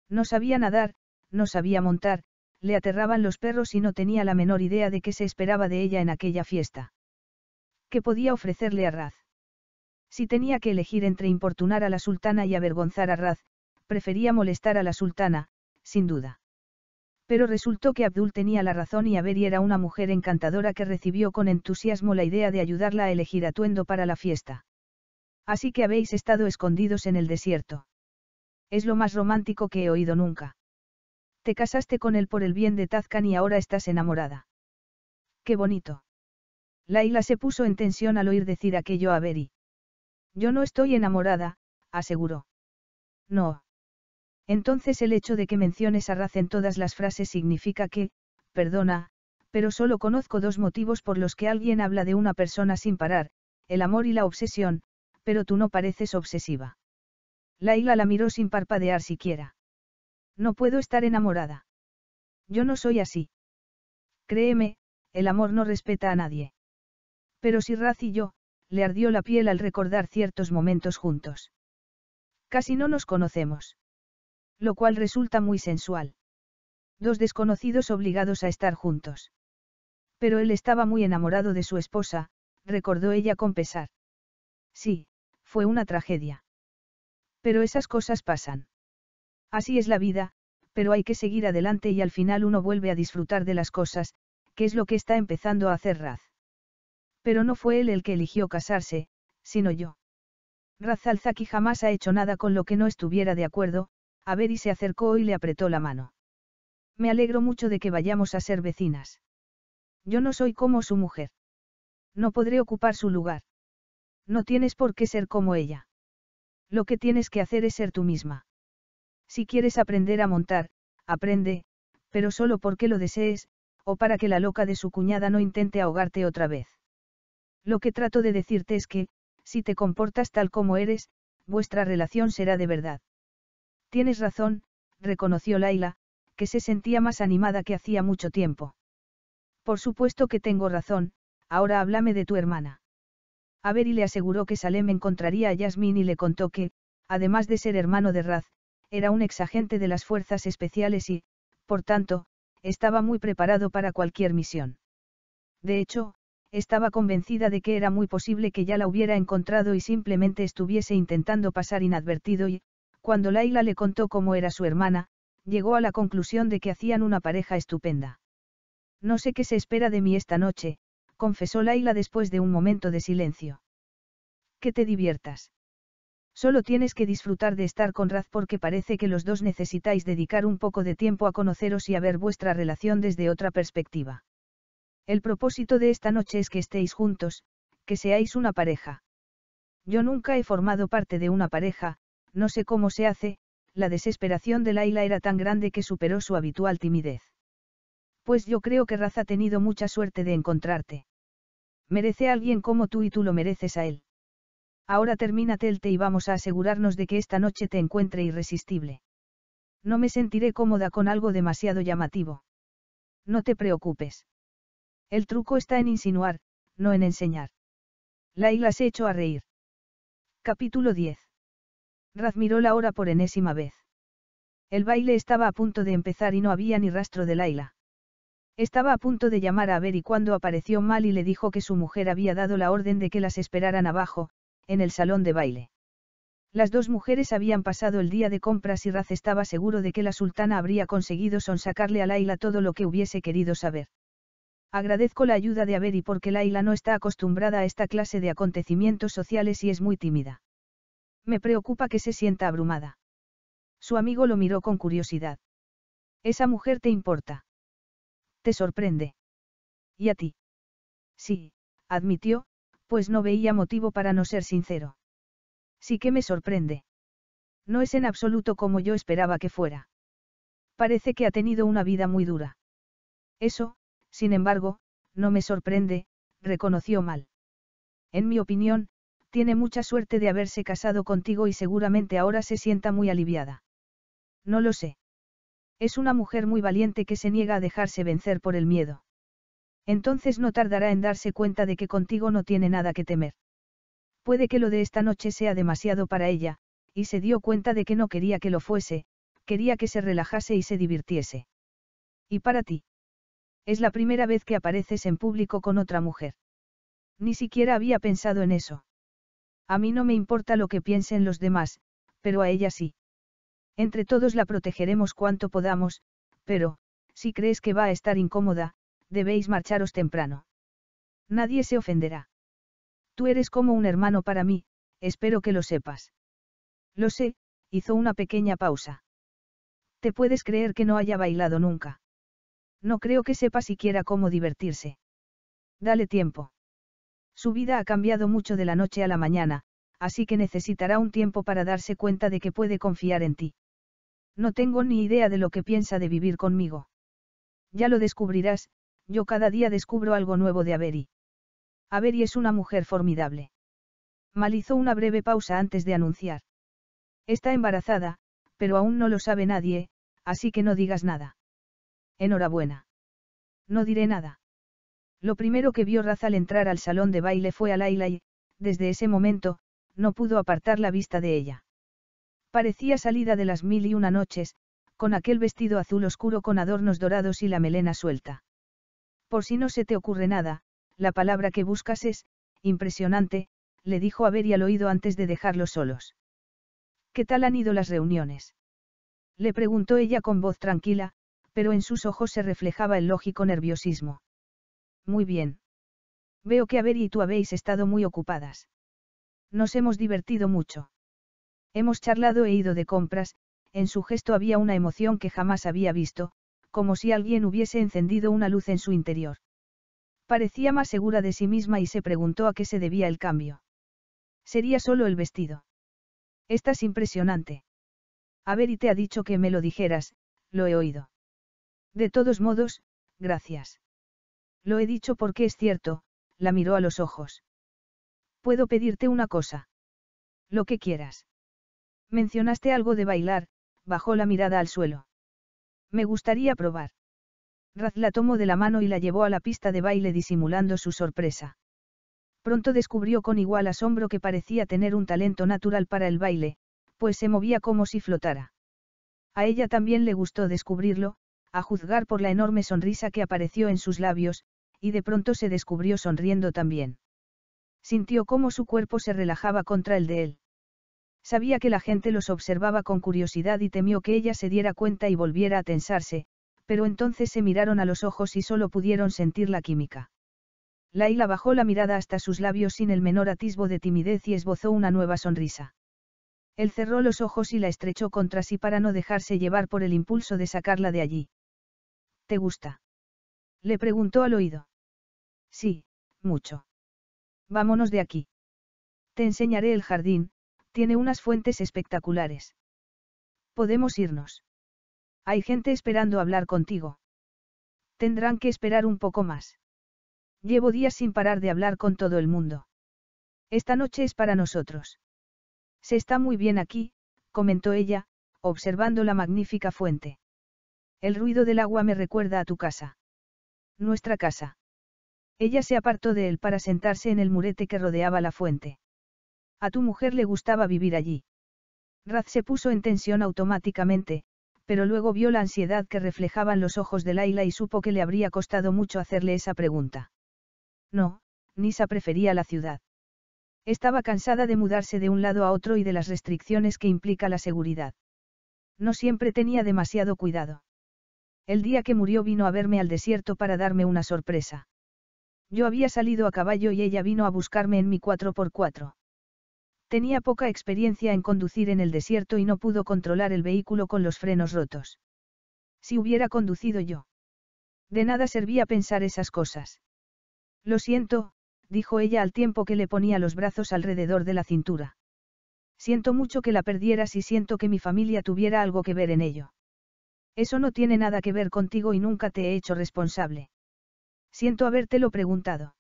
No sabía nadar, no sabía montar, le aterraban los perros y no tenía la menor idea de qué se esperaba de ella en aquella fiesta. ¿Qué podía ofrecerle a Raz? Si tenía que elegir entre importunar a la sultana y avergonzar a Raz, prefería molestar a la sultana, sin duda. Pero resultó que Abdul tenía la razón y Averi era una mujer encantadora que recibió con entusiasmo la idea de ayudarla a elegir atuendo para la fiesta. Así que habéis estado escondidos en el desierto. Es lo más romántico que he oído nunca. Te casaste con él por el bien de Tazcan y ahora estás enamorada. Qué bonito. Laila se puso en tensión al oír decir aquello a Averi. Yo no estoy enamorada, aseguró. No. Entonces el hecho de que menciones a Raz en todas las frases significa que, perdona, pero solo conozco dos motivos por los que alguien habla de una persona sin parar, el amor y la obsesión, pero tú no pareces obsesiva. Laila la miró sin parpadear siquiera. No puedo estar enamorada. Yo no soy así. Créeme, el amor no respeta a nadie. Pero si Raz y yo, le ardió la piel al recordar ciertos momentos juntos. Casi no nos conocemos. Lo cual resulta muy sensual. Dos desconocidos obligados a estar juntos. Pero él estaba muy enamorado de su esposa, recordó ella con pesar. Sí, fue una tragedia. Pero esas cosas pasan. Así es la vida, pero hay que seguir adelante y al final uno vuelve a disfrutar de las cosas, que es lo que está empezando a hacer Raz. Pero no fue él el que eligió casarse, sino yo. Raz Alzaki jamás ha hecho nada con lo que no estuviera de acuerdo, a ver y se acercó y le apretó la mano. Me alegro mucho de que vayamos a ser vecinas. Yo no soy como su mujer. No podré ocupar su lugar. No tienes por qué ser como ella. Lo que tienes que hacer es ser tú misma. Si quieres aprender a montar, aprende, pero solo porque lo desees, o para que la loca de su cuñada no intente ahogarte otra vez. Lo que trato de decirte es que, si te comportas tal como eres, vuestra relación será de verdad. Tienes razón, reconoció Laila, que se sentía más animada que hacía mucho tiempo. Por supuesto que tengo razón, ahora háblame de tu hermana. Averi le aseguró que Salem encontraría a Yasmin y le contó que, además de ser hermano de Raz, era un exagente de las fuerzas especiales y, por tanto, estaba muy preparado para cualquier misión. De hecho, estaba convencida de que era muy posible que ya la hubiera encontrado y simplemente estuviese intentando pasar inadvertido y, cuando Laila le contó cómo era su hermana, llegó a la conclusión de que hacían una pareja estupenda. No sé qué se espera de mí esta noche, confesó Laila después de un momento de silencio. Que te diviertas. Solo tienes que disfrutar de estar con Raz porque parece que los dos necesitáis dedicar un poco de tiempo a conoceros y a ver vuestra relación desde otra perspectiva. El propósito de esta noche es que estéis juntos, que seáis una pareja. Yo nunca he formado parte de una pareja, no sé cómo se hace, la desesperación de Laila era tan grande que superó su habitual timidez. Pues yo creo que Raz ha tenido mucha suerte de encontrarte. Merece a alguien como tú y tú lo mereces a él. Ahora termínate el té y vamos a asegurarnos de que esta noche te encuentre irresistible. No me sentiré cómoda con algo demasiado llamativo. No te preocupes. El truco está en insinuar, no en enseñar. Laila se echó a reír. Capítulo 10. Raz miró la hora por enésima vez. El baile estaba a punto de empezar y no había ni rastro de Laila. Estaba a punto de llamar a Ver y cuando apareció Mal y le dijo que su mujer había dado la orden de que las esperaran abajo, en el salón de baile. Las dos mujeres habían pasado el día de compras y Raz estaba seguro de que la sultana habría conseguido sonsacarle a Laila todo lo que hubiese querido saber. Agradezco la ayuda de Averi porque Laila no está acostumbrada a esta clase de acontecimientos sociales y es muy tímida. Me preocupa que se sienta abrumada. Su amigo lo miró con curiosidad. ¿Esa mujer te importa? ¿Te sorprende? ¿Y a ti? Sí, admitió, Pues no veía motivo para no ser sincero. Sí que me sorprende. No es en absoluto como yo esperaba que fuera. Parece que ha tenido una vida muy dura. Eso, sin embargo, no me sorprende, reconoció mal. En mi opinión, tiene mucha suerte de haberse casado contigo y seguramente ahora se sienta muy aliviada. No lo sé. Es una mujer muy valiente que se niega a dejarse vencer por el miedo. Entonces no tardará en darse cuenta de que contigo no tiene nada que temer. Puede que lo de esta noche sea demasiado para ella, y se dio cuenta de que no quería que lo fuese, quería que se relajase y se divirtiese. ¿Y para ti? Es la primera vez que apareces en público con otra mujer. Ni siquiera había pensado en eso. A mí no me importa lo que piensen los demás, pero a ella sí. Entre todos la protegeremos cuanto podamos, pero, si crees que va a estar incómoda, debéis marcharos temprano. Nadie se ofenderá. Tú eres como un hermano para mí, espero que lo sepas. Lo sé, hizo una pequeña pausa. ¿Te puedes creer que no haya bailado nunca? No creo que sepa siquiera cómo divertirse. Dale tiempo. Su vida ha cambiado mucho de la noche a la mañana, así que necesitará un tiempo para darse cuenta de que puede confiar en ti. No tengo ni idea de lo que piensa de vivir conmigo. Ya lo descubrirás, yo cada día descubro algo nuevo de Avery. Avery es una mujer formidable. Mal hizo una breve pausa antes de anunciar. Está embarazada, pero aún no lo sabe nadie, así que no digas nada. Enhorabuena. No diré nada. Lo primero que vio Raza al entrar al salón de baile fue a Laila y, desde ese momento, no pudo apartar la vista de ella. Parecía salida de las mil y una noches, con aquel vestido azul oscuro con adornos dorados y la melena suelta. Por si no se te ocurre nada, la palabra que buscas es, impresionante, le dijo a Beri al oído antes de dejarlos solos. ¿Qué tal han ido las reuniones? Le preguntó ella con voz tranquila, pero en sus ojos se reflejaba el lógico nerviosismo. Muy bien. Veo que Avery y tú habéis estado muy ocupadas. Nos hemos divertido mucho. Hemos charlado e ido de compras, en su gesto había una emoción que jamás había visto, como si alguien hubiese encendido una luz en su interior. Parecía más segura de sí misma y se preguntó a qué se debía el cambio. Sería solo el vestido. Estás impresionante. Avery te ha dicho que me lo dijeras, lo he oído. De todos modos, gracias. Lo he dicho porque es cierto, la miró a los ojos. ¿Puedo pedirte una cosa? Lo que quieras. Mencionaste algo de bailar, bajó la mirada al suelo. Me gustaría probar. Raz la tomó de la mano y la llevó a la pista de baile disimulando su sorpresa. Pronto descubrió con igual asombro que parecía tener un talento natural para el baile, pues se movía como si flotara. A ella también le gustó descubrirlo, a juzgar por la enorme sonrisa que apareció en sus labios, y de pronto se descubrió sonriendo también. Sintió cómo su cuerpo se relajaba contra el de él. Sabía que la gente los observaba con curiosidad y temió que ella se diera cuenta y volviera a tensarse, pero entonces se miraron a los ojos y solo pudieron sentir la química. Laila bajó la mirada hasta sus labios sin el menor atisbo de timidez y esbozó una nueva sonrisa. Él cerró los ojos y la estrechó contra sí para no dejarse llevar por el impulso de sacarla de allí. ¿Te gusta? Le preguntó al oído. Sí, mucho. Vámonos de aquí. Te enseñaré el jardín, tiene unas fuentes espectaculares. Podemos irnos. Hay gente esperando hablar contigo. Tendrán que esperar un poco más. Llevo días sin parar de hablar con todo el mundo. Esta noche es para nosotros. Se está muy bien aquí, comentó ella, observando la magnífica fuente. El ruido del agua me recuerda a tu casa. Nuestra casa. Ella se apartó de él para sentarse en el murete que rodeaba la fuente. A tu mujer le gustaba vivir allí. Raz se puso en tensión automáticamente, pero luego vio la ansiedad que reflejaban los ojos de Laila y supo que le habría costado mucho hacerle esa pregunta. No, Nisa prefería la ciudad. Estaba cansada de mudarse de un lado a otro y de las restricciones que implica la seguridad. No siempre tenía demasiado cuidado. El día que murió vino a verme al desierto para darme una sorpresa. Yo había salido a caballo y ella vino a buscarme en mi 4x4. Tenía poca experiencia en conducir en el desierto y no pudo controlar el vehículo con los frenos rotos. Si hubiera conducido yo. De nada servía pensar esas cosas. Lo siento, dijo ella al tiempo que le ponía los brazos alrededor de la cintura. Siento mucho que la perdieras y siento que mi familia tuviera algo que ver en ello. Eso no tiene nada que ver contigo y nunca te he hecho responsable. Siento habértelo preguntado.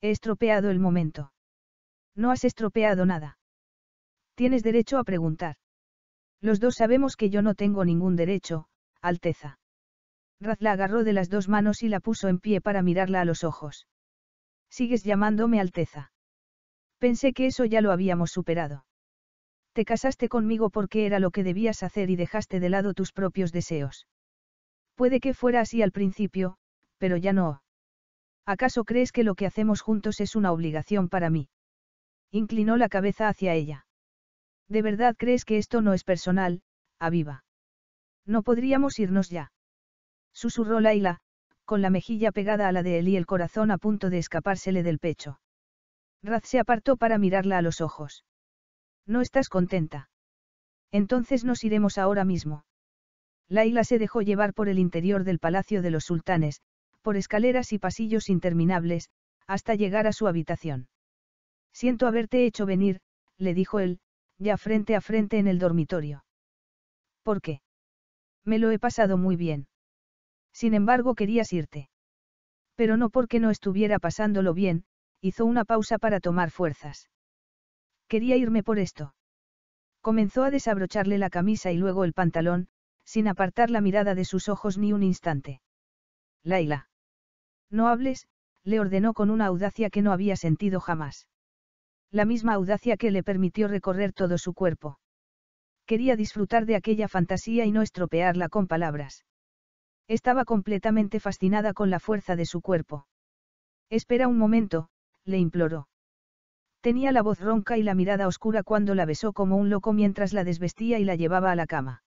He estropeado el momento. No has estropeado nada. Tienes derecho a preguntar. Los dos sabemos que yo no tengo ningún derecho, Alteza. Raz la agarró de las dos manos y la puso en pie para mirarla a los ojos. Sigues llamándome Alteza. Pensé que eso ya lo habíamos superado. Te casaste conmigo porque era lo que debías hacer y dejaste de lado tus propios deseos. Puede que fuera así al principio, pero ya no. ¿Acaso crees que lo que hacemos juntos es una obligación para mí? Inclinó la cabeza hacia ella. ¿De verdad crees que esto no es personal, Aviva? No podríamos irnos ya. Susurró Laila, con la mejilla pegada a la de él y el corazón a punto de escapársele del pecho. Raz se apartó para mirarla a los ojos. ¿No estás contenta? Entonces nos iremos ahora mismo. Laila se dejó llevar por el interior del Palacio de los Sultanes, por escaleras y pasillos interminables, hasta llegar a su habitación. Siento haberte hecho venir, le dijo él, ya frente a frente en el dormitorio. ¿Por qué? Me lo he pasado muy bien. Sin embargo, querías irte. Pero no porque no estuviera pasándolo bien, hizo una pausa para tomar fuerzas. Quería irme por esto. Comenzó a desabrocharle la camisa y luego el pantalón, sin apartar la mirada de sus ojos ni un instante. Laila. No hables, le ordenó con una audacia que no había sentido jamás. La misma audacia que le permitió recorrer todo su cuerpo. Quería disfrutar de aquella fantasía y no estropearla con palabras. Estaba completamente fascinada con la fuerza de su cuerpo. Espera un momento, le imploró. Tenía la voz ronca y la mirada oscura cuando la besó como un loco mientras la desvestía y la llevaba a la cama.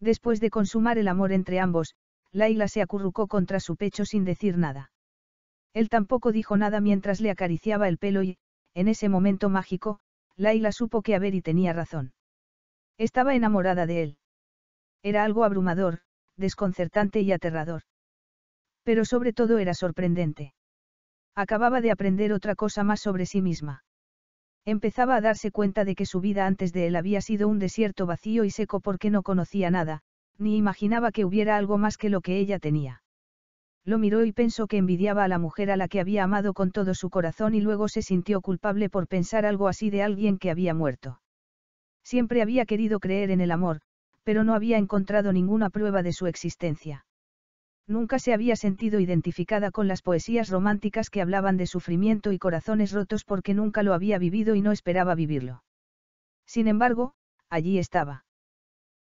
Después de consumar el amor entre ambos, Laila se acurrucó contra su pecho sin decir nada. Él tampoco dijo nada mientras le acariciaba el pelo y, en ese momento mágico, Laila supo que Avery tenía razón. Estaba enamorada de él. Era algo abrumador, desconcertante y aterrador. Pero sobre todo era sorprendente. Acababa de aprender otra cosa más sobre sí misma. Empezaba a darse cuenta de que su vida antes de él había sido un desierto vacío y seco porque no conocía nada, ni imaginaba que hubiera algo más que lo que ella tenía. Lo miró y pensó que envidiaba a la mujer a la que había amado con todo su corazón y luego se sintió culpable por pensar algo así de alguien que había muerto. Siempre había querido creer en el amor, pero no había encontrado ninguna prueba de su existencia. Nunca se había sentido identificada con las poesías románticas que hablaban de sufrimiento y corazones rotos porque nunca lo había vivido y no esperaba vivirlo. Sin embargo, allí estaba.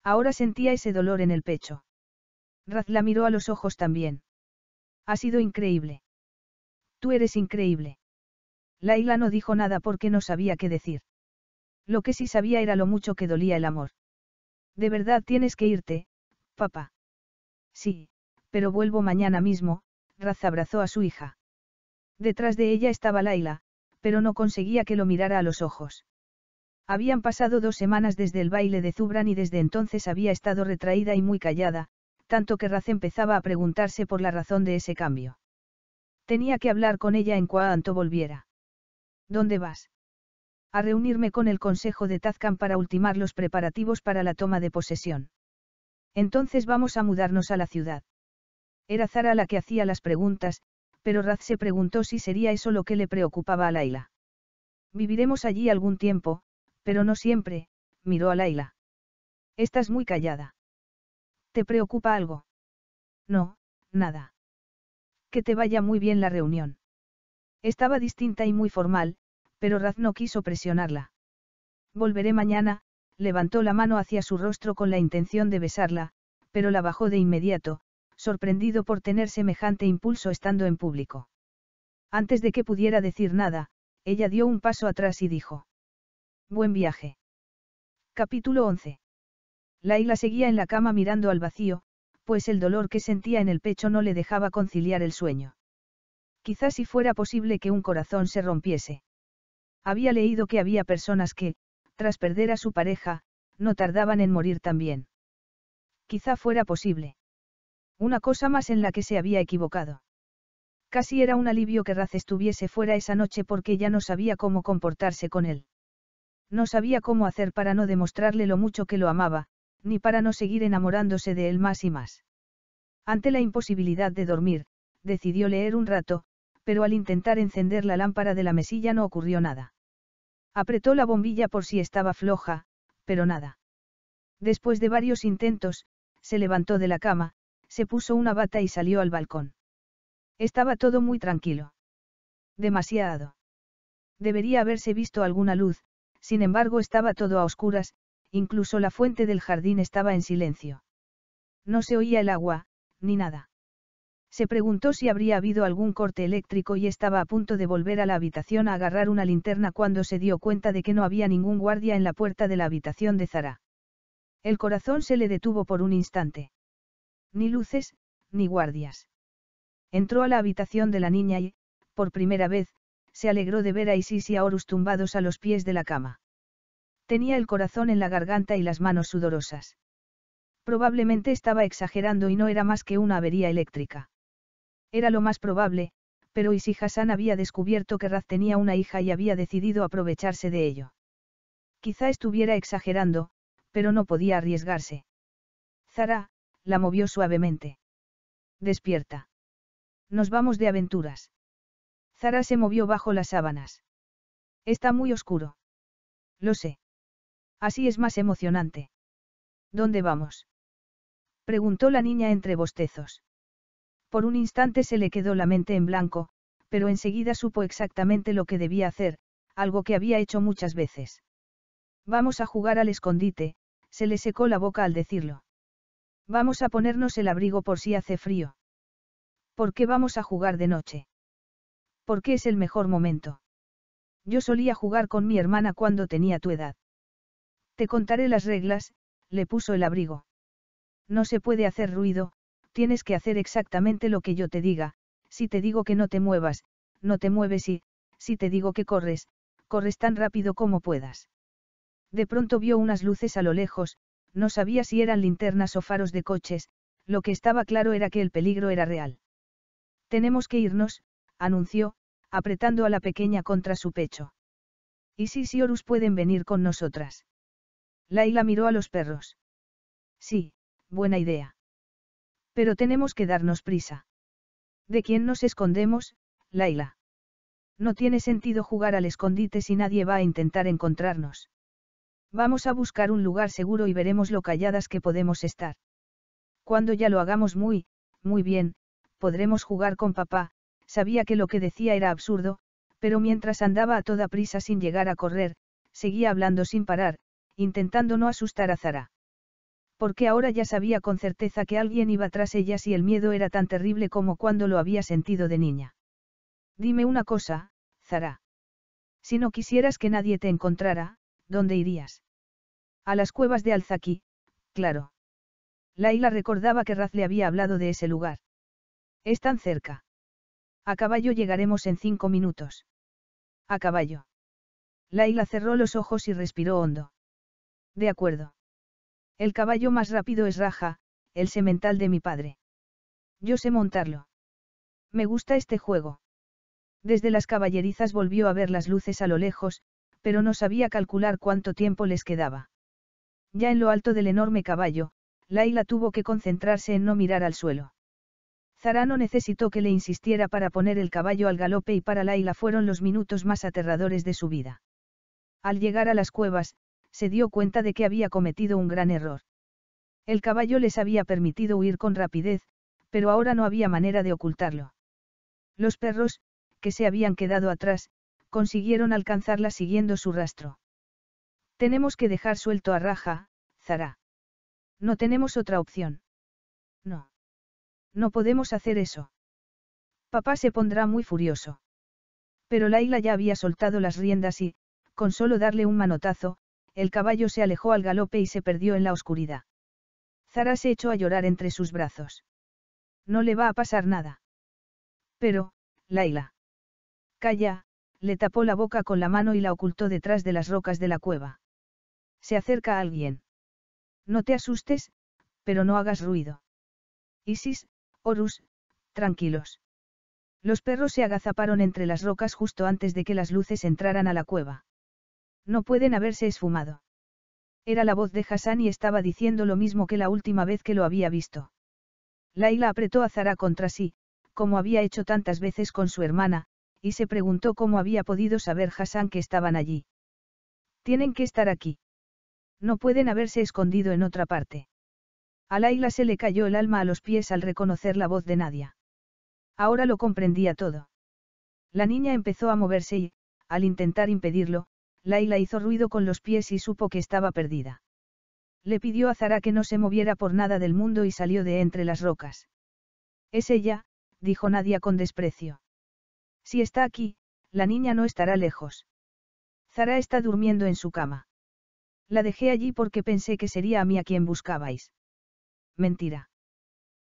Ahora sentía ese dolor en el pecho. Raz la miró a los ojos también. Ha sido increíble. Tú eres increíble. Laila no dijo nada porque no sabía qué decir. Lo que sí sabía era lo mucho que dolía el amor. De verdad tienes que irte, papá. Sí, pero vuelvo mañana mismo, Raz abrazó a su hija. Detrás de ella estaba Laila, pero no conseguía que lo mirara a los ojos. Habían pasado dos semanas desde el baile de Zubran y desde entonces había estado retraída y muy callada, tanto que Raz empezaba a preguntarse por la razón de ese cambio. Tenía que hablar con ella en cuanto volviera. ¿Dónde vas? A reunirme con el Consejo de Tazcan para ultimar los preparativos para la toma de posesión. Entonces vamos a mudarnos a la ciudad. Era Zara la que hacía las preguntas, pero Raz se preguntó si sería eso lo que le preocupaba a Laila. Viviremos allí algún tiempo, pero no siempre, miró a Laila. Estás muy callada. ¿Te preocupa algo? No, nada. Que te vaya muy bien la reunión. Estaba distinta y muy formal, pero Raz no quiso presionarla. Volveré mañana, levantó la mano hacia su rostro con la intención de besarla, pero la bajó de inmediato, sorprendido por tener semejante impulso estando en público. Antes de que pudiera decir nada, ella dio un paso atrás y dijo. Buen viaje. Capítulo 11. Laila seguía en la cama mirando al vacío, pues el dolor que sentía en el pecho no le dejaba conciliar el sueño. Quizás si fuera posible que un corazón se rompiese. Había leído que había personas que, tras perder a su pareja, no tardaban en morir también. Quizá fuera posible. Una cosa más en la que se había equivocado. Casi era un alivio que Raz estuviese fuera esa noche porque ya no sabía cómo comportarse con él. No sabía cómo hacer para no demostrarle lo mucho que lo amaba, ni para no seguir enamorándose de él más y más. Ante la imposibilidad de dormir, decidió leer un rato, pero al intentar encender la lámpara de la mesilla no ocurrió nada. Apretó la bombilla por si estaba floja, pero nada. Después de varios intentos, se levantó de la cama, se puso una bata y salió al balcón. Estaba todo muy tranquilo. Demasiado. Debería haberse visto alguna luz, sin embargo estaba todo a oscuras, incluso la fuente del jardín estaba en silencio. No se oía el agua, ni nada. Se preguntó si habría habido algún corte eléctrico y estaba a punto de volver a la habitación a agarrar una linterna cuando se dio cuenta de que no había ningún guardia en la puerta de la habitación de Zara. El corazón se le detuvo por un instante. Ni luces, ni guardias. Entró a la habitación de la niña y, por primera vez, se alegró de ver a Isis y a Horus tumbados a los pies de la cama. Tenía el corazón en la garganta y las manos sudorosas. Probablemente estaba exagerando y no era más que una avería eléctrica. Era lo más probable, pero Isis Hassan había descubierto que Raz tenía una hija y había decidido aprovecharse de ello. Quizá estuviera exagerando, pero no podía arriesgarse. Zara, la movió suavemente. Despierta. Nos vamos de aventuras. Zara se movió bajo las sábanas. Está muy oscuro. Lo sé. Así es más emocionante. ¿Dónde vamos? Preguntó la niña entre bostezos. Por un instante se le quedó la mente en blanco, pero enseguida supo exactamente lo que debía hacer, algo que había hecho muchas veces. Vamos a jugar al escondite, se le secó la boca al decirlo. Vamos a ponernos el abrigo por si hace frío. ¿Por qué vamos a jugar de noche? Porque es el mejor momento. Yo solía jugar con mi hermana cuando tenía tu edad. Te contaré las reglas, le puso el abrigo. No se puede hacer ruido, tienes que hacer exactamente lo que yo te diga, si te digo que no te muevas, no te mueves y, si te digo que corres, corres tan rápido como puedas. De pronto vio unas luces a lo lejos, no sabía si eran linternas o faros de coches, lo que estaba claro era que el peligro era real. Tenemos que irnos, anunció, apretando a la pequeña contra su pecho. ¿Y si Horus pueden venir con nosotras? Laila miró a los perros. Sí, buena idea. Pero tenemos que darnos prisa. ¿De quién nos escondemos, Laila? No tiene sentido jugar al escondite si nadie va a intentar encontrarnos. Vamos a buscar un lugar seguro y veremos lo calladas que podemos estar. Cuando ya lo hagamos muy, muy bien, podremos jugar con papá, sabía que lo que decía era absurdo, pero mientras andaba a toda prisa sin llegar a correr, seguía hablando sin parar, intentando no asustar a Zara. Porque ahora ya sabía con certeza que alguien iba tras ellas y el miedo era tan terrible como cuando lo había sentido de niña. Dime una cosa, Zara. Si no quisieras que nadie te encontrara, ¿Dónde irías? A las cuevas de Alzaki, claro. Laila recordaba que Raz le había hablado de ese lugar. Están cerca. A caballo llegaremos en cinco minutos. A caballo. Laila cerró los ojos y respiró hondo. De acuerdo. El caballo más rápido es Raja, el semental de mi padre. Yo sé montarlo. Me gusta este juego. Desde las caballerizas volvió a ver las luces a lo lejos, pero no sabía calcular cuánto tiempo les quedaba. Ya en lo alto del enorme caballo, Laila tuvo que concentrarse en no mirar al suelo. Zara no necesitó que le insistiera para poner el caballo al galope y para Laila fueron los minutos más aterradores de su vida. Al llegar a las cuevas, se dio cuenta de que había cometido un gran error. El caballo les había permitido huir con rapidez, pero ahora no había manera de ocultarlo. Los perros, que se habían quedado atrás, consiguieron alcanzarla siguiendo su rastro. Tenemos que dejar suelto a Raja, Zara. No tenemos otra opción. No. No podemos hacer eso. Papá se pondrá muy furioso. Pero Laila ya había soltado las riendas y, con solo darle un manotazo, el caballo se alejó al galope y se perdió en la oscuridad. Zara se echó a llorar entre sus brazos. No le va a pasar nada. Pero, Laila. Calla, le tapó la boca con la mano y la ocultó detrás de las rocas de la cueva. Se acerca alguien. No te asustes, pero no hagas ruido. Isis, Horus, tranquilos. Los perros se agazaparon entre las rocas justo antes de que las luces entraran a la cueva. No pueden haberse esfumado. Era la voz de Hassan y estaba diciendo lo mismo que la última vez que lo había visto. Laila apretó a Zara contra sí, como había hecho tantas veces con su hermana, y se preguntó cómo había podido saber Hassan que estaban allí. Tienen que estar aquí. No pueden haberse escondido en otra parte. A Laila se le cayó el alma a los pies al reconocer la voz de Nadia. Ahora lo comprendía todo. La niña empezó a moverse y, al intentar impedirlo, Laila hizo ruido con los pies y supo que estaba perdida. Le pidió a Zara que no se moviera por nada del mundo y salió de entre las rocas. Es ella, dijo Nadia con desprecio. Si está aquí, la niña no estará lejos. Zara está durmiendo en su cama. La dejé allí porque pensé que sería a mí a quien buscabais. Mentira.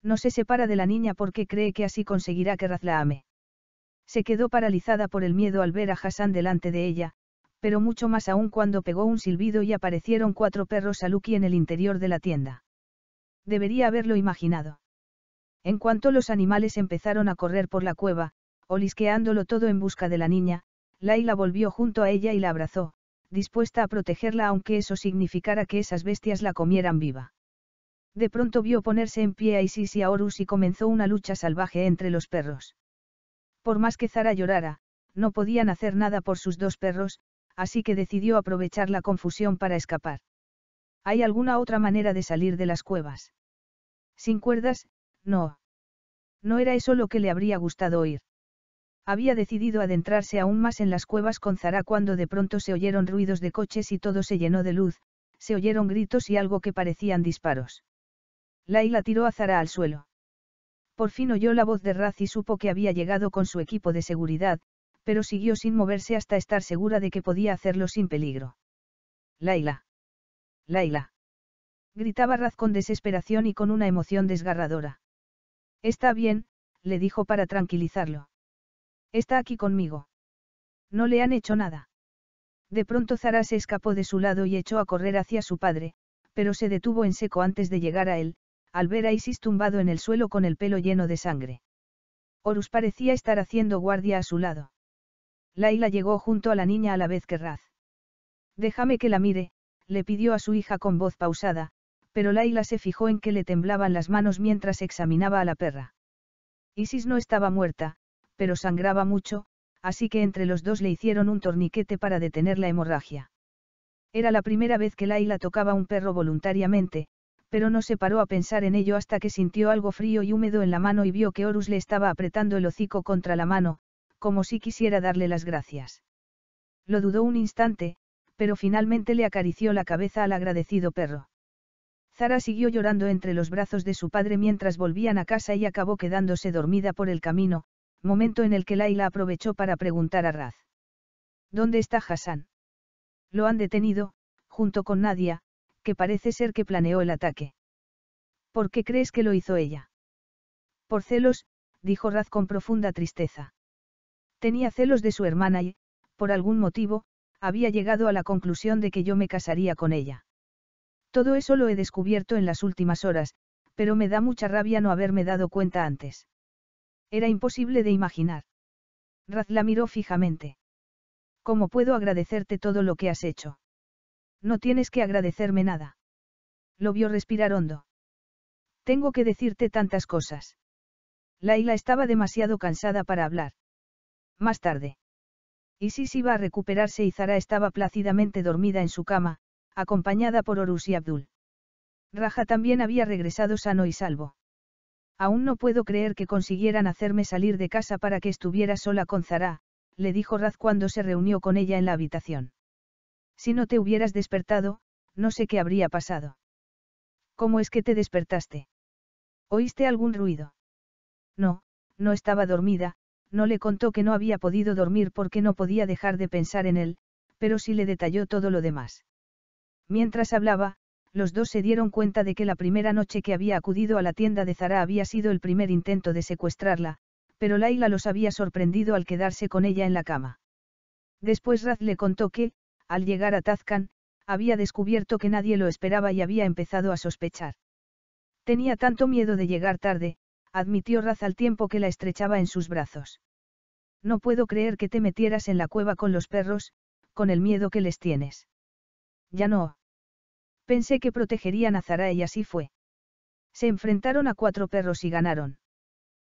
No se separa de la niña porque cree que así conseguirá que Raz la ame. Se quedó paralizada por el miedo al ver a Hassan delante de ella, pero mucho más aún cuando pegó un silbido y aparecieron cuatro perros Saluki en el interior de la tienda. Debería haberlo imaginado. En cuanto los animales empezaron a correr por la cueva, olisqueándolo todo en busca de la niña, Laila volvió junto a ella y la abrazó, dispuesta a protegerla aunque eso significara que esas bestias la comieran viva. De pronto vio ponerse en pie a Isis y a Horus y comenzó una lucha salvaje entre los perros. Por más que Zara llorara, no podían hacer nada por sus dos perros, así que decidió aprovechar la confusión para escapar. ¿Hay alguna otra manera de salir de las cuevas? Sin cuerdas, no. No era eso lo que le habría gustado oír. Había decidido adentrarse aún más en las cuevas con Zara cuando de pronto se oyeron ruidos de coches y todo se llenó de luz, se oyeron gritos y algo que parecían disparos. Laila tiró a Zara al suelo. Por fin oyó la voz de Raz y supo que había llegado con su equipo de seguridad, pero siguió sin moverse hasta estar segura de que podía hacerlo sin peligro. Laila. Laila. Gritaba Raz con desesperación y con una emoción desgarradora. Está bien, le dijo para tranquilizarlo. Está aquí conmigo. No le han hecho nada. De pronto Zara se escapó de su lado y echó a correr hacia su padre, pero se detuvo en seco antes de llegar a él, al ver a Isis tumbado en el suelo con el pelo lleno de sangre. Horus parecía estar haciendo guardia a su lado. Laila llegó junto a la niña a la vez que Raz. Déjame que la mire, le pidió a su hija con voz pausada, pero Laila se fijó en que le temblaban las manos mientras examinaba a la perra. Isis no estaba muerta, pero sangraba mucho, así que entre los dos le hicieron un torniquete para detener la hemorragia. Era la primera vez que Laila tocaba un perro voluntariamente, pero no se paró a pensar en ello hasta que sintió algo frío y húmedo en la mano y vio que Horus le estaba apretando el hocico contra la mano, como si quisiera darle las gracias. Lo dudó un instante, pero finalmente le acarició la cabeza al agradecido perro. Zara siguió llorando entre los brazos de su padre mientras volvían a casa y acabó quedándose dormida por el camino, momento en el que Laila aprovechó para preguntar a Raz. ¿Dónde está Hassan? Lo han detenido, junto con Nadia, que parece ser que planeó el ataque. ¿Por qué crees que lo hizo ella? Por celos, dijo Raz con profunda tristeza. Tenía celos de su hermana y, por algún motivo, había llegado a la conclusión de que yo me casaría con ella. Todo eso lo he descubierto en las últimas horas, pero me da mucha rabia no haberme dado cuenta antes. Era imposible de imaginar. Raz la miró fijamente. ¿Cómo puedo agradecerte todo lo que has hecho? No tienes que agradecerme nada. Lo vio respirar hondo. Tengo que decirte tantas cosas. Laila estaba demasiado cansada para hablar. Más tarde. Isis iba a recuperarse y Zara estaba plácidamente dormida en su cama, acompañada por Horus y Abdul. Raja también había regresado sano y salvo. Aún no puedo creer que consiguieran hacerme salir de casa para que estuviera sola con Zara, le dijo Raz cuando se reunió con ella en la habitación. Si no te hubieras despertado, no sé qué habría pasado. ¿Cómo es que te despertaste? ¿Oíste algún ruido? No, no estaba dormida, no le contó que no había podido dormir porque no podía dejar de pensar en él, pero sí le detalló todo lo demás. Mientras hablaba, los dos se dieron cuenta de que la primera noche que había acudido a la tienda de Zara había sido el primer intento de secuestrarla, pero Laila los había sorprendido al quedarse con ella en la cama. Después Raz le contó que, al llegar a Tazcan, había descubierto que nadie lo esperaba y había empezado a sospechar. Tenía tanto miedo de llegar tarde, admitió Raz al tiempo que la estrechaba en sus brazos. No puedo creer que te metieras en la cueva con los perros, con el miedo que les tienes. Ya no. Pensé que protegerían a Zara y así fue. Se enfrentaron a cuatro perros y ganaron.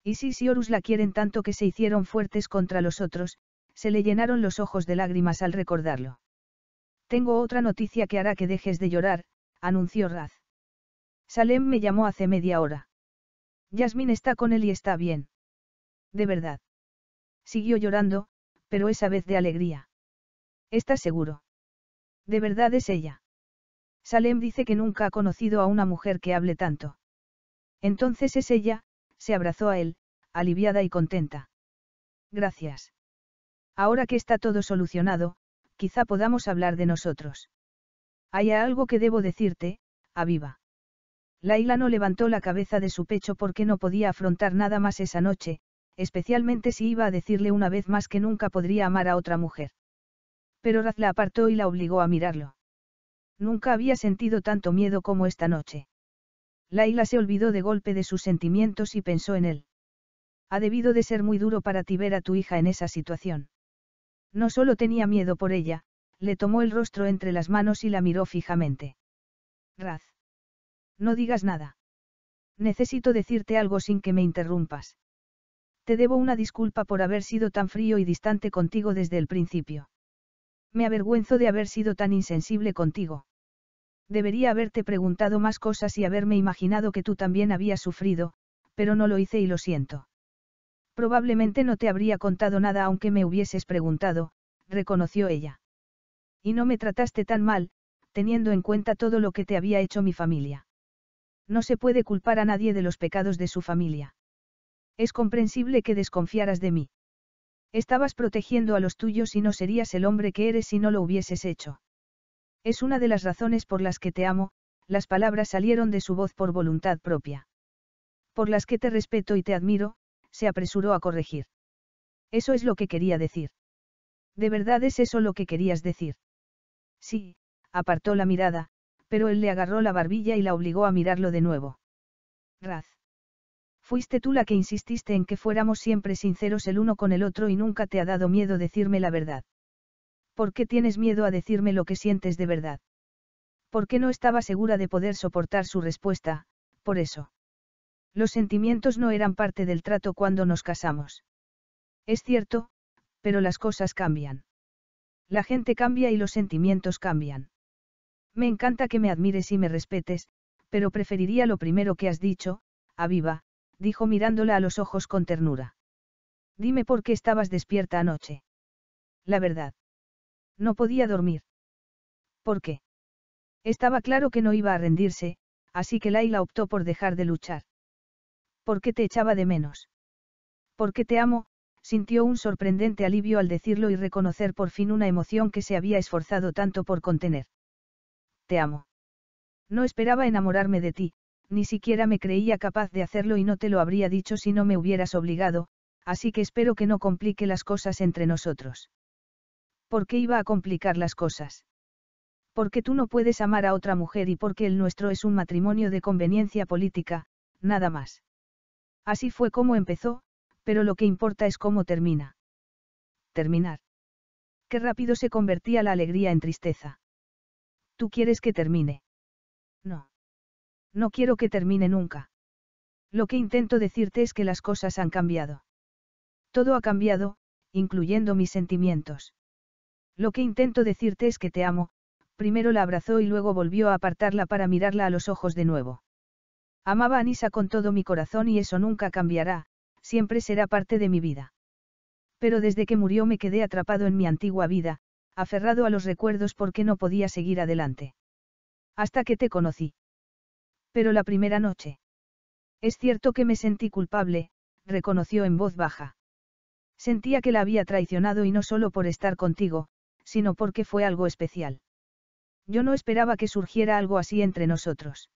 Isis y Horus la quieren tanto que se hicieron fuertes contra los otros, se le llenaron los ojos de lágrimas al recordarlo. Tengo otra noticia que hará que dejes de llorar, anunció Raz. Salem me llamó hace media hora. Yasmin está con él y está bien. De verdad. Siguió llorando, pero esa vez de alegría. ¿Estás seguro? De verdad es ella. Salem dice que nunca ha conocido a una mujer que hable tanto. Entonces es ella, se abrazó a él, aliviada y contenta. Gracias. Ahora que está todo solucionado, quizá podamos hablar de nosotros. Hay algo que debo decirte, Aviva. Laila no levantó la cabeza de su pecho porque no podía afrontar nada más esa noche, especialmente si iba a decirle una vez más que nunca podría amar a otra mujer. Pero Raz la apartó y la obligó a mirarlo. Nunca había sentido tanto miedo como esta noche. Laila se olvidó de golpe de sus sentimientos y pensó en él. Ha debido de ser muy duro para ti ver a tu hija en esa situación. No solo tenía miedo por ella, le tomó el rostro entre las manos y la miró fijamente. Raz. No digas nada. Necesito decirte algo sin que me interrumpas. Te debo una disculpa por haber sido tan frío y distante contigo desde el principio. Me avergüenzo de haber sido tan insensible contigo. Debería haberte preguntado más cosas y haberme imaginado que tú también habías sufrido, pero no lo hice y lo siento. Probablemente no te habría contado nada aunque me hubieses preguntado, reconoció ella. Y no me trataste tan mal, teniendo en cuenta todo lo que te había hecho mi familia. No se puede culpar a nadie de los pecados de su familia. Es comprensible que desconfiaras de mí. Estabas protegiendo a los tuyos y no serías el hombre que eres si no lo hubieses hecho. Es una de las razones por las que te amo, las palabras salieron de su voz por voluntad propia. Por las que te respeto y te admiro, se apresuró a corregir. Eso es lo que quería decir. ¿De verdad es eso lo que querías decir? Sí, apartó la mirada, pero él le agarró la barbilla y la obligó a mirarlo de nuevo. Raz. Fuiste tú la que insististe en que fuéramos siempre sinceros el uno con el otro y nunca te ha dado miedo decirme la verdad. ¿Por qué tienes miedo a decirme lo que sientes de verdad? ¿Por qué no estaba segura de poder soportar su respuesta, por eso. Los sentimientos no eran parte del trato cuando nos casamos. Es cierto, pero las cosas cambian. La gente cambia y los sentimientos cambian. Me encanta que me admires y me respetes, pero preferiría lo primero que has dicho, Aviva, dijo mirándola a los ojos con ternura. Dime por qué estabas despierta anoche. La verdad. No podía dormir. ¿Por qué? Estaba claro que no iba a rendirse, así que Laila optó por dejar de luchar. ¿Por qué te echaba de menos? Porque te amo, sintió un sorprendente alivio al decirlo y reconocer por fin una emoción que se había esforzado tanto por contener. Te amo. No esperaba enamorarme de ti, ni siquiera me creía capaz de hacerlo y no te lo habría dicho si no me hubieras obligado, así que espero que no complique las cosas entre nosotros. ¿Por qué iba a complicar las cosas? Porque tú no puedes amar a otra mujer y porque el nuestro es un matrimonio de conveniencia política, nada más. Así fue como empezó, pero lo que importa es cómo termina. Terminar. Qué rápido se convertía la alegría en tristeza. ¿Tú quieres que termine? No. No quiero que termine nunca. Lo que intento decirte es que las cosas han cambiado. Todo ha cambiado, incluyendo mis sentimientos. Lo que intento decirte es que te amo, primero la abrazó y luego volvió a apartarla para mirarla a los ojos de nuevo. Amaba a Nisa con todo mi corazón y eso nunca cambiará, siempre será parte de mi vida. Pero desde que murió me quedé atrapado en mi antigua vida, aferrado a los recuerdos porque no podía seguir adelante. Hasta que te conocí. Pero la primera noche. Es cierto que me sentí culpable, reconoció en voz baja. Sentía que la había traicionado y no solo por estar contigo, sino porque fue algo especial. Yo no esperaba que surgiera algo así entre nosotros.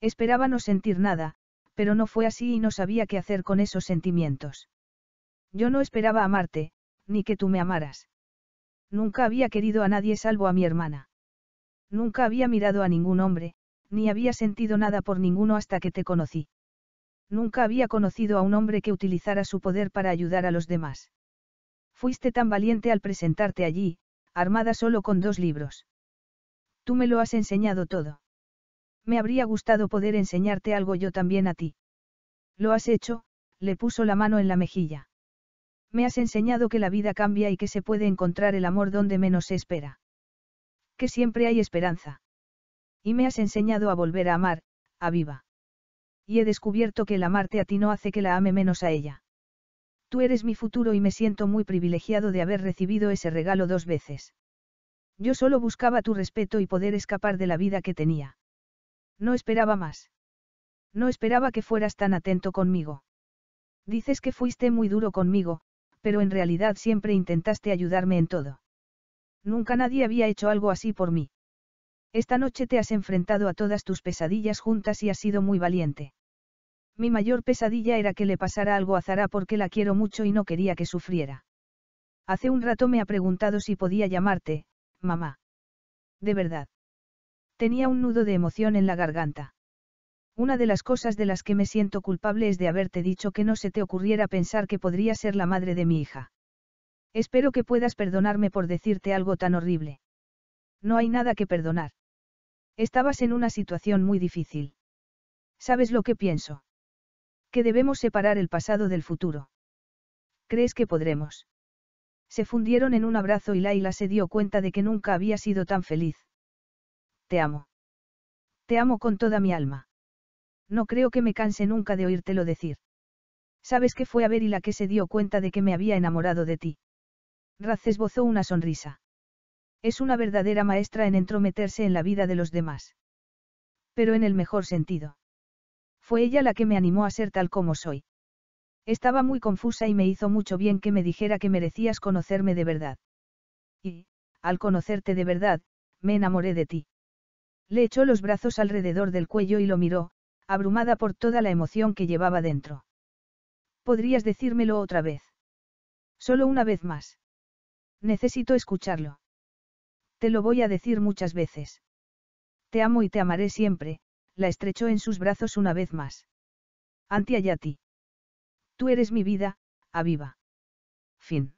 Esperaba no sentir nada, pero no fue así y no sabía qué hacer con esos sentimientos. Yo no esperaba amarte, ni que tú me amaras. Nunca había querido a nadie salvo a mi hermana. Nunca había mirado a ningún hombre, ni había sentido nada por ninguno hasta que te conocí. Nunca había conocido a un hombre que utilizara su poder para ayudar a los demás. Fuiste tan valiente al presentarte allí, armada solo con dos libros. Tú me lo has enseñado todo. Me habría gustado poder enseñarte algo yo también a ti. Lo has hecho, le puso la mano en la mejilla. Me has enseñado que la vida cambia y que se puede encontrar el amor donde menos se espera. Que siempre hay esperanza. Y me has enseñado a volver a amar, a viva. Y he descubierto que el amarte a ti no hace que la ame menos a ella. Tú eres mi futuro y me siento muy privilegiado de haber recibido ese regalo dos veces. Yo solo buscaba tu respeto y poder escapar de la vida que tenía. No esperaba más. No esperaba que fueras tan atento conmigo. Dices que fuiste muy duro conmigo, pero en realidad siempre intentaste ayudarme en todo. Nunca nadie había hecho algo así por mí. Esta noche te has enfrentado a todas tus pesadillas juntas y has sido muy valiente. Mi mayor pesadilla era que le pasara algo a Zara porque la quiero mucho y no quería que sufriera. Hace un rato me ha preguntado si podía llamarte, mamá. De verdad. Tenía un nudo de emoción en la garganta. Una de las cosas de las que me siento culpable es de haberte dicho que no se te ocurriera pensar que podría ser la madre de mi hija. Espero que puedas perdonarme por decirte algo tan horrible. No hay nada que perdonar. Estabas en una situación muy difícil. ¿Sabes lo que pienso? Que debemos separar el pasado del futuro. ¿Crees que podremos? Se fundieron en un abrazo y Laila se dio cuenta de que nunca había sido tan feliz. Te amo. Te amo con toda mi alma. No creo que me canse nunca de oírtelo decir. Sabes que fue a ver y la que se dio cuenta de que me había enamorado de ti. Raz esbozó una sonrisa. Es una verdadera maestra en entrometerse en la vida de los demás. Pero en el mejor sentido. Fue ella la que me animó a ser tal como soy. Estaba muy confusa y me hizo mucho bien que me dijera que merecías conocerme de verdad. Y, al conocerte de verdad, me enamoré de ti. Le echó los brazos alrededor del cuello y lo miró, abrumada por toda la emoción que llevaba dentro. ¿Podrías decírmelo otra vez? Solo una vez más. Necesito escucharlo. Te lo voy a decir muchas veces. Te amo y te amaré siempre, la estrechó en sus brazos una vez más. Antia Yati. Tú eres mi vida, Aviva. Fin.